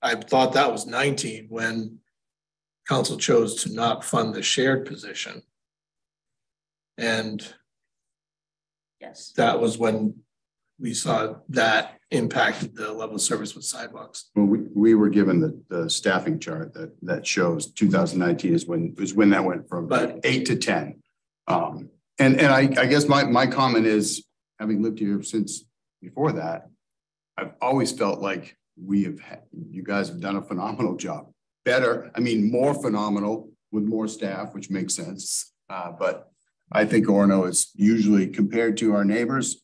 I thought that was nineteen, when council chose to not fund the shared position. And Yes. that was when we saw that impacted the level of service with sidewalks. Well, we, we were given the, the staffing chart that, that shows two thousand nineteen is when, is when that went from But- eight to ten. Um, and, and I, I guess my, my comment is, having lived here since before that, I've always felt like we have, had- you guys have done a phenomenal job. Better, I mean, more phenomenal with more staff, which makes sense. Uh, but I think Orono is usually compared to our neighbors,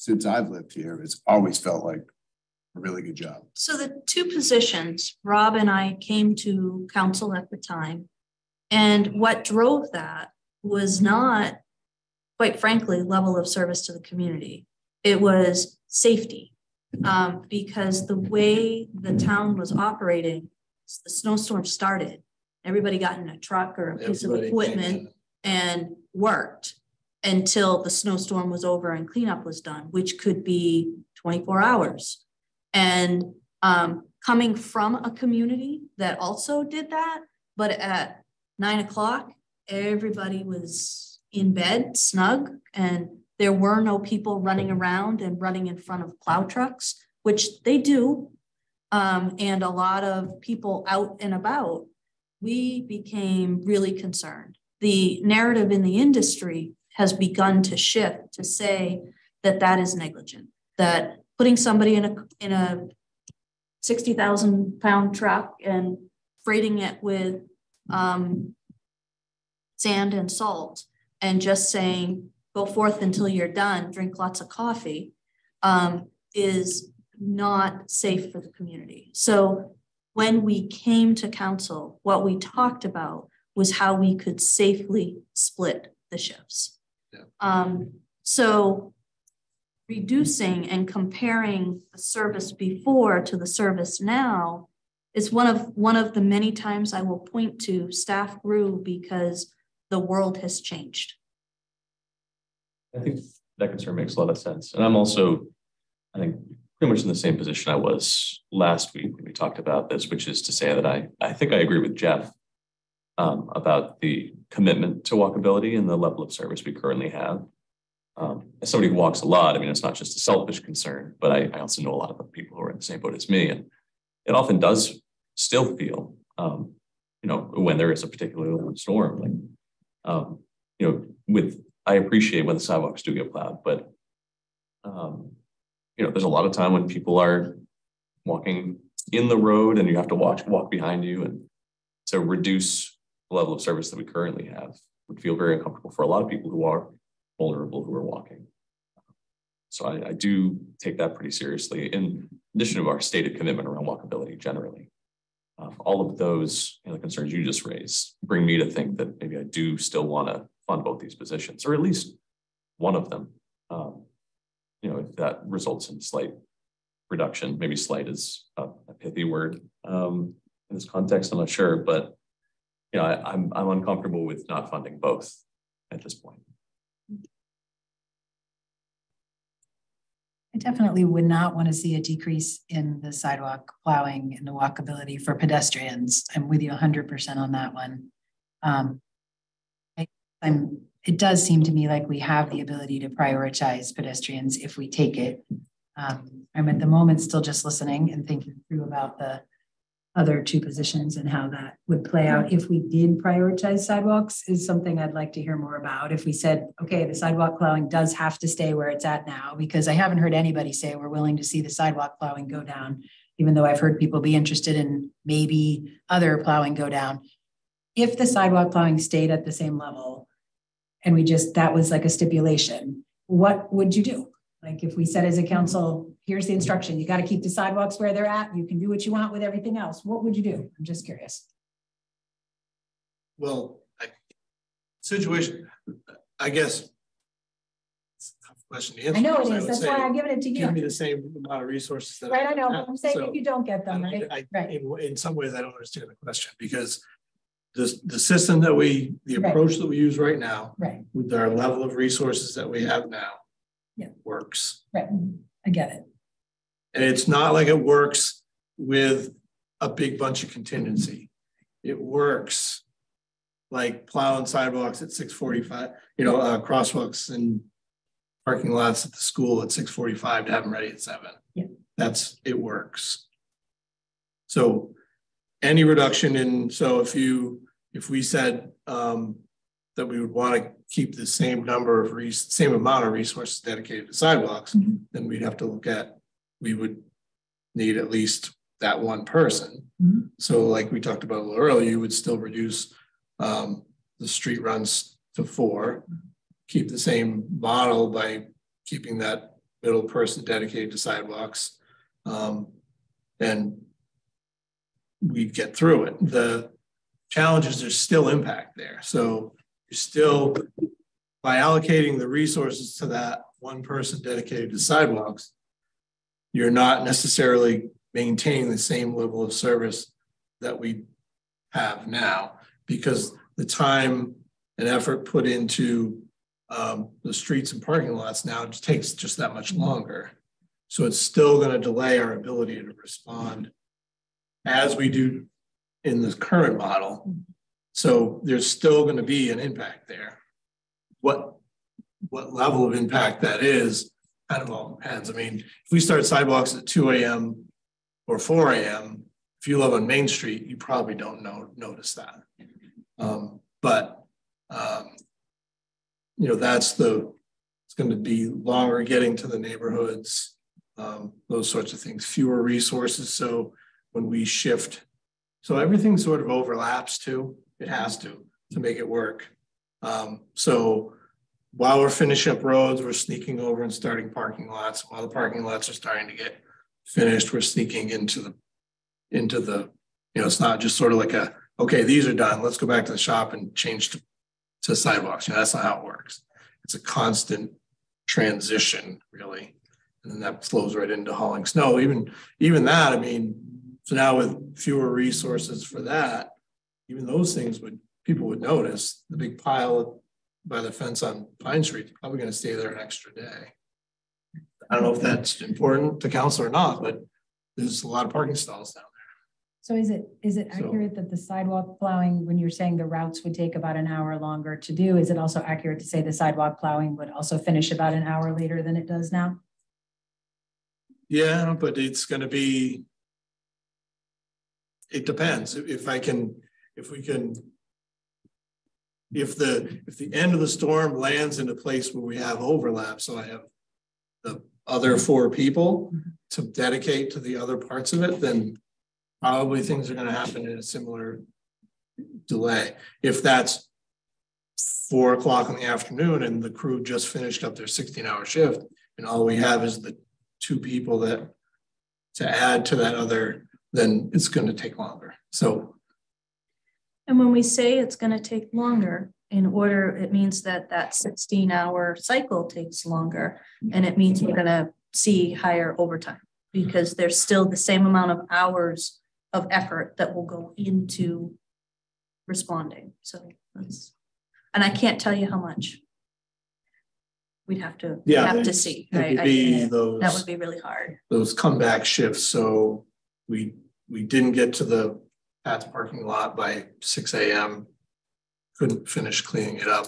since I've lived here, it's always felt like a really good job. So the two positions, Rob and I came to council at the time. And what drove that was not, quite frankly, level of service to the community. It was safety. Um, because the way the town was operating, the snowstorm started. Everybody got in a truck or a piece of Everybody came equipment and worked until the snowstorm was over and cleanup was done, which could be 24 hours. And um, coming from a community that also did that, but at nine o'clock, everybody was in bed, snug, and there were no people running around and running in front of plow trucks, which they do. Um, and a lot of people out and about, we became really concerned. The narrative in the industry has begun to shift to say that that is negligent, that putting somebody in a, in a sixty thousand pound truck and freighting it with um, sand and salt and just saying, go forth until you're done, drink lots of coffee, um, is not safe for the community. So when we came to council, what we talked about was how we could safely split the shifts. Um, so reducing and comparing the service before to the service now is one of one of the many times I will point to staff grew because the world has changed. I think that concern makes a lot of sense. And I'm also, I think, pretty much in the same position I was last week when we talked about this, which is to say that I, I think I agree with Jeff um, about the commitment to walkability and the level of service we currently have. Um, as somebody who walks a lot, I mean, it's not just a selfish concern, but I, I also know a lot of people who are in the same boat as me. And it often does still feel, um, you know, when there is a particular storm, like, um, you know, with, I appreciate when the sidewalks do get plowed, but, um, you know, there's a lot of time when people are walking in the road and you have to watch, walk behind you. And to reduce level of service that we currently have would feel very uncomfortable for a lot of people who are vulnerable who are walking. So I, I do take that pretty seriously in addition to our stated commitment around walkability generally. Um, all of those you know, concerns you just raised bring me to think that maybe I do still want to fund both these positions, or at least one of them. Um, you know, if that results in slight reduction, maybe slight is a, a pithy word um, in this context. I'm not sure, but you know, I, I'm I'm uncomfortable with not funding both at this point. I definitely would not want to see a decrease in the sidewalk plowing and the walkability for pedestrians. I'm with you 100% on that one. Um, I, I'm. It does seem to me like we have the ability to prioritize pedestrians if we take it. Um, I'm at the moment still just listening and thinking through about the other two positions and how that would play out if we did prioritize sidewalks is something I'd like to hear more about. If we said, okay, the sidewalk plowing does have to stay where it's at now, because I haven't heard anybody say we're willing to see the sidewalk plowing go down, even though I've heard people be interested in maybe other plowing go down. If the sidewalk plowing stayed at the same level and we just, that was like a stipulation, what would you do? Like if we said as a council, here's the instruction, you got to keep the sidewalks where they're at. You can do what you want with everything else. What would you do? I'm just curious. Well, I, situation, I guess. Question to answer. I know it is. That's why I'm giving it to you. Give me the same amount of resources that. Right, I know. have. I'm saying So, if you don't get them, right? I- Right. In, in some ways, I don't understand the question because the, the system that we, the Right. approach that we use right now Right, with our level of resources that we have now. Yeah. Works. right. I get it. And it's not like it works with a big bunch of contingency. It works like plowing sidewalks at six forty-five, you know, uh, crosswalks and parking lots at the school at six forty-five to have them ready at seven. Yeah. That's, it works. So any reduction in, so if you, if we said um, that we would want to keep the same number of, res- same amount of resources dedicated to sidewalks, Mhm. then we'd have to look at, we would need at least that one person. Mhm. So like we talked about a little earlier, you would still reduce um, the street runs to four. Keep the same model by keeping that middle person dedicated to sidewalks. Um, and we'd get through it. The challenge is there's still impact there. So you're still, by allocating the resources to that one person dedicated to sidewalks, you're not necessarily maintaining the same level of service that we have now because the time and effort put into um, the streets and parking lots now just takes just that much longer. So it's still going to delay our ability to respond as we do in the current model. So there's still going to be an impact there. What what level of impact that is kind of all depends. I mean, if we start sidewalks at 2 a.m. or 4 a.m., if you live on Main Street, you probably don't know notice that. Um, but um, you know, that's the it's going to be longer getting to the neighborhoods, um, those sorts of things, fewer resources. So when we shift, so everything sort of overlaps too. It has to to make it work. Um, so while we're finishing up roads, we're sneaking over and starting parking lots. While the parking lots are starting to get finished, we're sneaking into the into the, you know, it's not just sort of like a, okay, these are done, let's go back to the shop and change to, to sidewalks. You know, that's not how it works. It's a constant transition, really. And then that flows right into hauling snow. Even, even that, I mean, so now with fewer resources for that, even those things would, people would notice the big pile by the fence on Pine Street, probably gonna stay there an extra day. I don't know if that's important to council or not, but there's a lot of parking stalls down there. So is it, is it So- accurate that the sidewalk plowing, when you're saying the routes would take about an hour longer to do, is it also accurate to say the sidewalk plowing would also finish about an hour later than it does now? Yeah, but it's gonna be. It depends, if I can, if we can. If the, if the end of the storm lands in a place where we have overlap, so I have. The other four people to dedicate to the other parts of it, then. Probably things are gonna happen in a similar. Delay, if that's. Four o'clock in the afternoon and the crew just finished up their sixteen hour shift and all we have is the two people that to add to that other, then it's going to take longer. So And when we say it's gonna take longer, in order, it means that that sixteen hour cycle takes longer. And it means we're gonna see higher overtime because there's still the same amount of hours of effort that will go into responding. So that's, and I can't tell you how much. We'd have to, Yeah, have to see. Right? I- be That would be really hard. those comeback shifts, so we, we didn't get to the Pat's parking lot by six AM. Couldn't finish cleaning it up.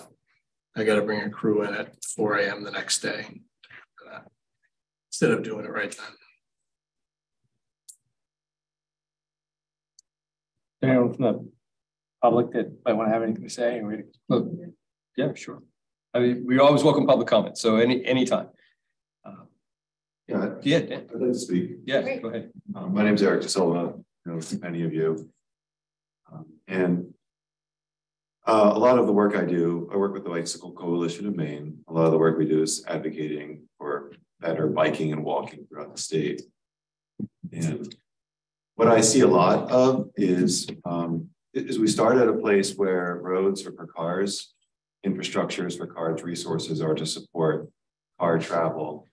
I gotta bring a crew in at four AM the next day. for that, Instead of doing it right then. Anyone from the public that might want to have anything to say? or we- Look, Yeah, sure. I mean, we always welcome public comment, so any, anytime. Uh, Yeah, Yeah, Dan, I'd like to speak. yeah, go ahead. Uh, my name's Eric DeSilva, you know, many of you. Um, and uh, a lot of the work I do, I work with the Bicycle Coalition of Maine. A lot of the work we do is advocating for better biking and walking throughout the state. And what I see a lot of is, um, is we start at a place where roads are for cars, infrastructures for cars, resources are to support car travel.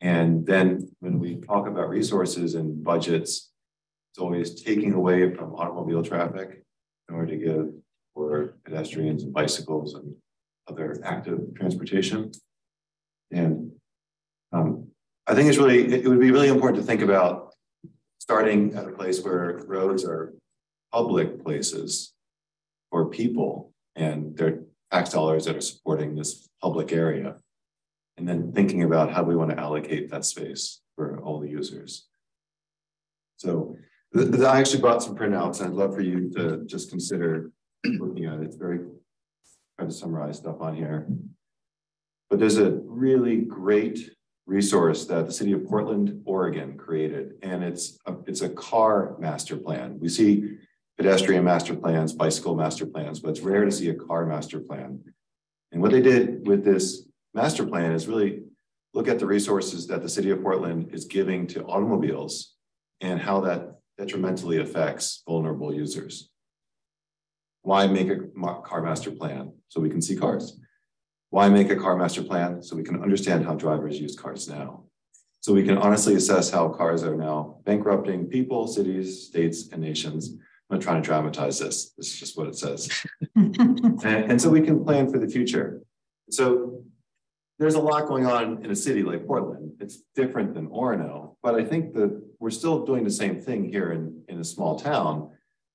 And then when we talk about resources and budgets, always taking away from automobile traffic in order to give for pedestrians and bicycles and other active transportation. And um, I think it's really, it would be really important to think about starting at a place where roads are public places for people and their tax dollars that are supporting this public area. And then thinking about how we want to allocate that space for all the users. So I actually brought some printouts and I'd love for you to just consider looking at it. It's very, hard to summarize stuff on here. But there's a really great resource that the city of Portland, Oregon created, and it's a, it's a car master plan. We see pedestrian master plans, bicycle master plans, but it's rare to see a car master plan. And what they did with this master plan is really look at the resources that the city of Portland is giving to automobiles and how that detrimentally affects vulnerable users. Why make a car master plan so we can see cars? Why make a car master plan so we can understand how drivers use cars now? So we can honestly assess how cars are now bankrupting people, cities, states, and nations. I'm not trying to dramatize this. This is just what it says. <laughs> and, and so we can plan for the future. So there's a lot going on in a city like Portland. It's different than Orono, but I think that we're still doing the same thing here in, in a small town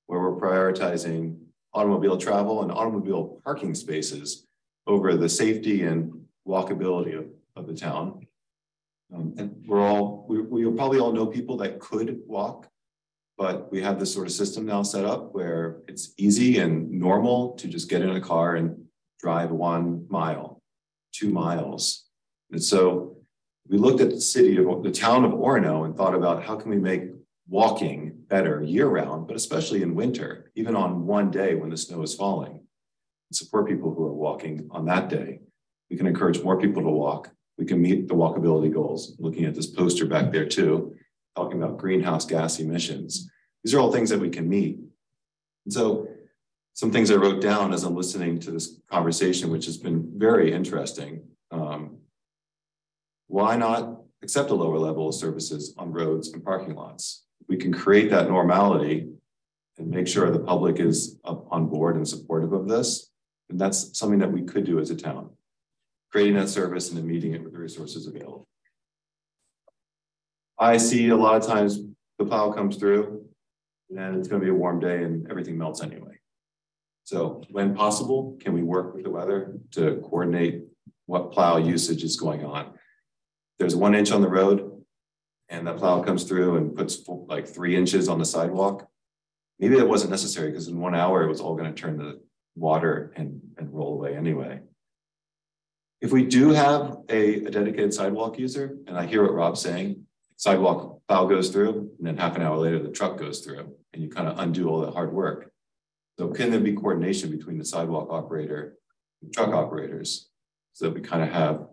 where we're prioritizing automobile travel and automobile parking spaces over the safety and walkability of, of the town. Um, and we're all, we, we probably all know people that could walk, but we have this sort of system now set up where it's easy and normal to just get in a car and drive one mile, two miles. And so we looked at the city of the town of Orono and thought about how can we make walking better year round, but especially in winter, even on one day when the snow is falling support people who are walking on that day. We can encourage more people to walk. We can meet the walkability goals. Looking at this poster back there too, talking about greenhouse gas emissions. These are all things that we can meet. And so some things I wrote down as I'm listening to this conversation, which has been very interesting. Um, why not accept a lower level of services on roads and parking lots? We can create that normality and make sure the public is on board and supportive of this. And that's something that we could do as a town, creating that service and then meeting it with the resources available. I see a lot of times the plow comes through and it's going to be a warm day and everything melts anyway. So when possible, can we work with the weather to coordinate what plow usage is going on? There's one inch on the road and that plow comes through and puts like three inches on the sidewalk. Maybe that wasn't necessary because in one hour it was all going to turn to water and, and roll away anyway. If we do have a, a dedicated sidewalk user, and I hear what Rob's saying, sidewalk plow goes through, and then half an hour later the truck goes through, and you kind of undo all that hard work. So can there be coordination between the sidewalk operator and truck operators so that we kind of have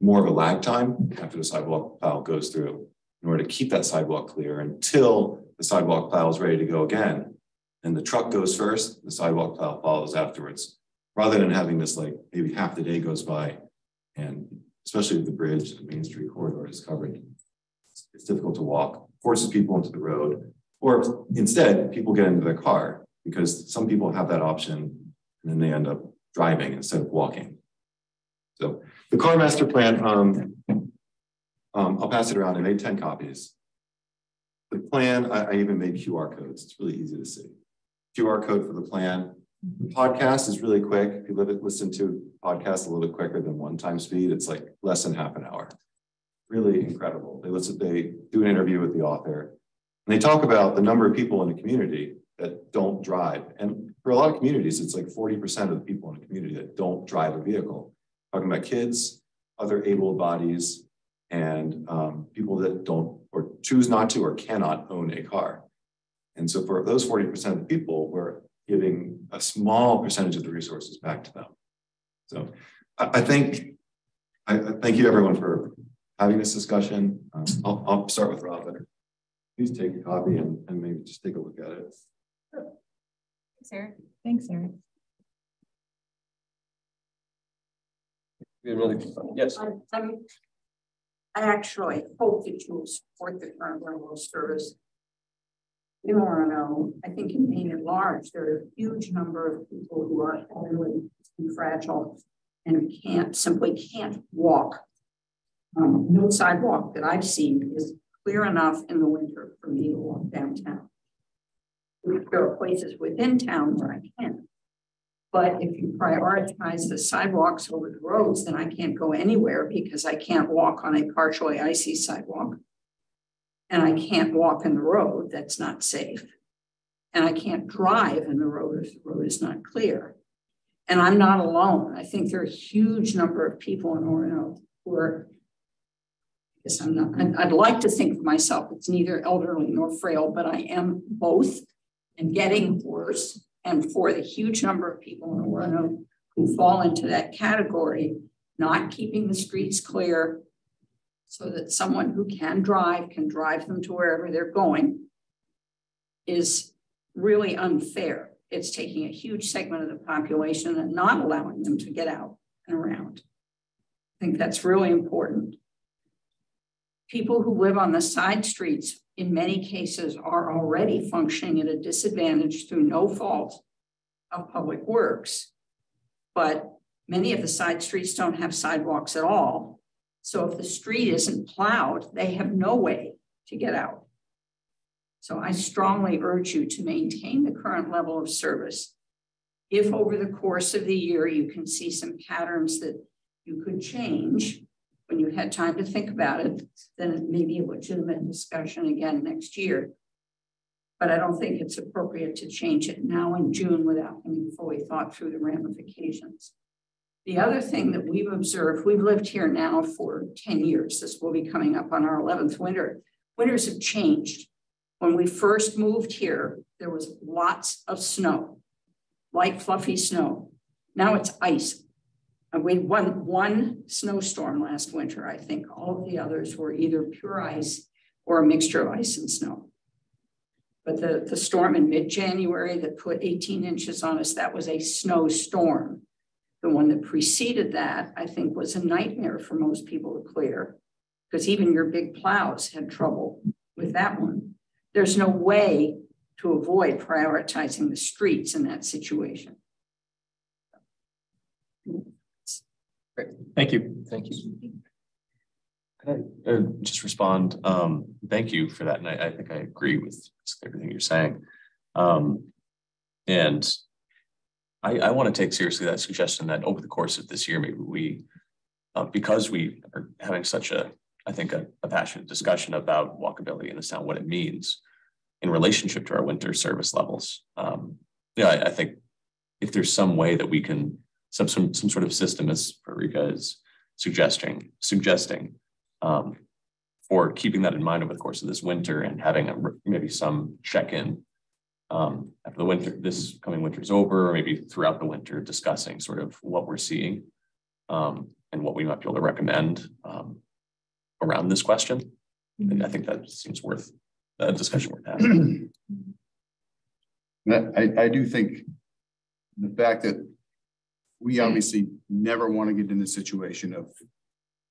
more of a lag time after the sidewalk plow goes through in order to keep that sidewalk clear until the sidewalk plow is ready to go again. And the truck goes first, the sidewalk plow follows afterwards, rather than having this like maybe half the day goes by and especially with the bridge, the Main Street corridor is covered. It's difficult to walk, forces people into the road, or instead people get into their car because some people have that option and then they end up driving instead of walking. So the car master plan, um, um, I'll pass it around. I made 10 copies. The plan, I, I, even made QR codes. It's really easy to see. QR code for the plan. The podcast is really quick. If you listen to podcasts a little bit quicker than one time speed, it's like less than half an hour. Really incredible. They listen, they do an interview with the author and they talk about the number of people in the community that don't drive. And for a lot of communities, it's like 40% of the people in a community that don't drive a vehicle. Talking about kids, other able bodies, and um, people that don't or choose not to or cannot own a car. And so for those 40% of the people, we're giving a small percentage of the resources back to them. So I, I think, I, I, thank you everyone for having this discussion. Um, I'll, I'll, start with Robin. Please take a copy and, and maybe just take a look at it. Thanks, Eric. Thanks, Eric. Another, yes. I'm, I actually hope that you will support the current level of service. In Orono, I think in Maine at large, there are a huge number of people who are elderly and fragile and can't simply can't walk. Um, no sidewalk that I've seen is clear enough in the winter for me to walk downtown. There are places within town where I can. But if you prioritize the sidewalks over the roads, then I can't go anywhere because I can't walk on a partially icy sidewalk. And I can't walk in the road that's not safe. And I can't drive in the road if the road is not clear. And I'm not alone. I think there are a huge number of people in Orono who are, I guess I'm not, I'd like to think of myself it's neither elderly nor frail, but I am both and getting worse and for the huge number of people in Orono who fall into that category, not keeping the streets clear so that someone who can drive can drive them to wherever they're going is really unfair. It's taking a huge segment of the population and not allowing them to get out and around. I think that's really important. People who live on the side streets in many cases are already functioning at a disadvantage through no fault of public works. But many of the side streets don't have sidewalks at all. So if the street isn't plowed, they have no way to get out. So I strongly urge you to maintain the current level of service. If over the course of the year you can see some patterns that you could change, when you had time to think about it, then it may be a legitimate discussion again next year. But I don't think it's appropriate to change it now in June without having fully thought through the ramifications. The other thing that we've observed, we've lived here now for 10 years. This will be coming up on our 11th winter. Winters have changed. When we first moved here, there was lots of snow, light, fluffy snow. Now it's ice we one, one snowstorm last winter, I think. All of the others were either pure ice or a mixture of ice and snow. But the, the storm in mid-January that put 18 inches on us, that was a snowstorm. The one that preceded that, I think, was a nightmare for most people to clear because even your big plows had trouble with that one. There's no way to avoid prioritizing the streets in that situation. Great. Thank you. Thank you. Can I uh, just respond? Um, thank you for that. And I, I think I agree with everything you're saying. Um, and I, I want to take seriously that suggestion that over the course of this year, maybe we, uh, because we are having such a, I think, a, a passionate discussion about walkability in this town, what it means in relationship to our winter service levels. Um, yeah, I, I think if there's some way that we can some some some sort of system, as Rika is suggesting suggesting, um, for keeping that in mind over the course of this winter and having a, maybe some check-in um, after the winter, this coming winter is over, or maybe throughout the winter, discussing sort of what we're seeing um, and what we might be able to recommend um, around this question. And I think that seems worth a discussion worth having. <clears throat> I, I do think the fact that we obviously never want to get in the situation of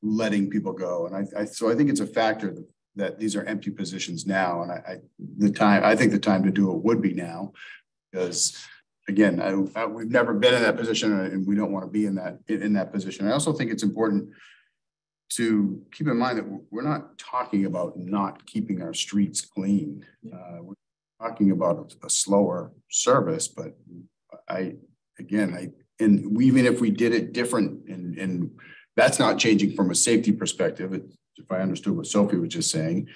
letting people go. And I, I, so I think it's a factor that, that these are empty positions now. And I, I, the time, I think the time to do it would be now because again, I, we've never been in that position and we don't want to be in that, in, in that position. I also think it's important to keep in mind that we're not talking about not keeping our streets clean. Uh, we're talking about a, a slower service, but I, again, I, and even if we did it different and, and that's not changing from a safety perspective. if I understood what Sophie was just saying,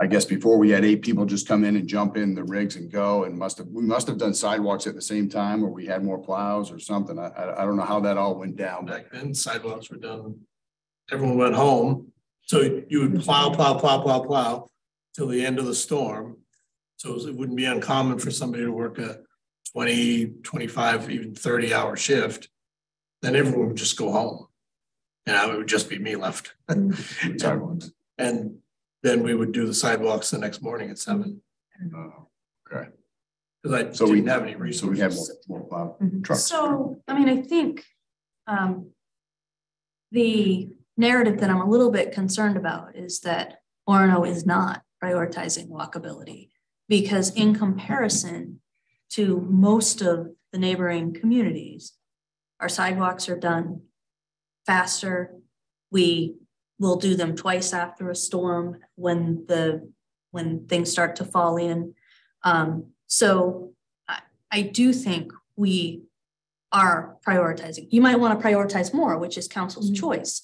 I guess before we had eight people just come in and jump in the rigs and go and must have, we must have done sidewalks at the same time or we had more plows or something. I, I, I don't know how that all went down. Back then sidewalks were done, everyone went home. So you would plow, plow, plow, plow, plow till the end of the storm. So it wouldn't be uncommon for somebody to work a 20, 25, even 30 hour shift. Then everyone would just go home and it would just be me left. <laughs> Sidewalks. And then we would do the sidewalks the next morning at seven. Oh, okay. Because I So so we- didn't have any So resources. we had more, more plow trucks. So, I mean, I think um, the narrative that I'm a little bit concerned about is that Orono is not prioritizing walkability because in comparison to most of the neighboring communities, our sidewalks are done faster. We will do them twice after a storm when the when things start to fall in. Um, so I, I do think we are prioritizing. You might want to prioritize more, which is council's mm -hmm. choice.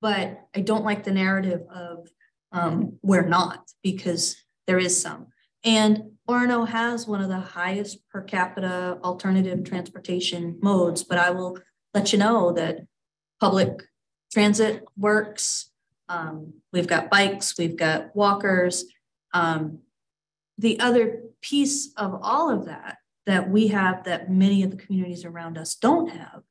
But I don't like the narrative of um, we're not because there is some. And Orono has one of the highest per capita alternative transportation modes, but I will let you know that public transit works. Um, we've got bikes, we've got walkers. Um, the other piece of all of that that we have that many of the communities around us don't have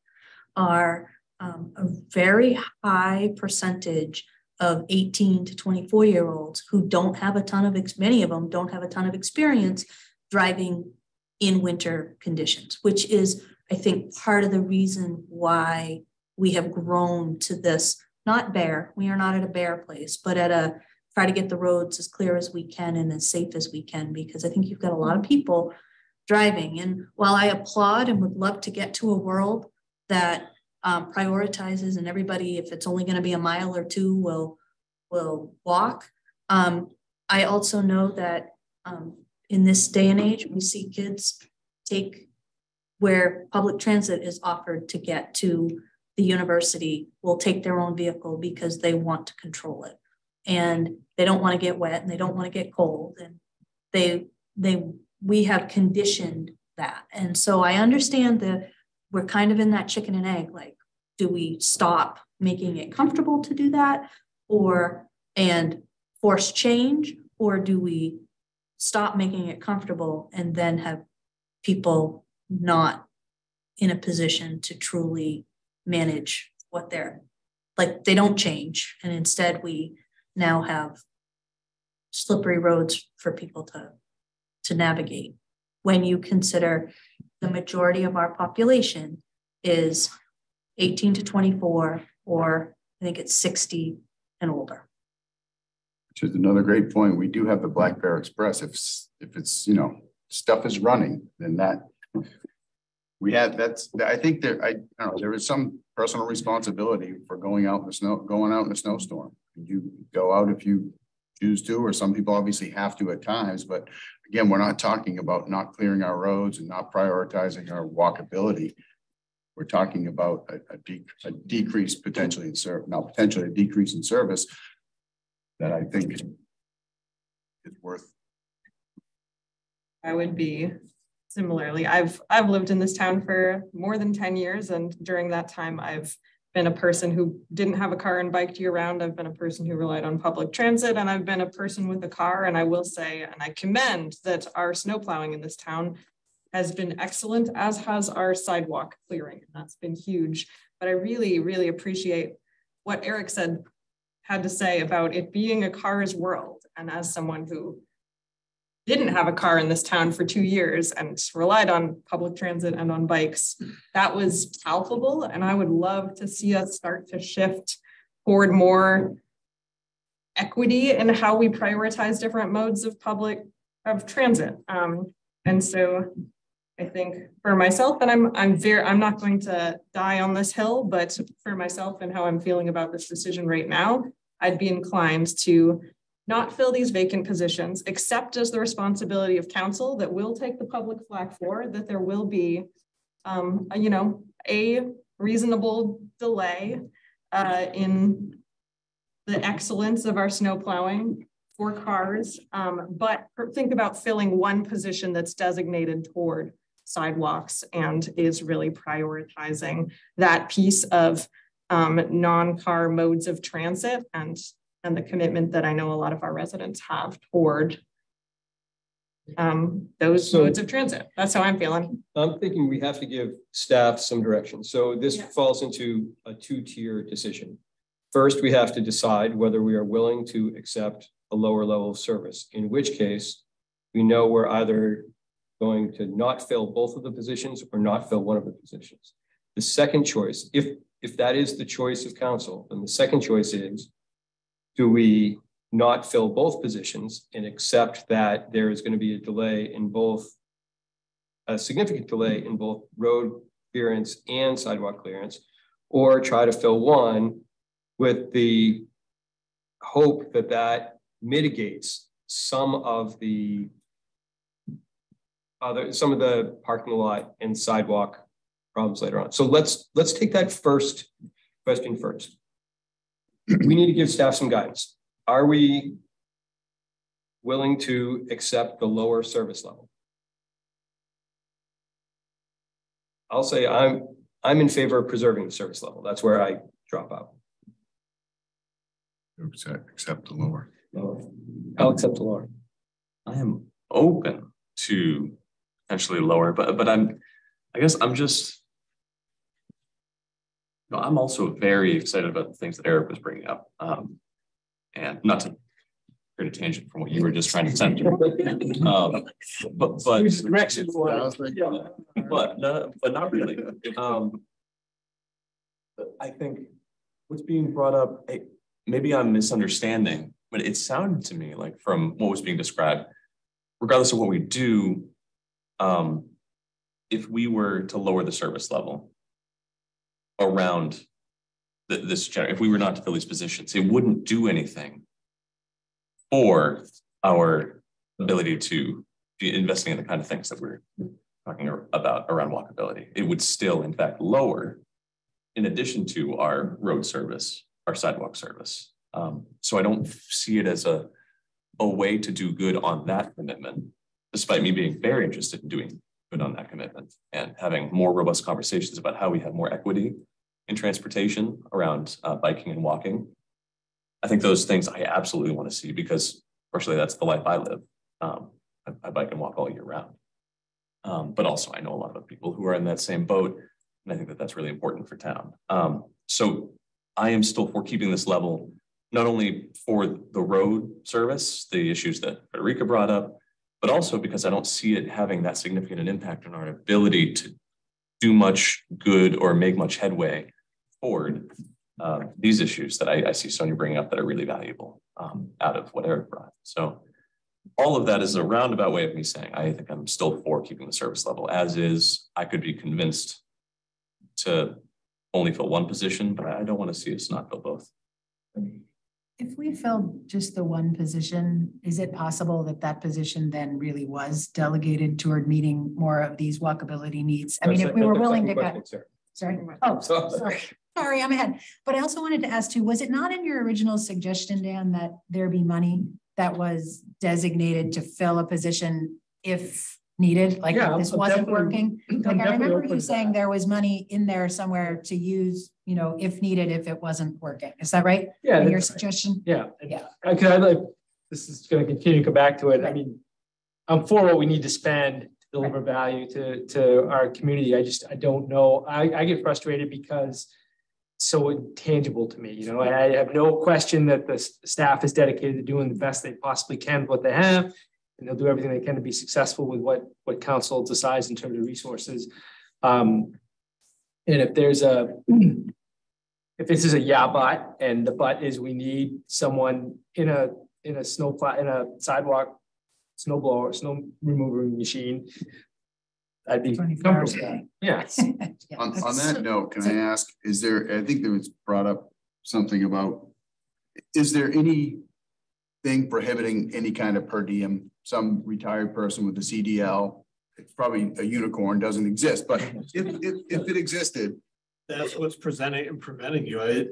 are um, a very high percentage of 18 to 24 year olds who don't have a ton of, many of them don't have a ton of experience driving in winter conditions, which is, I think, part of the reason why we have grown to this, not bare, we are not at a bare place, but at a try to get the roads as clear as we can and as safe as we can, because I think you've got a lot of people driving. And while I applaud and would love to get to a world that um, prioritizes and everybody, if it's only going to be a mile or two, will will walk. Um, I also know that um, in this day and age, we see kids take where public transit is offered to get to the university will take their own vehicle because they want to control it and they don't want to get wet and they don't want to get cold and they they we have conditioned that and so i understand that we're kind of in that chicken and egg like do we stop making it comfortable to do that or and force change or do we stop making it comfortable and then have people not in a position to truly manage what they're like they don't change and instead we now have slippery roads for people to to navigate. When you consider the majority of our population is 18 to 24, or I think it's 60 and older. Which is another great point. We do have the Black Bear Express. If, if it's, you know, stuff is running, then that we had that's I think there I, I don't know there is some personal responsibility for going out in the snow going out in a snowstorm. You go out if you choose to, or some people obviously have to at times, but again, we're not talking about not clearing our roads and not prioritizing our walkability. We're talking about a, a, de a decrease potentially in service, not potentially a decrease in service that I think is worth. I would be similarly. I've I've lived in this town for more than 10 years and during that time I've been a person who didn't have a car and biked year round. I've been a person who relied on public transit and I've been a person with a car and I will say and I commend that our snow plowing in this town has been excellent as has our sidewalk clearing and that's been huge. But I really really appreciate what Eric said had to say about it being a car's world and as someone who didn't have a car in this town for two years and relied on public transit and on bikes, that was palpable. And I would love to see us start to shift toward more equity in how we prioritize different modes of public of transit. Um, and so I think for myself, and I'm I'm very I'm not going to die on this hill, but for myself and how I'm feeling about this decision right now, I'd be inclined to not fill these vacant positions, except as the responsibility of council that will take the public flag for, that there will be, um, a, you know, a reasonable delay uh, in the excellence of our snow plowing for cars. Um, but think about filling one position that's designated toward sidewalks and is really prioritizing that piece of um, non-car modes of transit and and the commitment that I know a lot of our residents have toward um, those so, modes of transit. That's how I'm feeling. I'm thinking we have to give staff some direction. So this yes. falls into a two-tier decision. First, we have to decide whether we are willing to accept a lower level of service, in which case we know we're either going to not fill both of the positions or not fill one of the positions. The second choice, if, if that is the choice of council, then the second choice is do we not fill both positions and accept that there is going to be a delay in both, a significant delay in both road clearance and sidewalk clearance, or try to fill one with the hope that that mitigates some of the other some of the parking lot and sidewalk problems later on. So let's let's take that first question first we need to give staff some guidance. Are we willing to accept the lower service level? I'll say I'm I'm in favor of preserving the service level. That's where I drop out. Accept, accept the lower. I'll accept the lower. I am open to potentially lower, but but I'm I guess I'm just no, I'm also very excited about the things that Eric was bringing up. Um, and not to create a tangent from what you were just trying to send. <laughs> um, but but direction. But no, but not really. Um, I think what's being brought up, maybe I'm misunderstanding, but it sounded to me like from what was being described, regardless of what we do, um, if we were to lower the service level, around the, this, if we were not to fill these positions, it wouldn't do anything for our ability to be investing in the kind of things that we're talking about around walkability. It would still, in fact, lower in addition to our road service, our sidewalk service. Um, so I don't see it as a, a way to do good on that commitment, despite me being very interested in doing good on that commitment and having more robust conversations about how we have more equity in transportation around uh, biking and walking. I think those things I absolutely want to see because partially that's the life I live. Um, I, I, bike and walk all year round. Um, but also I know a lot of people who are in that same boat. And I think that that's really important for town. Um, so I am still for keeping this level, not only for the road service, the issues that Frederica brought up, but also because I don't see it having that significant an impact on our ability to do much good or make much headway forward uh, these issues that I, I, see Sonia bringing up that are really valuable um, out of what Eric brought. So all of that is a roundabout way of me saying I think I'm still for keeping the service level as is. I could be convinced to only fill one position, but I don't want to see us not fill both. If we filled just the one position, is it possible that that position then really was delegated toward meeting more of these walkability needs? I mean, if we were willing to cut. Sorry. Oh, sorry. Sorry, I'm ahead. But I also wanted to ask too, was it not in your original suggestion, Dan, that there be money that was designated to fill a position if needed, like Yeah, this I'm wasn't working? <clears throat> I'm Like I remember you saying there was money in there somewhere to use, you know, if needed, if it wasn't working. Is that right? Yeah, In Your suggestion? Yeah. Yeah. I could, I'd like, this is gonna continue to come back to it. I mean, I'm for what we need to spend to deliver value to, to our community. I just, I don't know. I, I get frustrated because so intangible to me, you know, I have no question that the staff is dedicated to doing the best they possibly can with what they have. And they'll do everything they can to be successful with what, what council decides in terms of resources. Um, and if there's a, <clears throat> if this is a yeah but, and the but is we need someone in a, in a snow plow, in a sidewalk, snow blower, snow remover machine. I'd be 24 hours a comfortable. day. Yes. <laughs> On, on that note, can I ask, is there, I think there was brought up something about, is there any thing prohibiting any kind of per diem, some retired person with a CDL? It's probably a unicorn, doesn't exist, but if, if, if it existed, That's what's presenting and preventing you. I,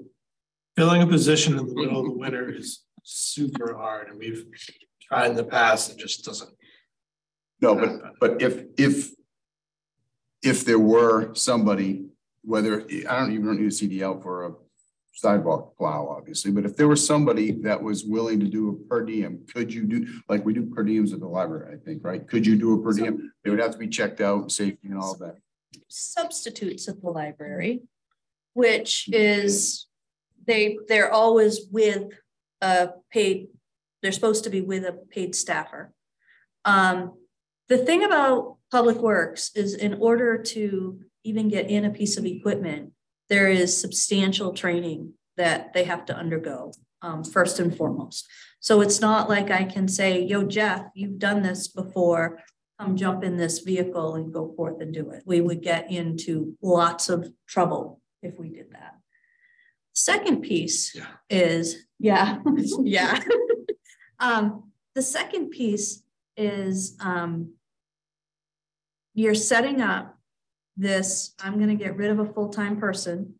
filling a position in the middle of the winter is super hard and we've tried in the past, it just doesn't. no, but, but if, if if there were somebody, whether, I don't even need a CDL for a sidewalk plow, obviously, but if there was somebody that was willing to do a per diem, could you do, like we do per diems at the library, I think, right? Could you do a per diem? They would have to be checked out, safety and all of that. substitutes at the library, which is, they, they're always with a paid, they're supposed to be with a paid staffer. Um, the thing about Public Works is in order to even get in a piece of equipment, there is substantial training that they have to undergo, um, first and foremost. So it's not like I can say, yo, Jeff, you've done this before come jump in this vehicle and go forth and do it. We would get into lots of trouble if we did that. Second piece Yeah. is, yeah, <laughs> yeah. <laughs> Um, the second piece is, um, you're setting up this, I'm gonna get rid of a full-time person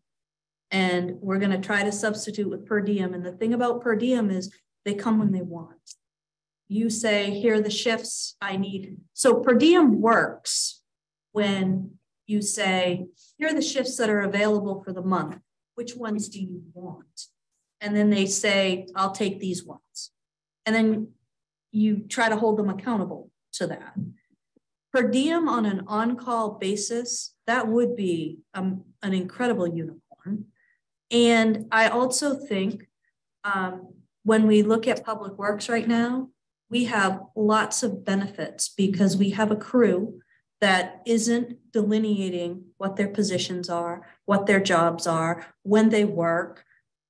and we're gonna try to substitute with per diem. And the thing about per diem is they come when they want you say, here are the shifts I need. So per diem works when you say, here are the shifts that are available for the month. Which ones do you want? And then they say, I'll take these ones. And then you try to hold them accountable to that. Per diem on an on-call basis, that would be um, an incredible unicorn. And I also think um, when we look at public works right now, we have lots of benefits because we have a crew that isn't delineating what their positions are, what their jobs are, when they work,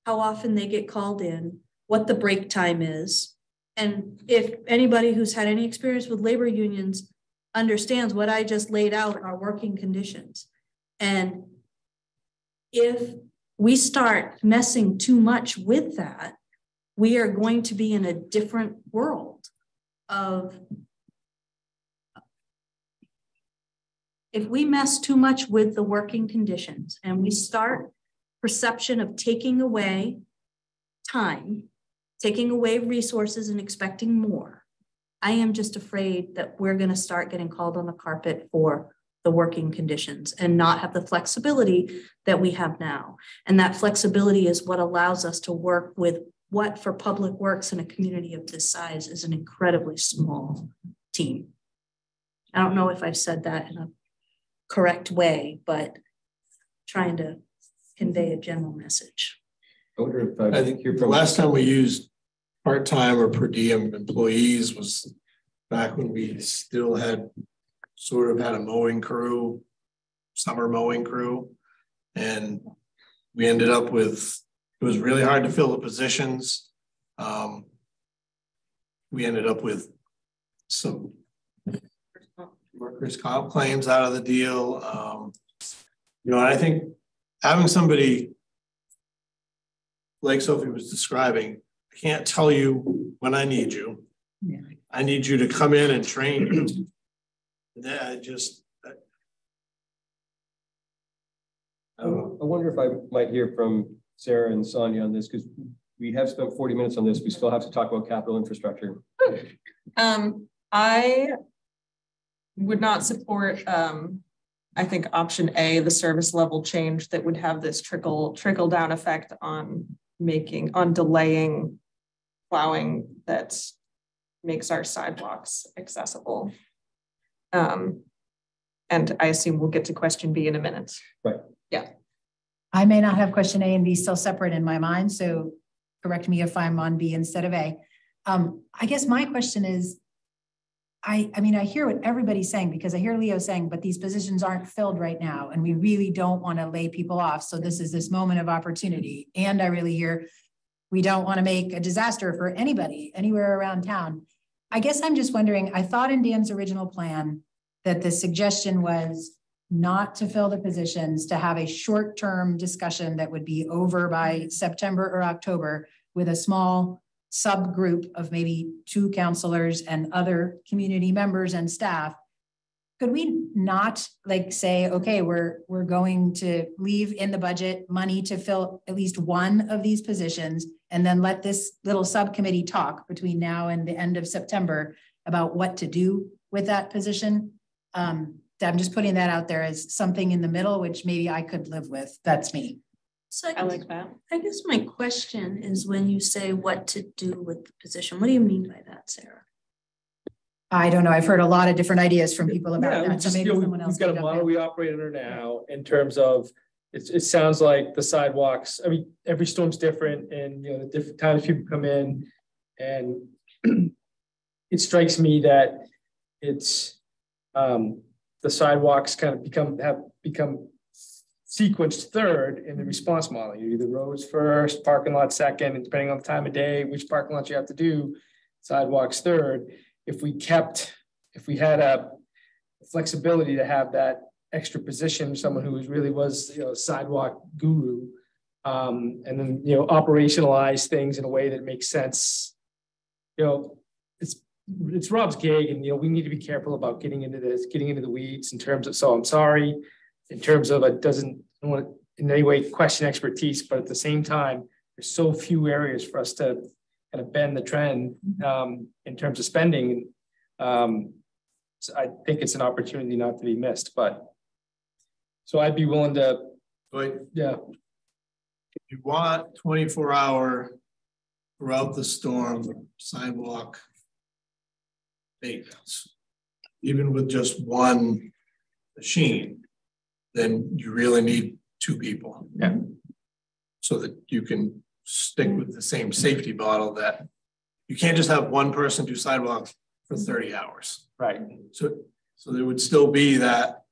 how often they get called in, what the break time is. And if anybody who's had any experience with labor unions understands what I just laid out are working conditions. And if we start messing too much with that, we are going to be in a different world of if we mess too much with the working conditions and we start perception of taking away time, taking away resources and expecting more, I am just afraid that we're going to start getting called on the carpet for the working conditions and not have the flexibility that we have now. And that flexibility is what allows us to work with what for public works in a community of this size is an incredibly small team. I don't know if I've said that in a correct way, but trying to convey a general message. I wonder if I think the last time we used part-time or per diem employees was back when we still had sort of had a mowing crew, summer mowing crew. And we ended up with, it was really hard to fill the positions. Um, we ended up with some workers' comp claims out of the deal. Um, you know, I think having somebody like Sophie was describing, I can't tell you when I need you. Yeah. I need you to come in and train you. Yeah, I just, I I wonder if I might hear from Sarah and Sonia on this, because we have spent forty minutes on this. We still have to talk about capital infrastructure. Um, I would not support, um, I think option A, the service level change that would have this trickle, trickle down effect on making, on delaying plowing that makes our sidewalks accessible. Um, and I assume we'll get to question B in a minute. Right. Yeah. I may not have question A and B still separate in my mind, so correct me if I'm on B instead of A. Um, I guess my question is, I, I mean, I hear what everybody's saying because I hear Leo saying, but these positions aren't filled right now and we really don't want to lay people off. So this is this moment of opportunity. And I really hear we don't want to make a disaster for anybody anywhere around town. I guess I'm just wondering, I thought in Dan's original plan that the suggestion was not to fill the positions, to have a short-term discussion that would be over by September or October with a small subgroup of maybe two councilors and other community members and staff. Could we not like say, okay, we're we're going to leave in the budget money to fill at least one of these positions and then let this little subcommittee talk between now and the end of September about what to do with that position? Um, I'm just putting that out there as something in the middle, which maybe I could live with. That's me. So I like that. I guess my question is when you say what to do with the position, what do you mean by that, Sarah? I don't know. I've heard a lot of different ideas from people about Yeah, we that. So maybe you know, someone we- else. We've got a model in. we operate under now in terms of, it, it sounds like the sidewalks, I mean, every storm's different and, you know, the different times people come in. And <clears throat> it strikes me that it's, um, the sidewalks kind of become, have become sequenced third in the response model. You do the roads first, parking lot second, and depending on the time of day, which parking lots you have to do, sidewalks third. If we kept, if we had a flexibility to have that extra position, someone who really was, you know, a sidewalk guru. Um, and then, you know, operationalize things in a way that makes sense. You know, it's, it's Rob's gig and, you know, we need to be careful about getting into this, getting into the weeds in terms of, so I'm sorry. In terms of it doesn't want in any way question expertise, but at the same time, there's so few areas for us to kind of bend the trend um, in terms of spending. Um, so I think it's an opportunity not to be missed, but so I'd be willing to, but yeah, if you want twenty-four hour throughout the storm sidewalk maintenance, even with just one machine, then you really need two people. Yeah. So that you can stick with the same safety model that you can't just have one person do sidewalks for thirty hours. right. So, so there would still be that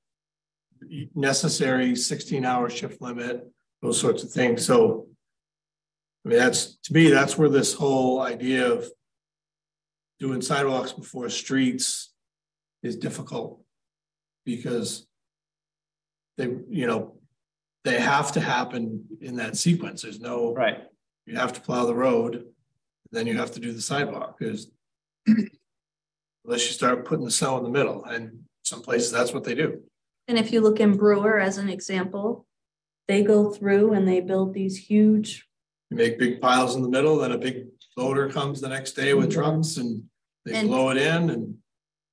necessary sixteen hour shift limit, those sorts of things. So I mean, that's, to me, that's where this whole idea of doing sidewalks before streets is difficult. Because they, you know, they have to happen in that sequence. There's no, Right. you have to plow the road, then you have to do the sidewalk, because <clears throat> unless you start putting the snow in the middle, and some places, that's what they do. And if you look in Brewer as an example, they go through and they build these huge, You make big piles in the middle, then a big loader comes the next day with trucks and they And- blow it in and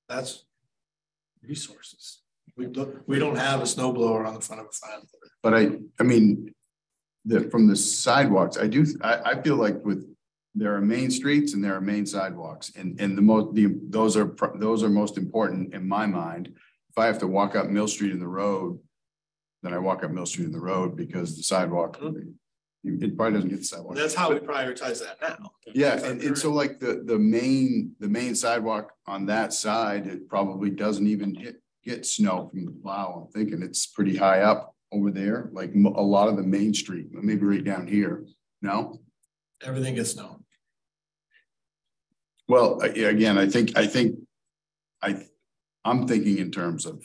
that's resources. We look, we don't have a snow blower on the front of a fire. But I, I mean, the, from the sidewalks, I do, I, I feel like with, there are main streets and there are main sidewalks and, and the most, the, those are, those are most important in my mind. If I have to walk up Mill Street in the road, then I walk up Mill Street in the road because the sidewalk mm-hmm. It probably doesn't get the sidewalk. That's how we prioritize that now. Yeah, and, and so like the, the main, the main sidewalk on that side, it probably doesn't even get, get snow from the plow. I'm thinking it's pretty high up over there, like a lot of the main street, maybe right down here. No? Everything gets snow. Well, again, I think, I think, I, I'm thinking in terms of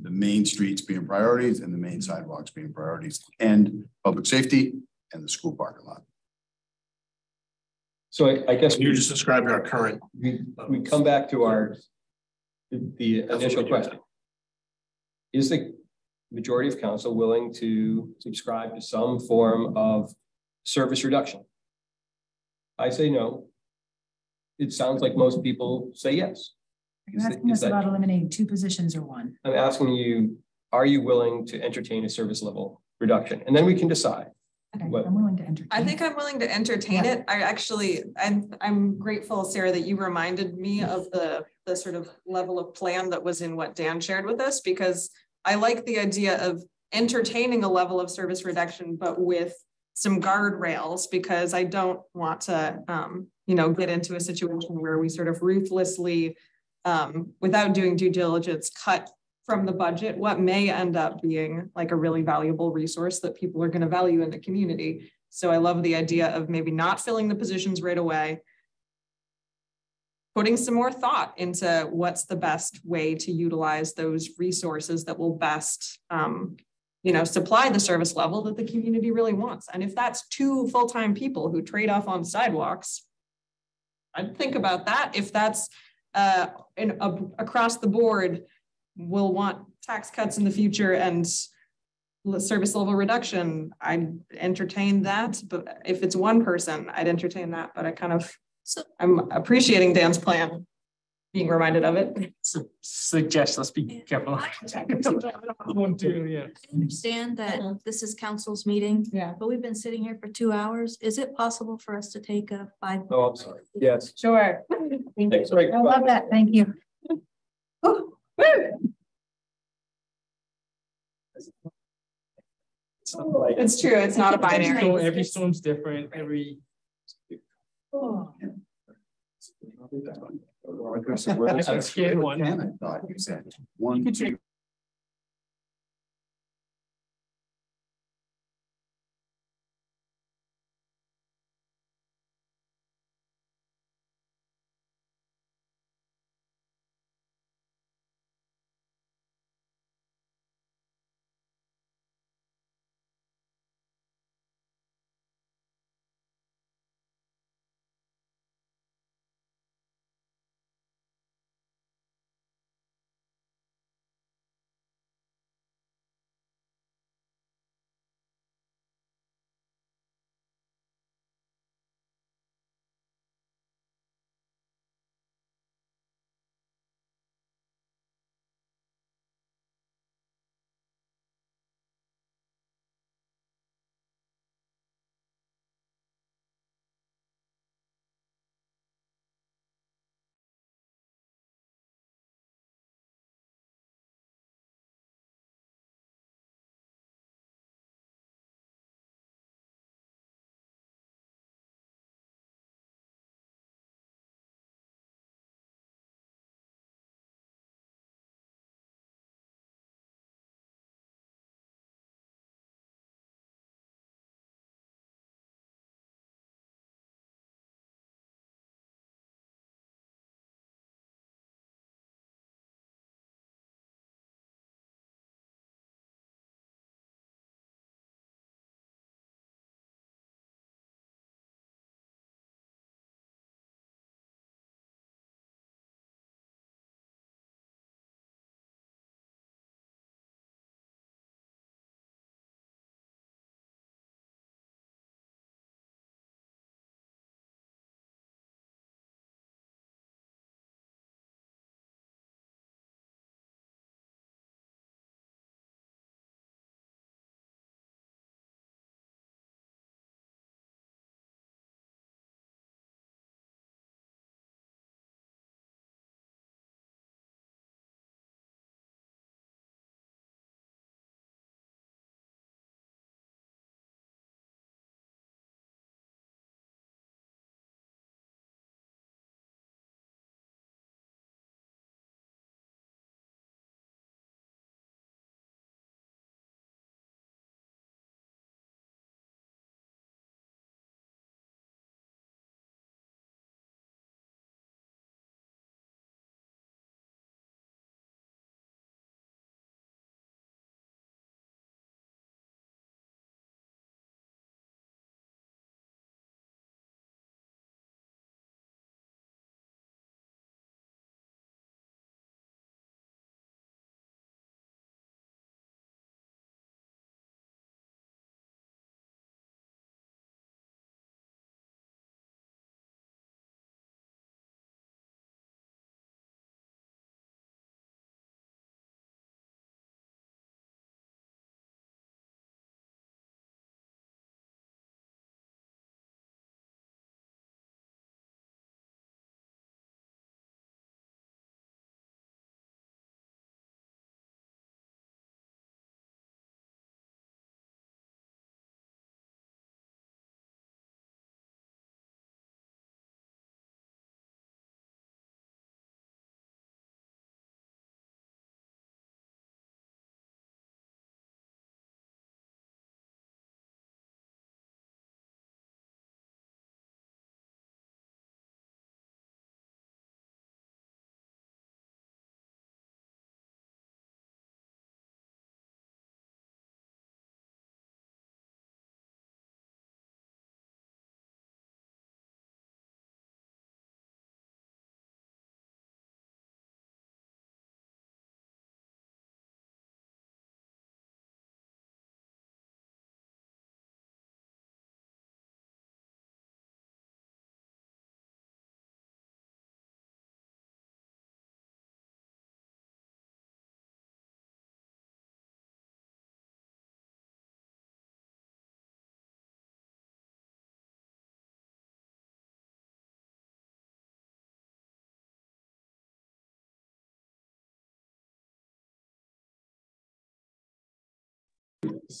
the main streets being priorities and the main mm-hmm. sidewalks being priorities and public safety and the school parking lot. So I, I guess You we just described our current. we, we come back to our, the what initial question. Is the majority of council willing to subscribe to some form of service reduction? I say no. It sounds like most people say yes. Are you Is asking is us that- about eliminating two positions or one? I'm asking you, are you willing to entertain a service level reduction? And then we can decide. Okay, What- I'm willing to entertain. I think I'm willing to entertain it. I actually, I'm, I'm grateful, Sarah, that you reminded me of the, the sort of level of plan that was in what Dan shared with us, because I like the idea of entertaining a level of service reduction, but with some guardrails, because I don't want to, um, you know, get into a situation where we sort of ruthlessly, um, without doing due diligence, cut from the budget, what may end up being like a really valuable resource that people are going to value in the community. So I love the idea of maybe not filling the positions right away. Putting some more thought into what's the best way to utilize those resources that will best, um, you know, supply the service level that the community really wants. And if that's two full-time people who trade off on sidewalks, I'd think about that. If that's uh, in, across the board, will want tax cuts in the future and service level reduction, I'd entertain that. But if it's one person, I'd entertain that. But I kind of, I'm appreciating Dan's plan, being reminded of it. Su- Suggest, let's be careful. One, two, <laughs> yeah. I understand that uh-huh. this is council's meeting. Yeah. But we've been sitting here for two hours. Is it possible for us to take a five? Oh, I'm sorry. Yes. Sure. Thanks, Mike. I love that. Thank you. It's true, it's not a binary. So every storm's different, every. I'm scared <laughs> one. I thought you said one, two.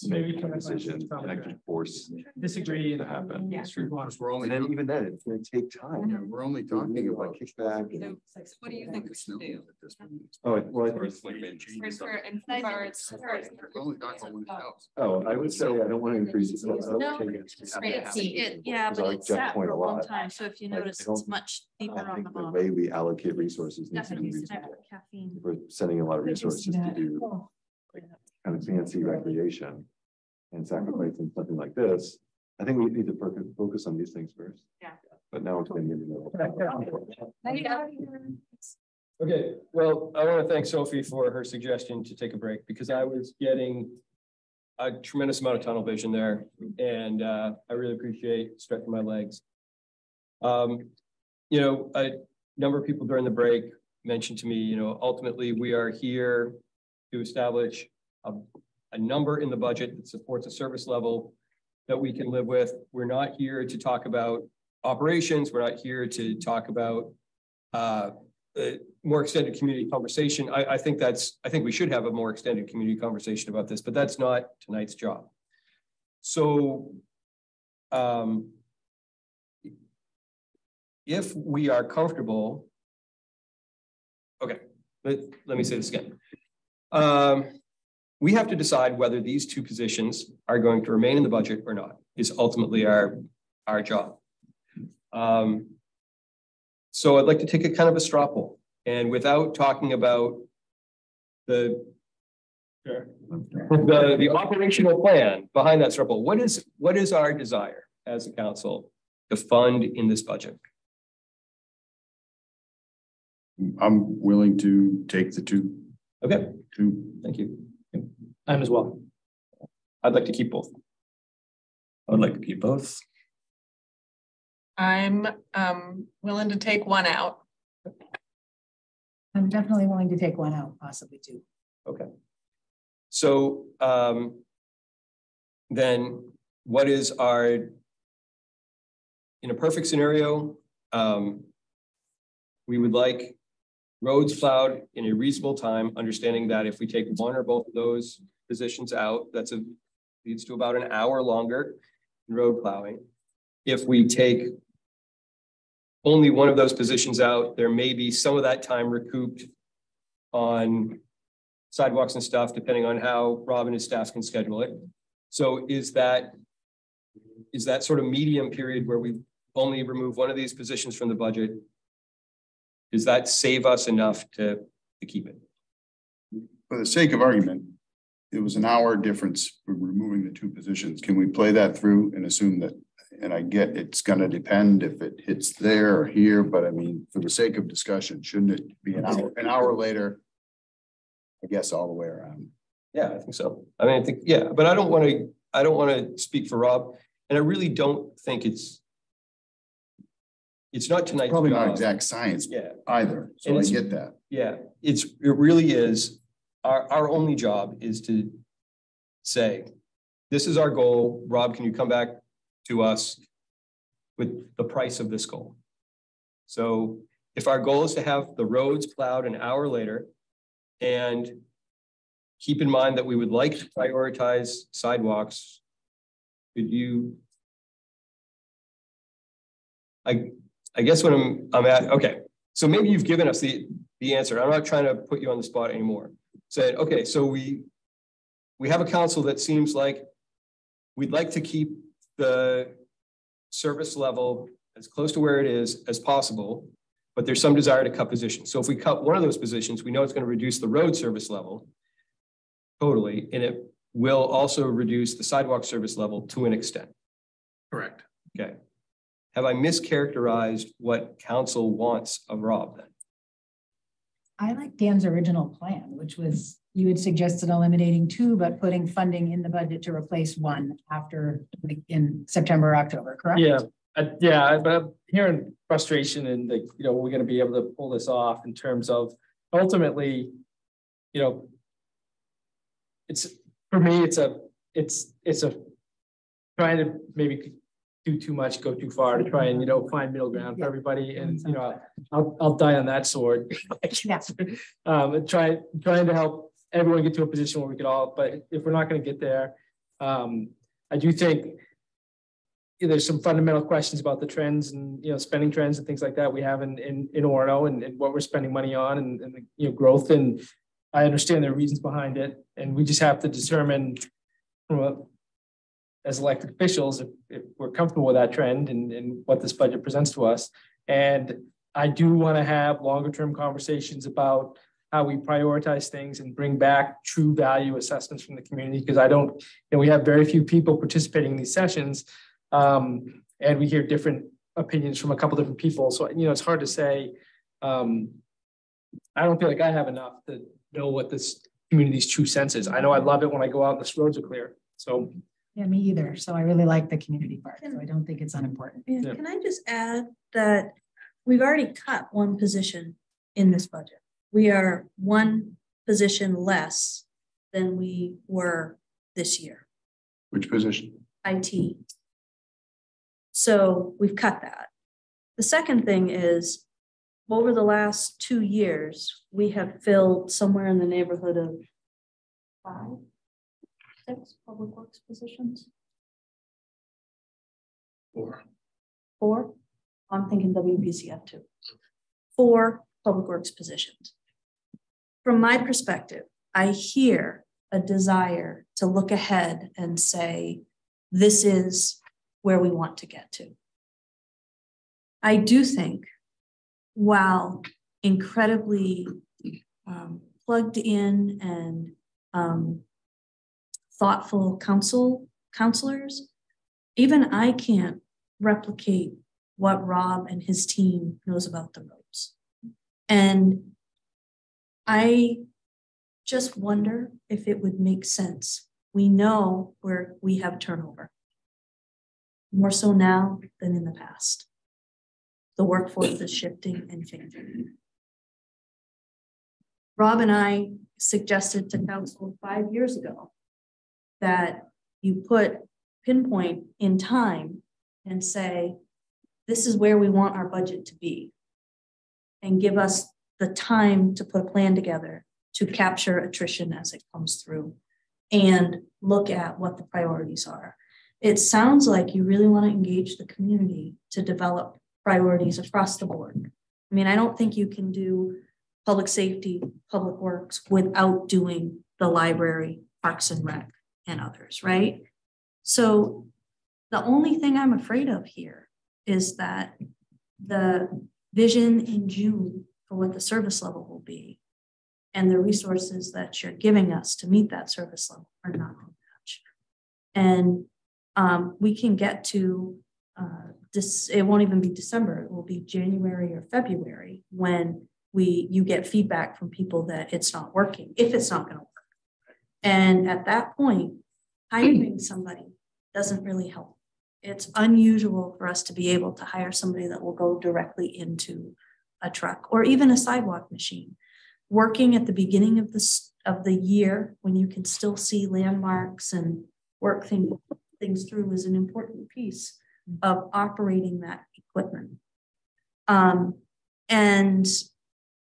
Maybe can I- decision and I can force Disagree. to happen. Yeah. We're only, And then even then, it's gonna take time. Yeah, we're only talking about. Kickback. So what do you think we should do? Oh, well, I think- For, for, in regards, We're only talking about one house. oh, I would say I don't want to increase. it. I don't No, think it's- It's, it, yeah, Because but I like it's Jeff's sat point for a a long lot. time, so if you notice, it's much deeper on the think the way we allocate resources needs to be Definitely reasonable. caffeine. We're sending a lot of Good to see resources to do Cool. Kind of fancy recreation. And sacrificing something like this, I think we need to focus, focus on these things first. Yeah. But now it's getting into the middle. <laughs> Okay, well, I want to thank Sophie for her suggestion to take a break because I was getting a tremendous amount of tunnel vision there and uh, I really appreciate stretching my legs. Um, you know, a number of people during the break mentioned to me, you know, ultimately we are here to establish a, a number in the budget that supports a service level that we can live with. We're not here to talk about operations. We're not here to talk about uh, uh, more extended community conversation. I, I think that's, I think we should have a more extended community conversation about this, but that's not tonight's job. So um, if we are comfortable, okay, let, let me say this again. Um, we have to decide whether these two positions are going to remain in the budget or not, is ultimately our, our job. Um, so I'd like to take a kind of a straw poll and without talking about the the, the operational plan behind that straw poll, what is, what is our desire as a council to fund in this budget? I'm willing to take the two, Okay, two. thank you. I'm as well. I'd like to keep both. I would like to keep both. I'm um willing to take one out. I'm definitely willing to take one out, possibly two. Okay. So um, then what is our, in a perfect scenario, um, we would like roads plowed in a reasonable time, understanding that if we take one or both of those positions out, that's a, leads to about an hour longer road plowing. If we take only one of those positions out, there may be some of that time recouped on sidewalks and stuff, depending on how Rob and his staff can schedule it. So is that, is that sort of medium period where we only remove one of these positions from the budget? Does that save us enough to, to keep it? For the sake of argument, it was an hour difference for removing the two positions. Can we play that through and assume that? And I get it's gonna depend if it hits there or here, but I mean, for the sake of discussion, shouldn't it be an hour, an hour later? I guess all the way around. Yeah, I think so. I mean, I think, yeah, but I don't want to, I don't want to speak for Rob. And I really don't think it's it's not tonight's Probably not job. exact science Yeah, either, so I get that. yeah, it's, it really is, our, our only job is to say, this is our goal. Rob, can you come back to us with the price of this goal? So if our goal is to have the roads plowed an hour later and keep in mind that we would like to prioritize sidewalks, could you? I, I guess what I'm, I'm at, okay, so maybe you've given us the, the answer. I'm not trying to put you on the spot anymore. Said, okay, so we, we have a council that seems like we'd like to keep the service level as close to where it is as possible, but there's some desire to cut positions. So if we cut one of those positions, we know it's going to reduce the road service level totally, and it will also reduce the sidewalk service level to an extent. Correct. Okay. Have I mischaracterized what council wants of Rob then? I like Dan's original plan, which was you had suggested eliminating two, but putting funding in the budget to replace one after like in September, or October, correct? Yeah, yeah, but I'm hearing frustration and like, you know, we're gonna be able to pull this off in terms of ultimately, you know. It's, for me, it's a, it's, it's a, trying to maybe do too much, go too far to try and, you know, find middle ground for everybody and, you know, I'll, I'll die on that sword. <laughs> Um, try, trying to help everyone get to a position where we could all, but if we're not gonna get there, um, I do think there's some fundamental questions about the trends and, you know, spending trends and things like that we have in, in, in Orono and, and what we're spending money on and, and, you know, growth. And I understand there are reasons behind it. And we just have to determine from a, as elected officials, if, if we're comfortable with that trend and, and what this budget presents to us. And I do want to have longer term conversations about how we prioritize things and bring back true value assessments from the community because I don't, know, we have very few people participating in these sessions um, and we hear different opinions from a couple different people. So, you know, it's hard to say. Um, I don't feel like I have enough to know what this community's true sense is. I know I love it when I go out and the roads are clear. So yeah, me either. So I really like the community part. So I don't think it's unimportant. Yeah, Can I just add that we've already cut one position in this budget. We are one position less than we were this year, Which position? IT. So we've cut that. The second thing is, over the last two years, we have filled somewhere in the neighborhood of five, six public works positions. Four. Four? I'm thinking WPCF too. Four public works positions. From my perspective, I hear a desire to look ahead and say, this is where we want to get to. I do think, while incredibly um, plugged in and um, thoughtful counsel councilors, even I can't replicate what Rob and his team knows about the roads. And I just wonder if it would make sense. We know where we have turnover, more so now than in the past. The workforce is shifting and changing. Rob and I suggested to council five years ago that you put pinpoint in time and say, this is where we want our budget to be. And give us the time to put a plan together to capture attrition as it comes through and look at what the priorities are. It sounds like you really want to engage the community to develop priorities across the board. I mean, I don't think you can do public safety, public works without doing the library, parks and rec, and others, right? So the only thing I'm afraid of here is that the vision in June for what the service level will be and the resources that you're giving us to meet that service level are not going to match. And um, we can get to uh, this, it won't even be December, it will be January or February when we you get feedback from people that it's not working, if it's not going to work. And at that point, hiring somebody doesn't really help. It's unusual for us to be able to hire somebody that will go directly into a truck or even a sidewalk machine. Working at the beginning of this of the year when you can still see landmarks and work thing, things through is an important piece of operating that equipment. Um, and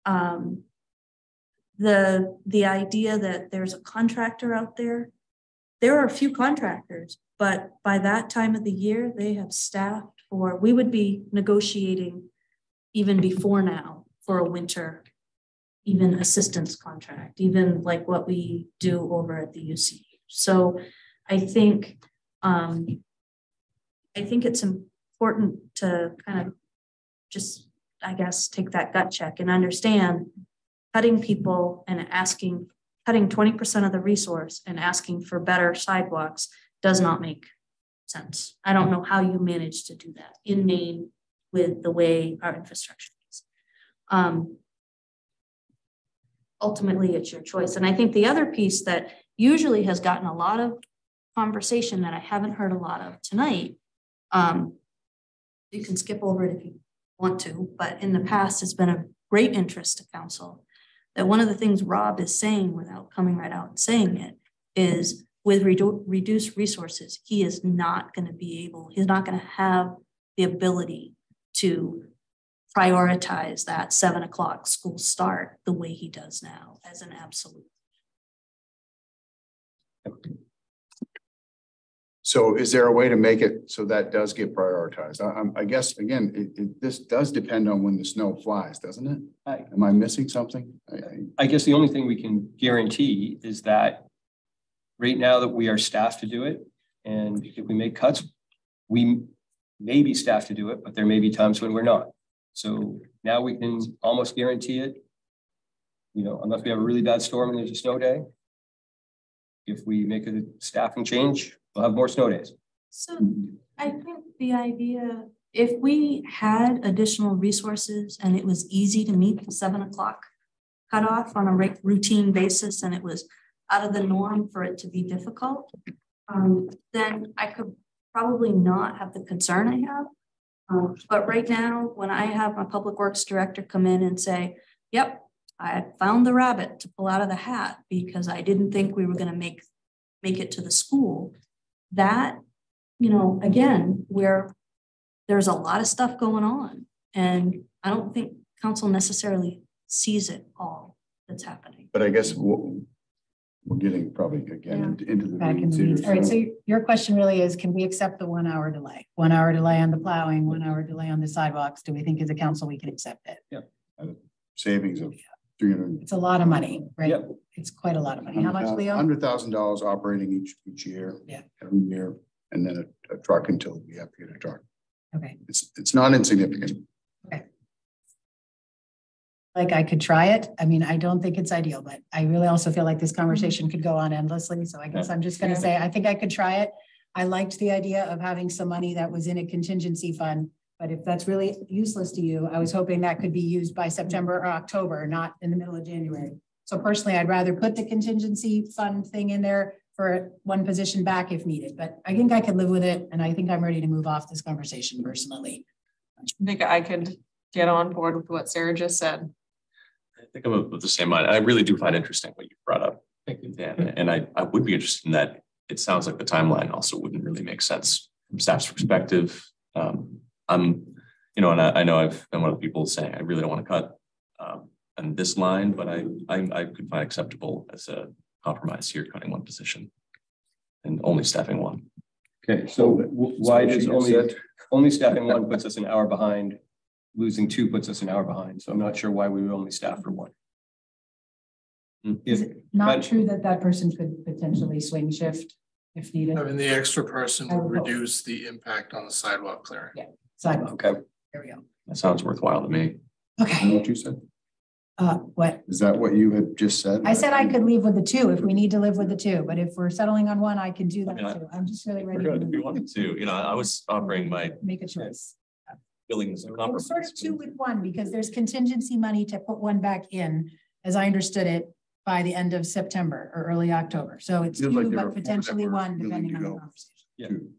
um, the the idea that there's a contractor out there, there are a few contractors, but by that time of the year, they have staffed for. We would be negotiating even before now for a winter, even assistance contract, even like what we do over at the UC. So I think um, I think it's important to kind of just, I guess, take that gut check and understand cutting people and asking, cutting 20% of the resource and asking for better sidewalks does not make sense. I don't know how you manage to do that in Maine with the way our infrastructure is. Um, ultimately, it's your choice. And I think the other piece that usually has gotten a lot of conversation that I haven't heard a lot of tonight, um, you can skip over it if you want to, but in the past, it's been a great interest to council that one of the things Rob is saying without coming right out and saying it is with redu reduced resources, he is not going to be able, he's not going to have the ability to prioritize that seven o'clock school start the way he does now as an absolute. So is there a way to make it so that does get prioritized? I, I guess, again, it, it, this does depend on when the snow flies, doesn't it? I- Am I missing something? I, I, I guess the only thing we can guarantee is that right now that we are staffed to do it, and if we make cuts, we may be staffed to do it, but there may be times when we're not. So now we can almost guarantee it. You know, unless we have a really bad storm and there's a snow day. If we make a staffing change, we'll have more snow days. So I think the idea, if we had additional resources and it was easy to meet the seven o'clock cutoff on a routine basis and it was out of the norm for it to be difficult, um, then I could probably not have the concern I have. Um, but right now, when I have my public works director come in and say, yep, I found the rabbit to pull out of the hat because I didn't think we were gonna make, make it to the school. That, you know, again, where there's a lot of stuff going on and I don't think council necessarily sees it all that's happening. but I guess we're, we're getting probably again into- into the. Back in weeds the weeds. here, All right, so- so your question really is, can we accept the one hour delay? One hour delay on the plowing, one hour delay on the sidewalks? Do we think as a council we can accept it? Yeah, uh, savings of three hundred. It's a lot of money, right? Yep. It's quite a lot of money. How much, Leo? Hundred thousand dollars operating each, each year. Yeah. Every year, and then a, a truck until we have to get a truck. Okay, It's, it's not insignificant. Okay. Like I could try it. I mean, I don't think it's ideal, but I really also feel like this mm-hmm. conversation could go on endlessly. So I guess I'm just gonna say, I think I could try it. I liked the idea of having some money that was in a contingency fund. But if that's really useless to you, I was hoping that could be used by September or October, not in the middle of January. So personally, I'd rather put the contingency fund thing in there for one position back if needed, but I think I could live with it. And I think I'm ready to move off this conversation personally. I think I could get on board with what Sarah just said. I think I'm of the same mind. I really do find interesting what you brought up. Thank you. Dan, and I, I would be interested in that. It sounds like the timeline also wouldn't really make sense from staff's perspective. Um, I'm, you know, and I, I know I've been one of the people saying I really don't want to cut um, on this line, but I, I, I could find acceptable as a compromise here, cutting one position and only staffing one. Okay, so w- why does only, only staffing one puts us an hour behind? Losing two puts us an hour behind, so I'm not sure why we would only staff for one. Hmm. Is it not but- true that that person could potentially swing shift if needed? I mean, the extra person would would reduce the impact on the sidewalk clearing. Sidewalk, okay, there we go. That sounds worthwhile to me. Okay, What you said? uh, what? Is that what you had just said? I said I could leave with the two if we need to live with the two, but if we're settling on one, I can do that mean, I- too. I'm just really We're ready good if you wanted to, you know, I was offering my make a choice. feelings of It compromise. sort of two with one because there's contingency money to put one back in, as I understood it, by the end of September or early October. So it's Feels like two, there are but potentially one depending on the conversation. Yeah. To-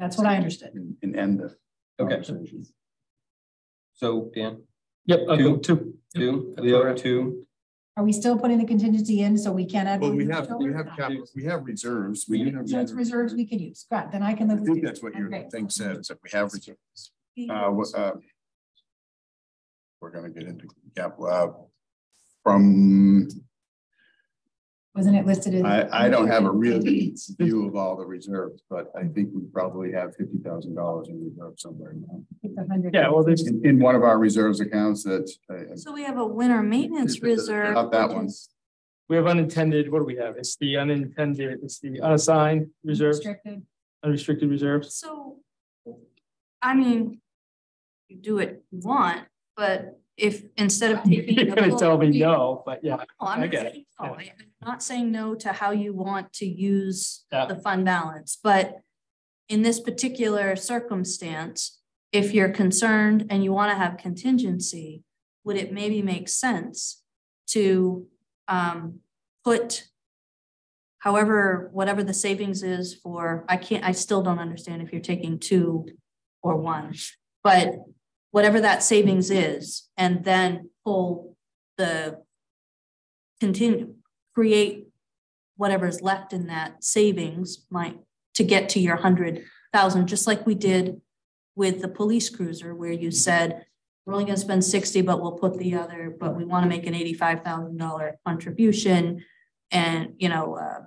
That's what I understood. And, and end the. Okay. conversation. so Dan, Yep, I'll go Two. two. two, That's Leo, correct. two, Are we still putting the contingency in so we can add? Well, we have, we have, capital- we have reserves. We have. So it's reserves we could use. Great, then I can I live with think that's what I'm your great. thing said, is that we have reserves. Uh, what, uh. We're gonna get into capital, uh, from, Wasn't it listed as? I, I don't have a real view of all the reserves, but I think we probably have fifty thousand dollars in reserve somewhere now. It's a hundred. Yeah, well, there's, In, in one of our reserves accounts that, uh, So we have a winter maintenance reserve. Not that one. we have unintended, what do we have? It's the unintended, it's the unassigned reserves, Restricted. unrestricted reserves. So, I mean, you do what you want, but if instead of <laughs> taking. You're gonna tell me no, but yeah, No, I'm I not get saying no. I'm not saying no to how you want to use Yeah. the fund balance, but in this particular circumstance, if you're concerned and you want to have contingency, would it maybe make sense to um put however, whatever the savings is for, I can't, I still don't understand if you're taking two or one, but whatever that savings is, and then pull the continue, create whatever's left in that savings might, to get to your hundred thousand, just like we did with the police cruiser, where you said, we're only gonna spend sixty, but we'll put the other, but we wanna make an eighty-five thousand dollar contribution. And, you know, uh,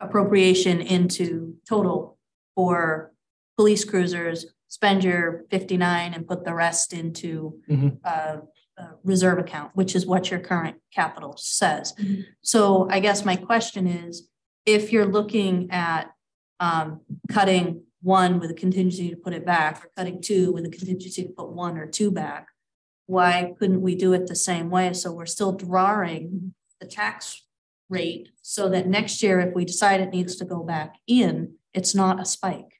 appropriation into total for police cruisers, spend your fifty-nine and put the rest into Mhm. uh, a reserve account, which is what your current capital says. So I guess my question is, if you're looking at um, cutting one with a contingency to put it back, or cutting two with a contingency to put one or two back, why couldn't we do it the same way? So we're still drawing the tax rate so that next year, if we decide it needs to go back in, it's not a spike.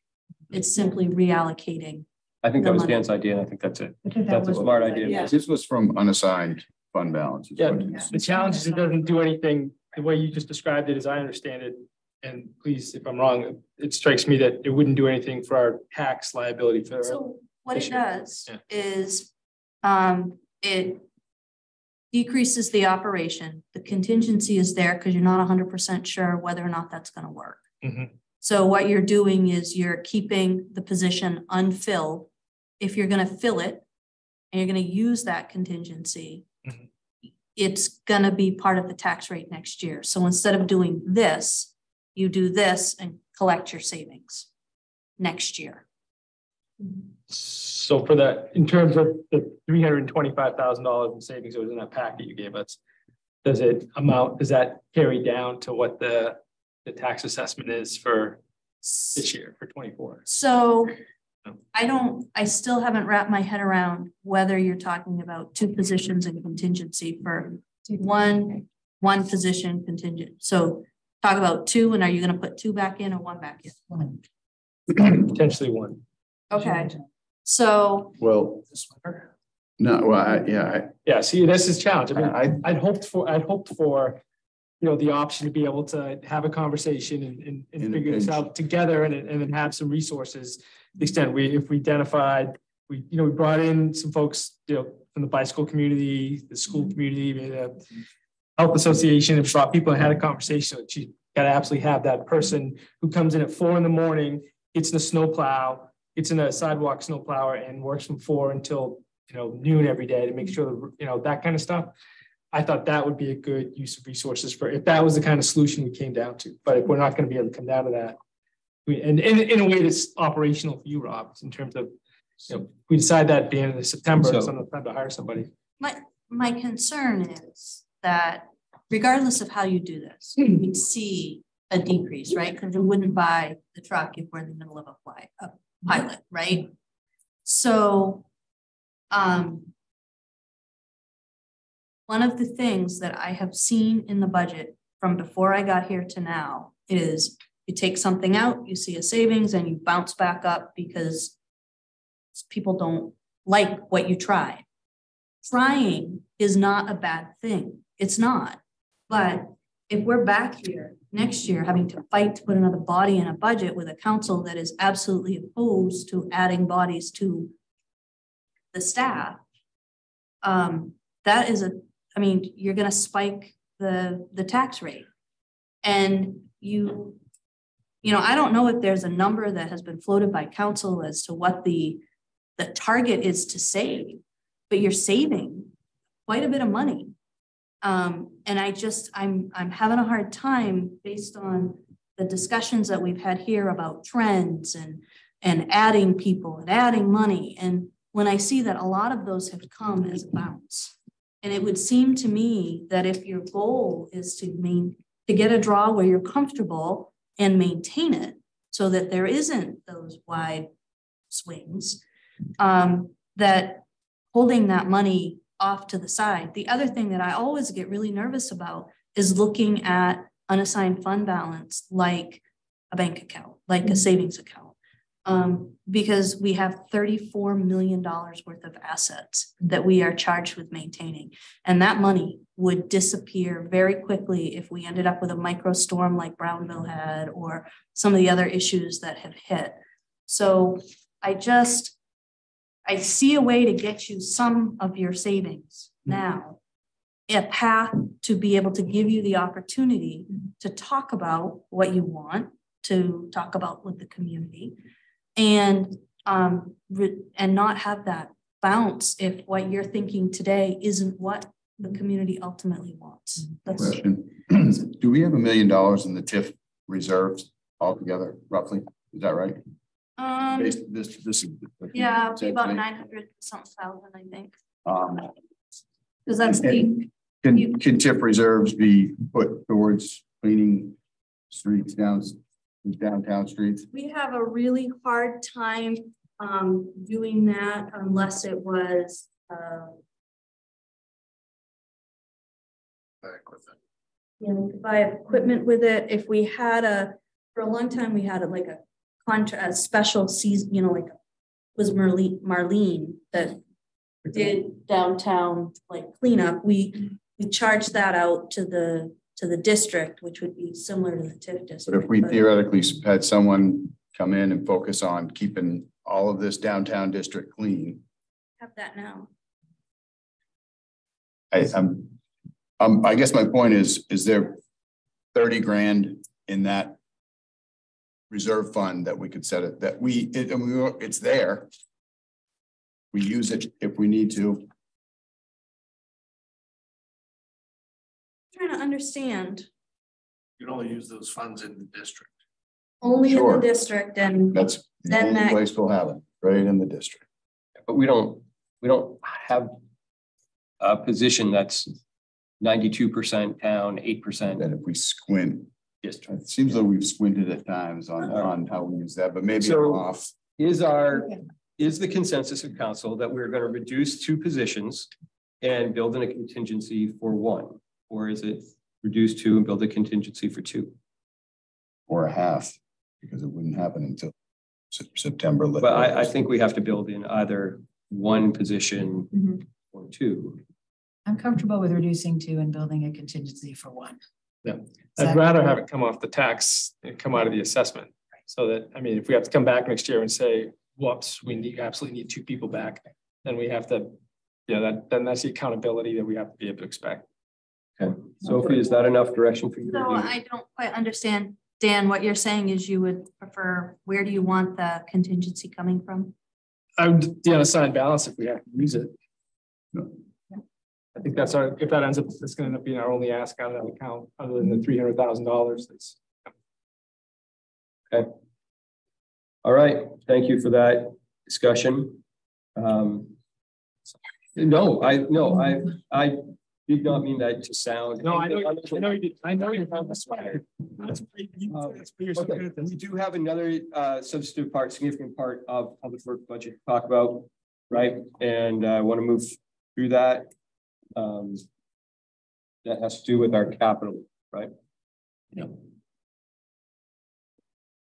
It's simply reallocating. I think that was money. Dan's idea, and I think that's it. I think that That's a was- smart idea. Yeah. This was from unassigned fund balance. is Yeah, what it is. the challenge is it doesn't do anything, the way you just described it, as I understand it. And please, if I'm wrong, it strikes me that it wouldn't do anything for our tax liability for. So what it This year. does Yeah. is, um, it decreases the operation. The contingency is there because you're not hundred percent sure whether or not that's gonna work. Mhm. So what you're doing is you're keeping the position unfilled. If you're gonna fill it and you're gonna use that contingency, Mhm. it's gonna be part of the tax rate next year. So instead of doing this, you do this and collect your savings next year. So for that, in terms of the three hundred and twenty-five thousand dollars in savings that was in that packet you gave us. Does it amount, does that carry down to what the, the tax assessment is for this year, for twenty-four? So I don't, I still haven't wrapped my head around whether you're talking about two positions in contingency for one, one position contingent. So talk about two and are you gonna put two back in or one back in? Potentially one. Okay, so Well, this one. no, well, I, yeah, I, Yeah, see, this is challenge. I mean, I, I'd hoped for, I'd hoped for, you know, the option to be able to have a conversation and, and, and And- figure this out together and, and then have some resources. To the extent we, if we identified, we, you know, we brought in some folks, you know, from the bicycle community, the school mm-hmm. community, the health association, and brought people and had a conversation. Like, You gotta absolutely have that person who comes in at four in the morning, gets in a snowplow, gets in a sidewalk snowplower and works from four until, you know, noon every day to make sure, that you know, that kind of stuff. I thought that would be a good use of resources for, if that was the kind of solution we came down to, but if we're not gonna be able to come down to that. We, and, and in a way that's operational for you, Rob, in terms of, you know, we decide that at the end of September, So- it's not time to hire somebody. my, my concern is that regardless of how you do this, we'd see a decrease, right? Because you wouldn't buy the truck if we're in the middle of a flight, a pilot, right? So, um, one of the things that I have seen in the budget from before I got here to now is you take something out, you see a savings and you bounce back up because people don't like what you try. Trying is not a bad thing. It's not. But if we're back here next year having to fight to put another body in a budget with a council that is absolutely opposed to adding bodies to the staff, um, that is a, I mean, you're gonna spike the, the tax rate. And you, you know, I don't know if there's a number that has been floated by council as to what the, the target is to save, but you're saving quite a bit of money. Um, and I just, I'm, I'm having a hard time based on the discussions that we've had here about trends and, and adding people and adding money. And when I see that a lot of those have come as a bounce. And it would seem to me that if your goal is to main, to get a draw where you're comfortable and maintain it so that there isn't those wide swings, um, that holding that money off to the side. The other thing that I always get really nervous about is looking at unassigned fund balance like a bank account, like a savings account. Um, because we have $34 million worth of assets that we are charged with maintaining. And that money would disappear very quickly if we ended up with a micro storm like Brownville had or some of the other issues that have hit. So I just, I see a way to get you some of your savings now. A path to be able to give you the opportunity to talk about what you want, to talk about with the community. And um, re- and not have that bounce if what you're thinking today isn't what the community ultimately wants. That's, question. <clears throat> Do we have a million dollars in the TIF reserves altogether, roughly? Is that right? Um, Based, this, this. is- yeah, about Essentially. nine hundred something thousand, I think, Um, because that's the, can, can TIF reserves be put towards cleaning streets down, downtown streets? we have a really hard time um doing that unless it was uh. You know, we could buy equipment with it. If we had a, for a long time, we had a like a contra, a special season, you know, like. Was Marlene, Marlene that did downtown like cleanup. We, we charged that out to the, to the district, which would be similar to the TIF district. But if we but- theoretically had someone come in and focus on keeping all of this downtown district clean, Have that now. I, I'm, um, I guess my point is, is there thirty grand in that reserve fund that we could set it, that we, it, it's there. We use it if we need to. Trying to understand, You can only use those funds in the district. only in the district and That's the Then only that- place we'll have it, right in the district. But we don't, we don't have a position that's ninety-two percent town, eight percent That if we squint, district. it seems like we've squinted at times on, uh-huh. on how we use that, but maybe So- off. Is our, is the consensus of council that we're gonna reduce two positions and build in a contingency for one? Or is it reduce two and build a contingency for two? Or a half, because it wouldn't happen until Sep- September. But I, I think we have to build in either one position Mhm. or two. I'm comfortable with reducing two and building a contingency for one. Yeah. Zach? I'd rather have it come off the tax and come out of the assessment. So that, I mean, if we have to come back next year and say, whoops, we need, absolutely need two people back, then we have to, you know, that, then that's the accountability that we have to be able to expect. Okay, Sophie, is that enough direction for you? to so do? I don't quite understand. Dan, what you're saying is you would prefer, where do you want the contingency coming from? I would, the unassigned balance if we have to use it. I think that's our, if that ends up, it's gonna end up being our only ask out of that account, other than the three hundred thousand dollars, that's. All right, thank you for that discussion. Um. No, I, no, I, I did not mean that to sound. No, I know, I know you did, I know you're not inspired. Um, Okay, we do have another uh substantive part, significant part of public work budget to talk about, right? And I want to move through that. Um. That has to do with our capital, right? Yeah.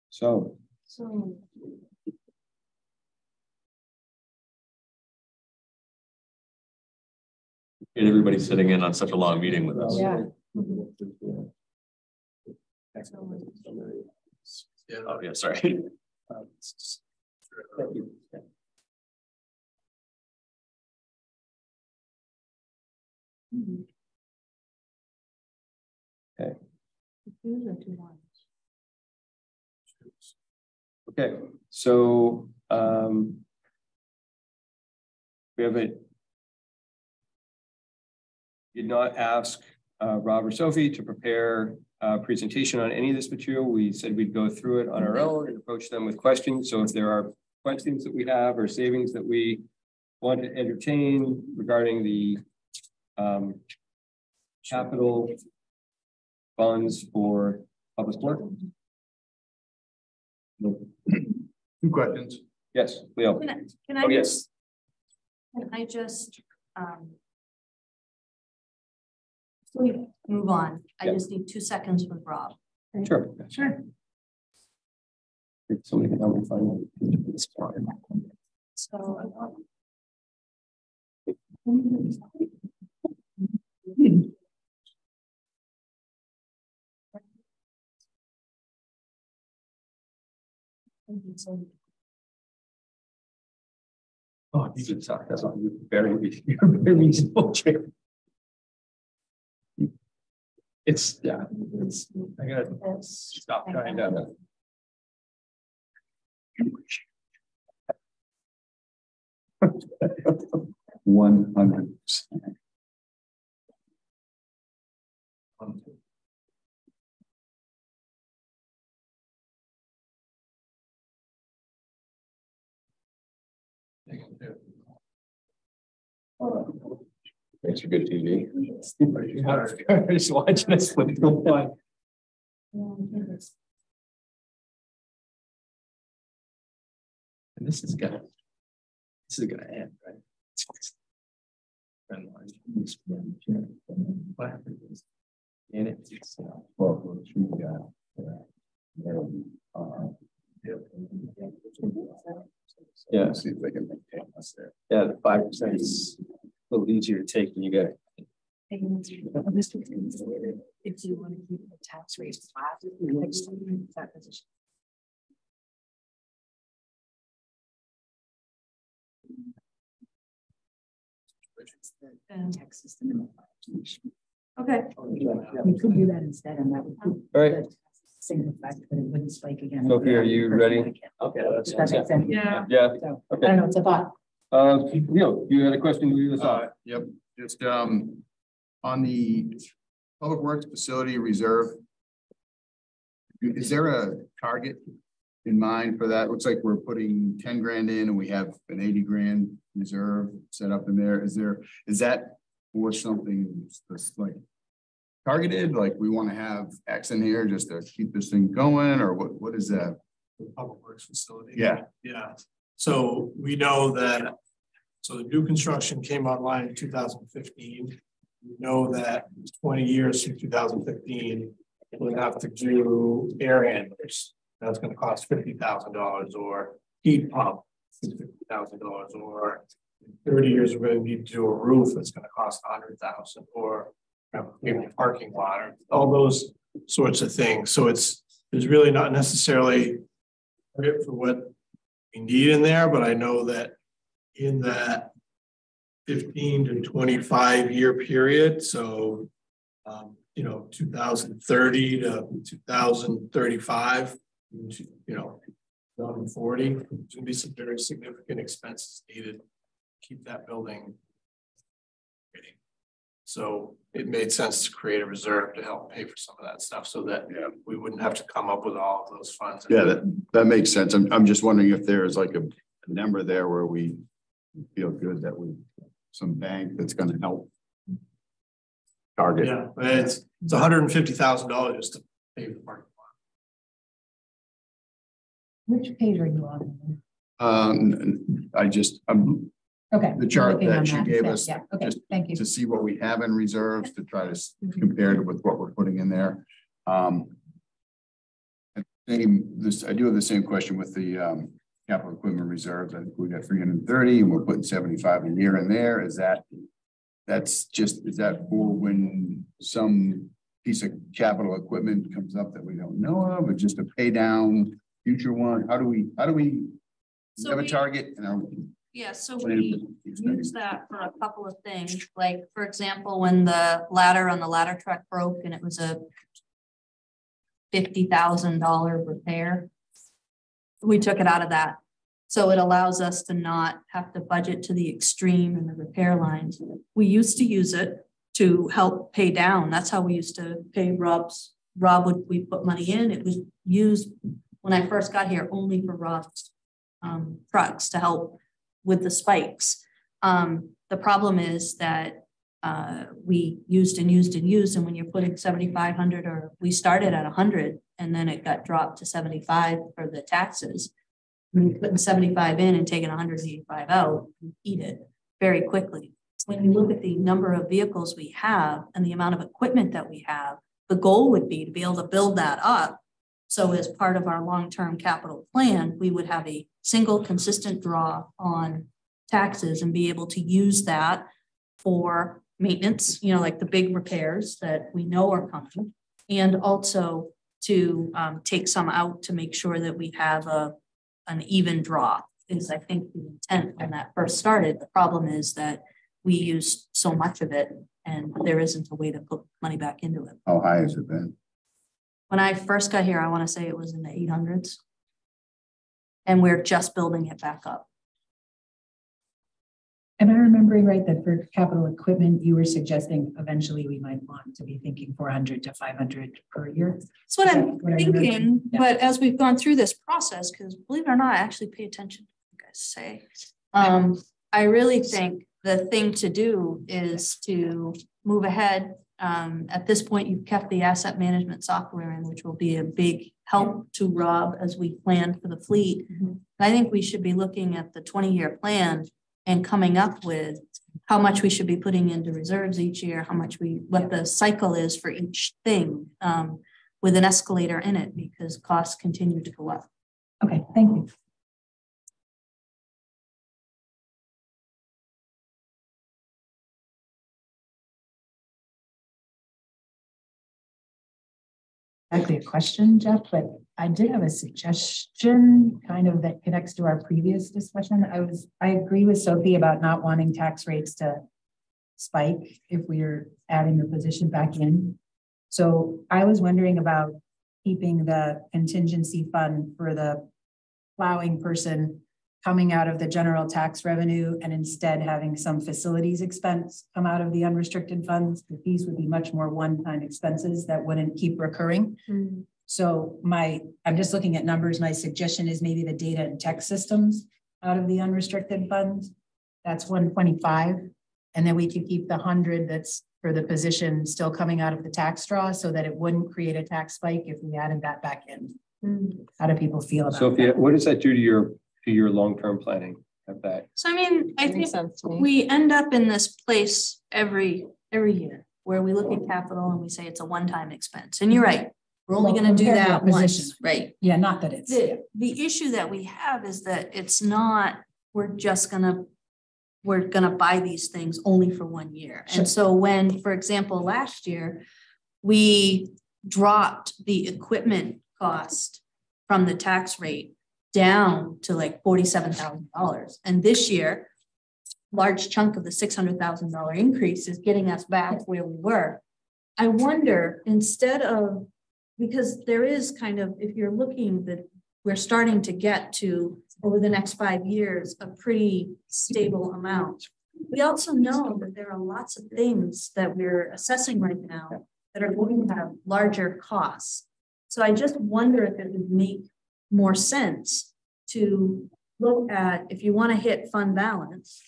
So, So. And everybody's sitting in on such a long meeting with us. Yeah. Oh, yeah, sorry. Okay. Those are two ones. Okay, so um. We have a. Did not ask uh Rob or Sophie to prepare a presentation on any of this material. We said we'd go through it on our own and approach them with questions. So if there are questions that we have or savings that we want to entertain regarding the um. Capital funds for public work. <clears throat> Two questions. Yes, Leo. Can I, can I Oh, yes. just? Can I just, um. Before we Move on. I Yeah. just need two seconds with Rob. Sure. Sure. If Somebody can help me find this part. So. Oh, you can talk, that's on you, very, <laughs> very reasonable, Chair. It's yeah. It's I gotta stop trying to. <laughs> One hundred percent. Thank you. Thanks for good TV. Just watching us through fly. And this is gonna, this is gonna end, right? What happens? And it's, uh, Well, we got, uh, Yeah. See if they can maintain us there. Yeah, the five percent is little easier to take than you get. If you want to keep the tax rate flat, that position. Tax system. Okay. We could do that instead and that would. All right. Same effect, but it wouldn't spike again. Sophie, are you ready? Okay. Does that make sense? Yeah. Yeah, So, okay. I don't know, it's a thought. Uh, Neil, you had a question, you Uh, yep, just, um, on the Public Works Facility Reserve. Is there a target in mind for that? Looks like we're putting ten grand in and we have an eighty grand reserve set up in there. Is there, is that for something that's like targeted, like we want to have X in here just to keep this thing going, or what, what is that? The Public Works facility. Yeah. Yeah, so we know that, so the new construction came online in two thousand fifteen. We know that twenty years from two thousand fifteen, we'll have to do air handlers. That's gonna cost fifty thousand dollars or heat pump, fifty thousand dollars or thirty years, we're gonna need to do a roof that's gonna cost a hundred thousand or you maybe a parking lot or all those sorts of things. So it's, there's really not necessarily for what we need in there, but I know that in that fifteen to twenty-five year period, so um, you know, two thousand thirty to two thousand thirty-five, you know, 2040, there's gonna be some very significant expenses needed to keep that building ready. So it made sense to create a reserve to help pay for some of that stuff so that Yeah. we wouldn't have to come up with all of those funds. Yeah, that, that makes sense. I'm, I'm just wondering if there's like a, a number there where we feel good that we, some bank that's gonna help. Target. Yeah, it's, it's hundred and fifty thousand dollars just to pay the parking lot. Which page are you on? Um, I just, I'm Okay. The chart that on she gave us, Yeah, okay, just thank you. to see what we have in reserves to try to s- Mhm. compare it with what we're putting in there. Um. Same, this, I do have the same question with the um capital equipment reserves. I think we got three hundred and thirty and we're putting seventy-five a year in there. Is that? That's just, is that for when some piece of capital equipment comes up that we don't know of, or just a pay down future one? How do we, how do we? we So Have a target and we? Yeah, so we for these things? use that for a couple of things, like, for example, when the ladder on the ladder truck broke and it was a fifty thousand dollar repair. We took it out of that. So it allows us to not have to budget to the extreme in the repair lines. We used to use it to help pay down. That's how we used to pay Rob's. Rob would, we put money in. It was used when I first got here only for Rob's um, trucks to help with the spikes. Um, the problem is that uh, we used and used and used, and when you're putting seventy-five hundred, or we started at hundred, and then it got dropped to seventy-five for the taxes. When you're putting seventy-five in and taking hundred and eighty-five out, you eat it very quickly. When you look at the number of vehicles we have and the amount of equipment that we have, the goal would be to be able to build that up. So as part of our long-term capital plan, we would have a single consistent draw on taxes and be able to use that for maintenance, you know, like the big repairs that we know are coming. And also to um, take some out to make sure that we have a, an even draw is I think the intent when that first started. The problem is that we used so much of it and there isn't a way to put money back into it. How high has it been? When I first got here, I want to say it was in the eight hundreds. And we're just building it back up. Am I remembering right that for capital equipment, you were suggesting eventually we might want to be thinking four hundred to five hundred per year? That's what Is I'm that what thinking, Yeah. but as we've gone through this process, because believe it or not, I actually pay attention, to what you guys say. Um, I really think the thing to do is to move ahead. Um, at this point, you've kept the asset management software in, which will be a big help to Rob as we plan for the fleet. I think we should be looking at the twenty-year plan and coming up with how much we should be putting into reserves each year, how much we, what the cycle is for each thing, um, with an escalator in it because costs continue to go up. Okay, thank you. Actually, a question, Jeff, but I did have a suggestion kind of that connects to our previous discussion. I was, I agree with Sophie about not wanting tax rates to spike if we are adding the position back in. So I was wondering about keeping the contingency fund for the plowing person coming out of the general tax revenue and instead having some facilities expense come out of the unrestricted funds. These would be much more one-time expenses that wouldn't keep recurring. Mm. So my, I'm just looking at numbers. My suggestion is maybe the data and tech systems out of the unrestricted funds. That's one twenty-five. And then we could keep the hundred that's for the position still coming out of the tax draw so that it wouldn't create a tax spike if we added that back in. Mm. How do people feel about Sophia, that? what does that do to your, to your long-term planning of that? So I mean, I think sense to me. we end up in this place every, every year where we look at capital and we say it's a one-time expense. And you're right, we're only Well, gonna do that once, right? Yeah, not that it's. The, the issue that we have is that it's not, we're just gonna, we're gonna buy these things only for one year. Sure. And so when, for example, last year, we dropped the equipment cost from the tax rate down to like forty-seven thousand dollars. And this year, large chunk of the six hundred thousand dollar increase is getting us back where we were. I wonder, instead of, because there is kind of, if you're looking that we're starting to get to, over the next five years, a pretty stable amount. We also know that there are lots of things that we're assessing right now that are going to have larger costs. So I just wonder if it would make more sense to look at, if you want to hit fund balance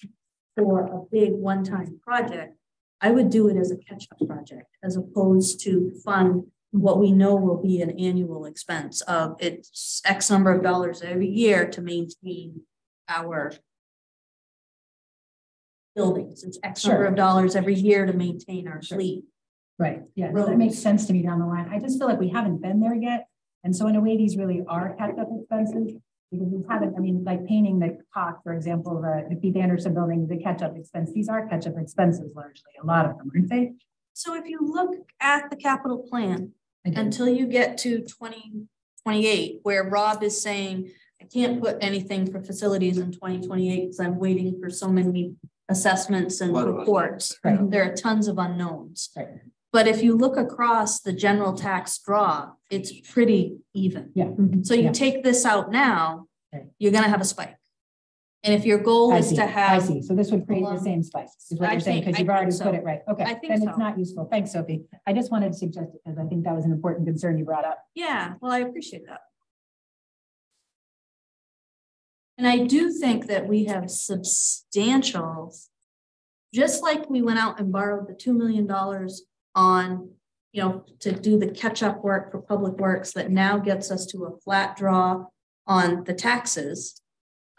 for a big one-time project, I would do it as a catch-up project as opposed to fund what we know will be an annual expense of it's X number of dollars every year to maintain our buildings. It's X number of dollars every year to maintain our fleet. Right, yeah, no, that makes sense to me down the line. I just feel like we haven't been there yet. And so in a way, these really are catch-up expenses. Because we haven't, I mean, like painting the cock, for example, the, the Keith Anderson building, the catch-up expense, these are catch-up expenses largely, a lot of them, aren't they? So if you look at the capital plan, until you get to twenty twenty-eight, where Rob is saying, I can't put anything for facilities in twenty twenty-eight because I'm waiting for so many assessments and reports. Right. There are tons of unknowns. Right. But if you look across the general tax draw, it's pretty even. Yeah. Mm-hmm. So you Yeah. take this out now, you're gonna have a spike. And if your goal I is see, to I have, see. So this would create the same spike, is what I you're saying, because you've already so. put it right. Okay, I think then so. it's not useful. Thanks, Sophie. I just wanted to suggest it because I think that was an important concern you brought up. Yeah, well, I appreciate that. And I do think that we have substantial, just like we went out and borrowed the two million dollars on, you know, to do the catch-up work for Public Works that now gets us to a flat draw on the taxes.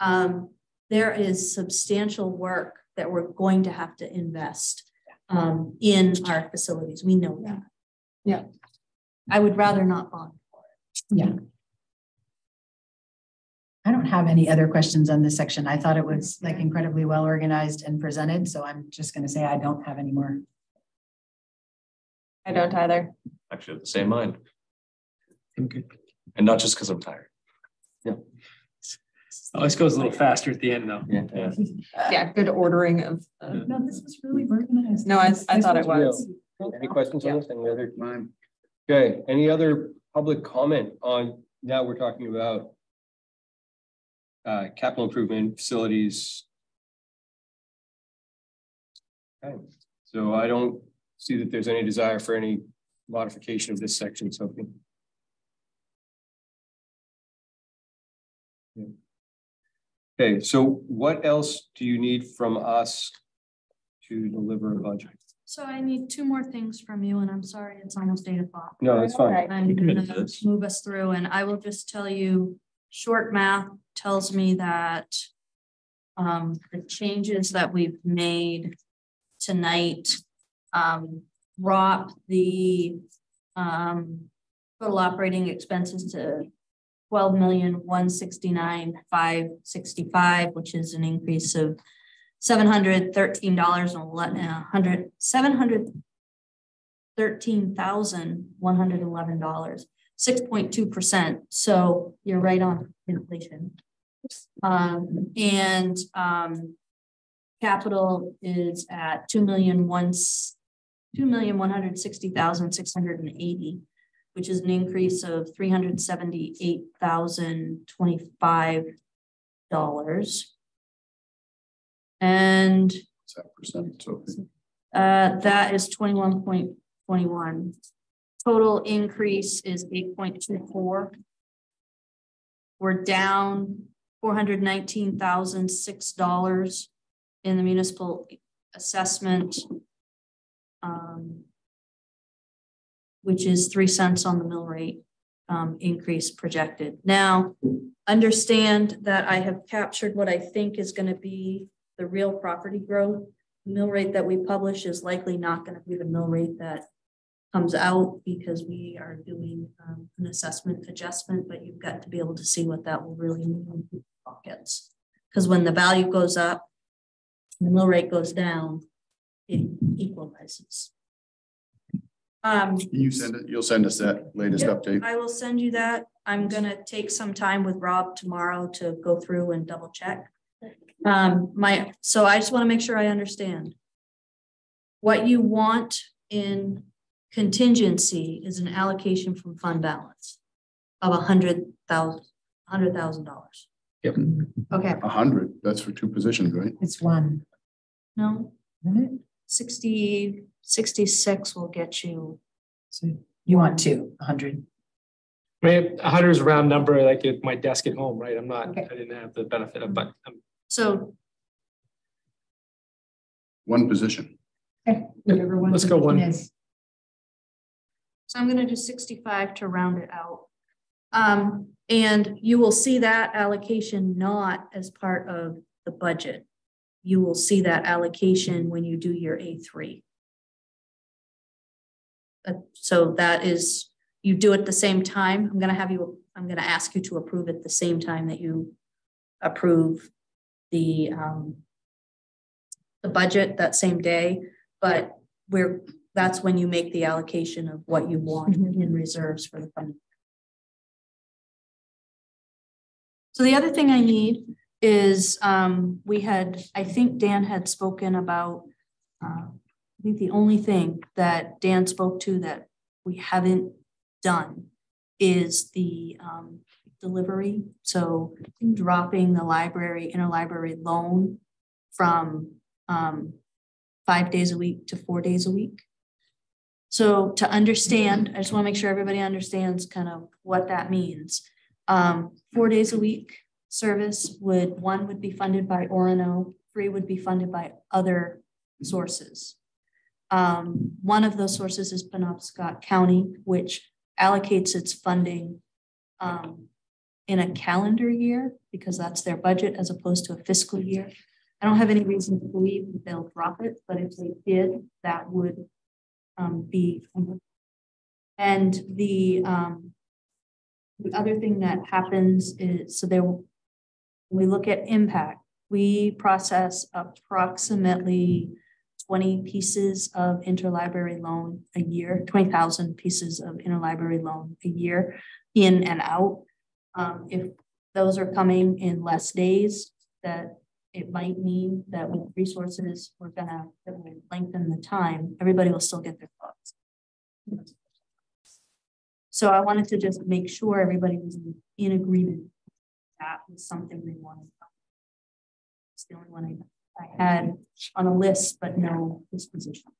Um, there is substantial work that we're going to have to invest um, in our facilities. We know that. Yeah. I would rather not bond. Yeah. I don't have any other questions on this section. I thought it was like incredibly well organized and presented, so I'm just gonna say I don't have any more. I don't either. Actually, have the same mind, Okay. and not just because I'm tired. Yeah. Always goes a little faster at the end though. Yeah. Yeah, good ordering of. uh, No, this was really organized. No, I, This- I thought it was. Any questions on Yeah. this? Any other? time? Okay, any other public comment on, now we're talking about uh, capital improvement facilities. Okay, so I don't see that there's any desire for any modification of this section, Sophie. Yeah. Okay, so what else do you need from us to deliver a budget? So I need two more things from you and I'm sorry, it's almost eight o'clock. No, that's fine. I'm gonna move us through and I will just tell you, short math tells me that um, the changes that we've made tonight um, drop the um, total operating expenses to twelve million, one sixty-nine, five sixty-five, which is an increase of seven hundred thirteen dollars and eleven, uh, hundred, seven hundred thirteen thousand, one hundred eleven dollars, six point two percent. So you're right on inflation. Um, and, um, capital is at two million two million, one hundred sixty thousand, six hundred and eighty, which is an increase of three hundred seventy-eight thousand, twenty-five dollars. And that percent? Uh, that is twenty-one point twenty-one. Total increase is eight point two four. We're down four hundred nineteen thousand six dollars in the municipal assessment. Um. Which is three cents on the mill rate um increase projected. Now, understand that I have captured what I think is gonna be the real property growth mill rate that we publish is likely not gonna be the mill rate that comes out because we are doing um, an assessment adjustment, but you've got to be able to see what that will really mean in pockets. Because when the value goes up, the mill rate goes down, it equalizes. Um, you send it, you'll send us that latest Yep, update? I will send you that. I'm gonna take some time with Rob tomorrow to go through and double check. Um, my, so I just wanna make sure I understand. What you want in contingency is an allocation from fund balance of a hundred thousand, hundred thousand dollars. Yep. Okay, A hundred, that's for two positions, right? It's one. no, isn't it? 60, 66 will get you, So you want two, hundred. I mean, a hundred is a round number, like at my desk at home, right? I'm not, Okay. I didn't have the benefit of, but um, so One position. Okay, whatever one Let's go one. is. So I'm gonna do sixty-five to round it out. Um, and you will see that allocation not as part of the budget. You will see that allocation when you do your A three. Uh, so that is, you do it the same time. I'm gonna have you, I'm gonna ask you to approve it the same time that you approve the, um, the budget that same day, but we're, that's when you make the allocation of what you want in reserves for the fund. So the other thing I need is, um, we had, I think Dan had spoken about, uh, I think the only thing that Dan spoke to that we haven't done is the, um, delivery. So dropping the library, interlibrary loan from, um, five days a week to four days a week. So to understand, I just want to make sure everybody understands kind of what that means. Um, four days a week service would, one would be funded by Orono, three would be funded by other sources. Um, one of those sources is Penobscot County, which allocates its funding um, in a calendar year because that's their budget as opposed to a fiscal year. I don't have any reason to believe that they'll drop it, but if they did, that would um, be. And the, um, the other thing that happens is, so there, we look at impact, we process approximately twenty pieces of interlibrary loan a year, twenty thousand pieces of interlibrary loan a year in and out. Um, if those are coming in less days, that it might mean that with resources, we're gonna lengthen the time, everybody will still get their thoughts. So I wanted to just make sure everybody was in agreement. That was something they wanted. It's the only one I, I had on a list, but no disposition.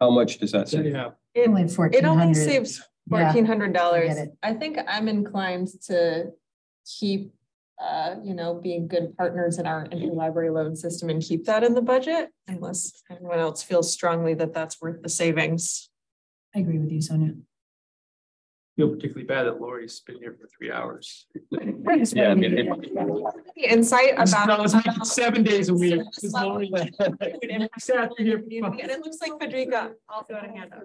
How much does that save? yeah. It, Only it only saves fourteen hundred dollars. forget it. I think I'm inclined to keep uh, you know, being good partners in our interlibrary loan system and keep that in the budget unless anyone else feels strongly that that's worth the savings. I agree with you, Sonia. Feel particularly bad that Lori's been here for three hours. Yeah, I mean, it- The insight about. No, it's like seven days a week. It's Lori like- <laughs> And Sat here for- it looks like Federica also had a hand up.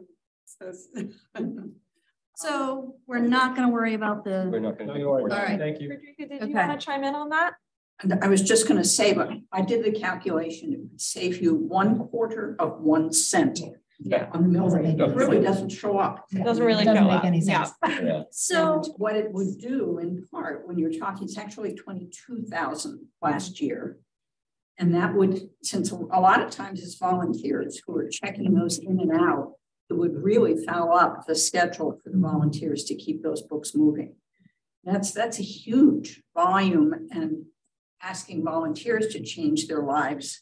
So we're not gonna worry about the. We're not gonna. No, you're right. All right. Thank you. Federica, did Okay. you want to chime in on that? And I was just gonna say, but I did the calculation, it would save you one quarter of one cent. Yeah. On the mill rate, it really doesn't show up. It Doesn't really Doesn't show make up. any Yeah. sense. <laughs> Yeah. So, And What it would do in part, when you're talking, it's actually twenty-two thousand last year. And that would, since a lot of times it's volunteers who are checking those in and out, it would really foul up the schedule for the volunteers to keep those books moving. That's, that's a huge volume and asking volunteers to change their lives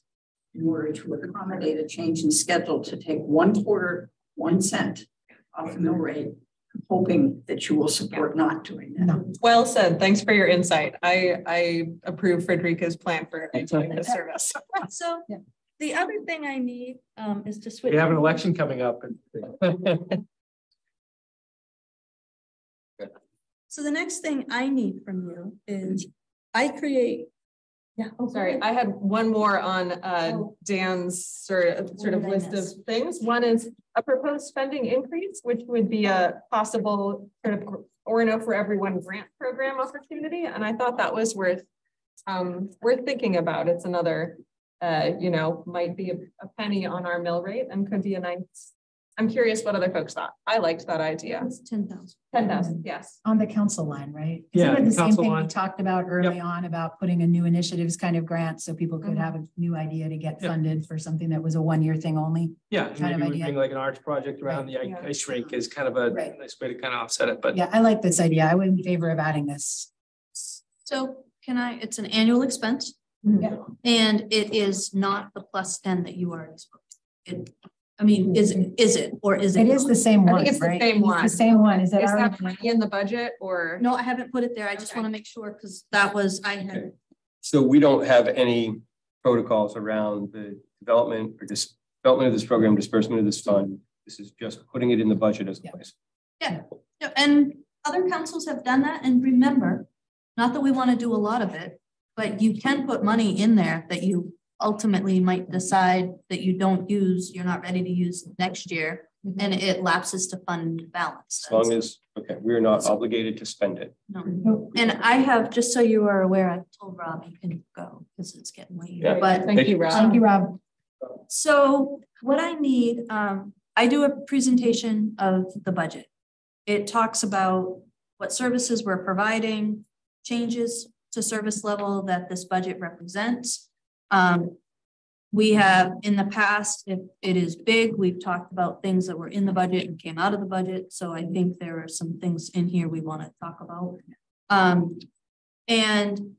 in order to accommodate a change in schedule to take one quarter, one cent off the mill rate, hoping that you will support not doing that. No. Well said. Thanks for your insight. I, I approve Frederica's plan for entering the service. <laughs> so the other thing I need um is to switch. We have an election coming up. <laughs> So the next thing I need from you is I create. Yeah, oh, Sorry, I had one more on uh Oh. Dan's sort of sort of list of things. One is a proposed spending increase, which would be a possible sort of Orono for Everyone grant program opportunity, and I thought that was worth um worth thinking about. It's another uh, you know, might be a a penny on our mill rate and could be a nice. I'm curious what other folks thought. I liked that idea. It's ten thousand. Ten thousand, yes. On the council line, right? Yeah, Isn't it the same council thing we talked about early on about putting a new initiatives kind of grant so people could Mhm. have a new idea to get Yeah. funded for something that was a one-year thing only? Yeah, Kind of maybe we idea. like an arts project around the Yeah. ice- ice rink is kind of a Right. nice way to kind of offset it, but. Yeah, I like this idea. I would in favor of adding this. So can I, it's an annual expense. Yeah. And it is not the plus ten that you already spoke. It, I mean, is, mm-hmm. is it, or is it? It is the same I one, think it's the right? same It's one. The same one. Is that Is that money in the budget or? No, I haven't put it there. I just want to make sure, because that was, I had, So we don't have any protocols around the development or dis development of this program, disbursement of this fund. This is just putting it in the budget as a Yeah. place. yeah, and other councils have done that. And remember, not that we want to do a lot of it, but you can put money in there that you ultimately might decide that you don't use, you're not ready to use next year. And it lapses to fund balance. As long as, okay, we're not obligated to spend it. No. And I have, just so you are aware, I told Rob you can go because it's getting late, Yeah. but Thank you, Rob. Thank you, Rob. so what I need, um, I do a presentation of the budget. It talks about what services we're providing, changes to service level that this budget represents. Um, we have in the past, if it is big, we've talked about things that were in the budget and came out of the budget. So I think there are some things in here we want to talk about. Um, and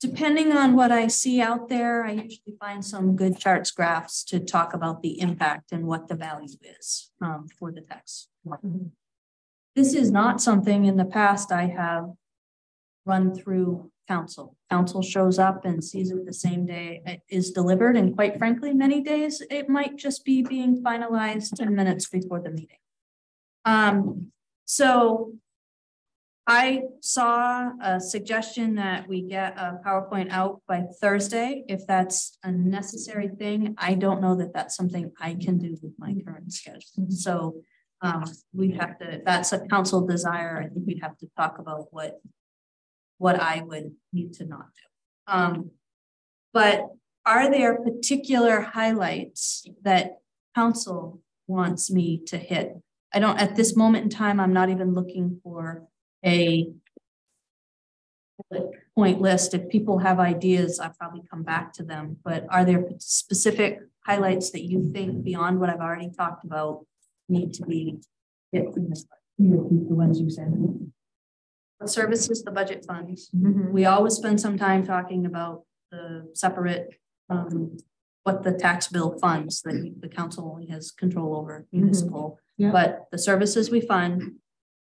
depending on what I see out there, I usually find some good charts, graphs to talk about the impact and what the value is um, for the text. This is not something in the past I have run through council. Council shows up and sees it the same day it is delivered, and quite frankly, many days it might just be being finalized ten minutes before the meeting. Um, so I saw a suggestion that we get a PowerPoint out by Thursday, if that's a necessary thing. I don't know that that's something I can do with my current schedule. So um, we have to, that's a council desire, I think we'd have to talk about what what I would need to not do. Um, but are there particular highlights that council wants me to hit? I don't, at this moment in time, I'm not even looking for a point list. If people have ideas, I'll probably come back to them. But are there specific highlights that you think beyond what I've already talked about need to be hit from this? The ones you said. Services the budget funds? Mhm. We always spend some time talking about the separate, um, what the tax bill funds that the council only has control over municipal. Yeah. But the services we fund,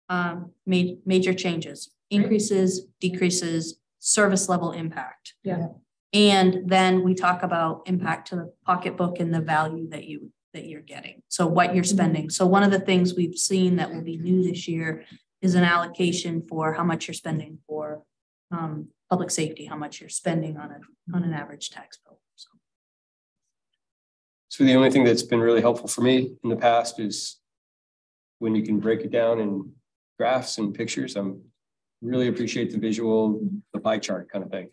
um, made major changes, increases, decreases, service level impact. Yeah. And then we talk about impact to the pocketbook and the value that you that you're getting. So what you're spending. So one of the things we've seen that will be new this year is an allocation for how much you're spending for um, public safety, how much you're spending on a on an average tax bill. So. So the only thing that's been really helpful for me in the past is when you can break it down in graphs and pictures. I'm really appreciate the visual, the pie chart kind of thing.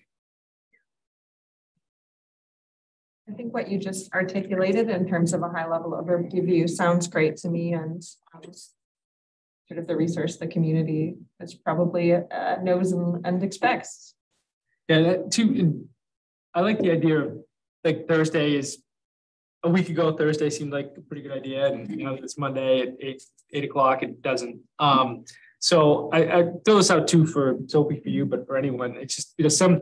I think what you just articulated in terms of a high level overview sounds great to me and um, sort of the resource the community is probably uh, knows and, and expects. Yeah, that too. I like the idea of like Thursday is a week ago. Thursday seemed like a pretty good idea, and you know it's Monday at eight eight o'clock. It doesn't. Um, so I, I throw this out too for Sophie for you, but for anyone, it's just you know some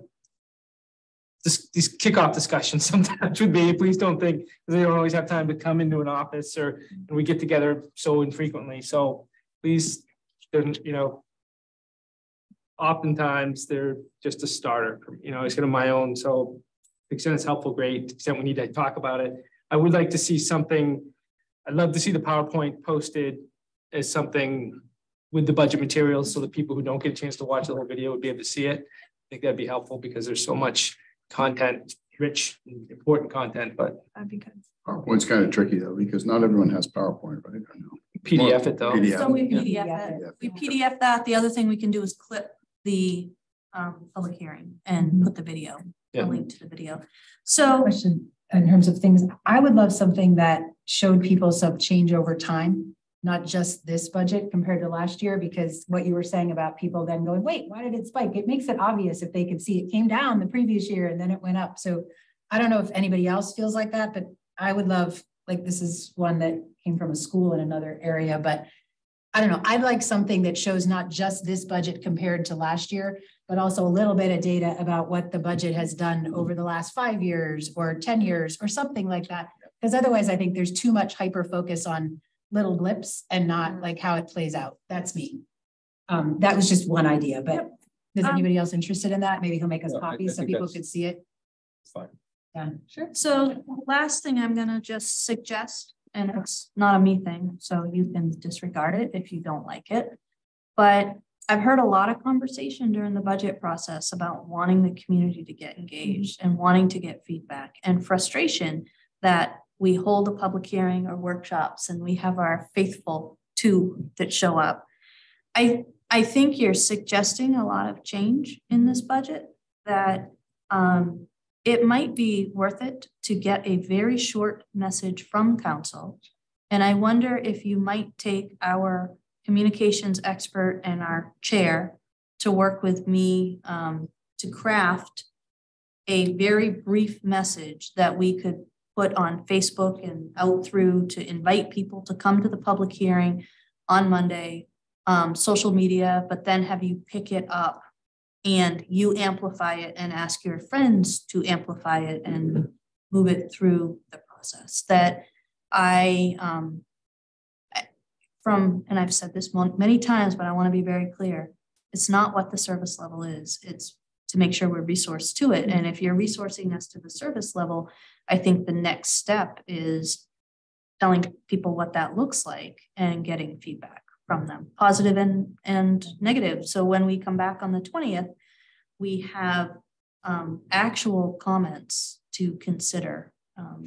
this, these kickoff discussions <laughs> sometimes would be, please don't think they don't always have time to come into an office or we get together so infrequently. So please, you know, oftentimes they're just a starter, you know, it's kind of my own. So the extent it's helpful, great. To the extent we need to talk about it. I would like to see something, I'd love to see the PowerPoint posted as something with the budget materials so that people who don't get a chance to watch the whole video would be able to see it. I think that'd be helpful because there's so much content, rich, important content, but that'd be good. PowerPoint's kind of tricky though, because not everyone has PowerPoint, right? I know. PDF it though. PDF. So we PDF it. We PDF that. The other thing we can do is clip the um, public hearing and put the video, Yeah. a link to the video. So Question in terms of things, I would love something that showed people some change over time, not just this budget compared to last year, because what you were saying about people then going, wait, why did it spike? It makes it obvious if they could see it came down the previous year and then it went up. So I don't know if anybody else feels like that, but I would love, like, this is one that came from a school in another area, but I don't know. I'd like something that shows not just this budget compared to last year, but also a little bit of data about what the budget has done over the last five years or 10 years or something like that. Because otherwise, I think there's too much hyper focus on little blips and not like how it plays out. That's me. Um, that was just one idea, but is Um, anybody else interested in that? Maybe he'll make us No, I- I copies so people that's- could see it. Fine. Yeah. Sure. So last thing I'm gonna just suggest, and it's not a me thing, so you can disregard it if you don't like it. But I've heard a lot of conversation during the budget process about wanting the community to get engaged and wanting to get feedback and frustration that we hold a public hearing or workshops and we have our faithful two that show up. I, I think you're suggesting a lot of change in this budget that um, it might be worth it to get a very short message from council. And I wonder if you might take our communications expert and our chair to work with me um, to craft a very brief message that we could put on Facebook and out through to invite people to come to the public hearing on Monday, um, social media, but then have you pick it up and you amplify it and ask your friends to amplify it and move it through the process that I, um, from, and I've said this many times, but I want to be very clear. It's not what the service level is. It's to make sure we're resourced to it. And if you're resourcing us to the service level, I think the next step is telling people what that looks like and getting feedback from them, positive and, and negative. So when we come back on the twentieth, we have um, actual comments to consider. Um,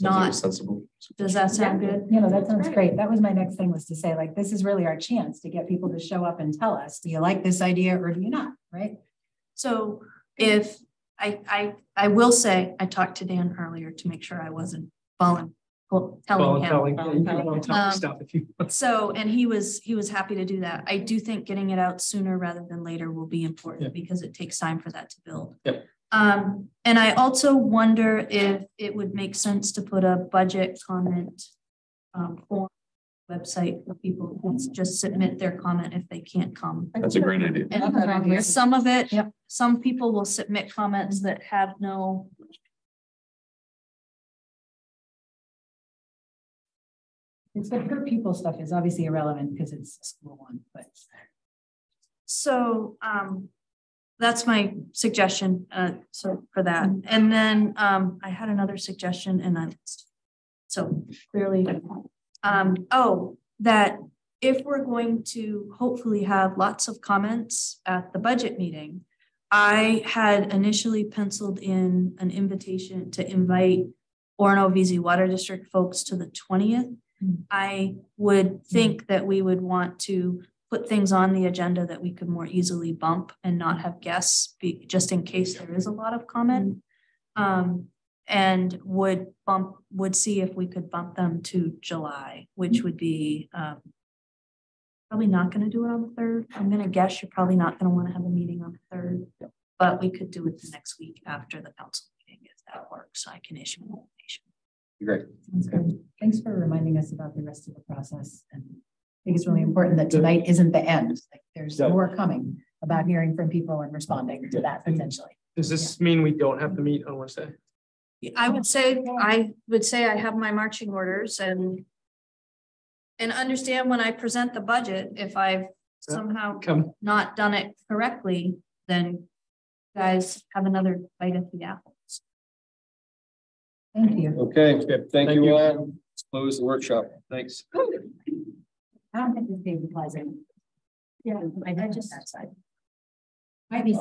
Not, sensible. does that sound good? You know, that sounds great. That was my next thing was to say, like, this is really our chance to get people to show up and tell us, do you like this idea or do you not, right? So if I, I, I will say, I talked to Dan earlier to make sure I wasn't following, well, telling him. Telling, you can go Um, stuff if you. So, and he was, he was happy to do that. I do think getting it out sooner rather than later will be important because it takes time for that to build. Yep. Um, and I also wonder if it would make sense to put a budget comment um, form website for people who just submit their comment if they can't come. That's a great idea. And some of it, some people will submit comments that have no It's the per people stuff is obviously irrelevant because it's a school one, but So, um, that's my suggestion, uh, so for that. And then, um, I had another suggestion and I, so clearly, um, oh, that if we're going to hopefully have lots of comments at the budget meeting, I had initially penciled in an invitation to invite Orono Veazie Water District folks to the twentieth. I would think that we would want to put things on the agenda that we could more easily bump and not have guests be, just in case there is a lot of comment. Um, and would bump, would see if we could bump them to July, which would be, um, probably not gonna do it on the third. I'm gonna guess you're probably not gonna wanna have a meeting on the third. But we could do it the next week after the council meeting if that works. I can issue. Great. Sounds good. Thanks for reminding us about the rest of the process. And I think it's really important that tonight isn't the end. Like there's Yeah. more coming about hearing from people and responding to that potentially. Does this mean we don't have to meet on Wednesday? I would say, I would say I have my marching orders and. And understand when I present the budget, if I've somehow Come, not done it correctly, then. Guys have another bite at the apple. Thank you. Okay, thank Thank you you. all. Let's close the workshop. Thanks. I don't think this page applies in. Yeah, I just. Might be.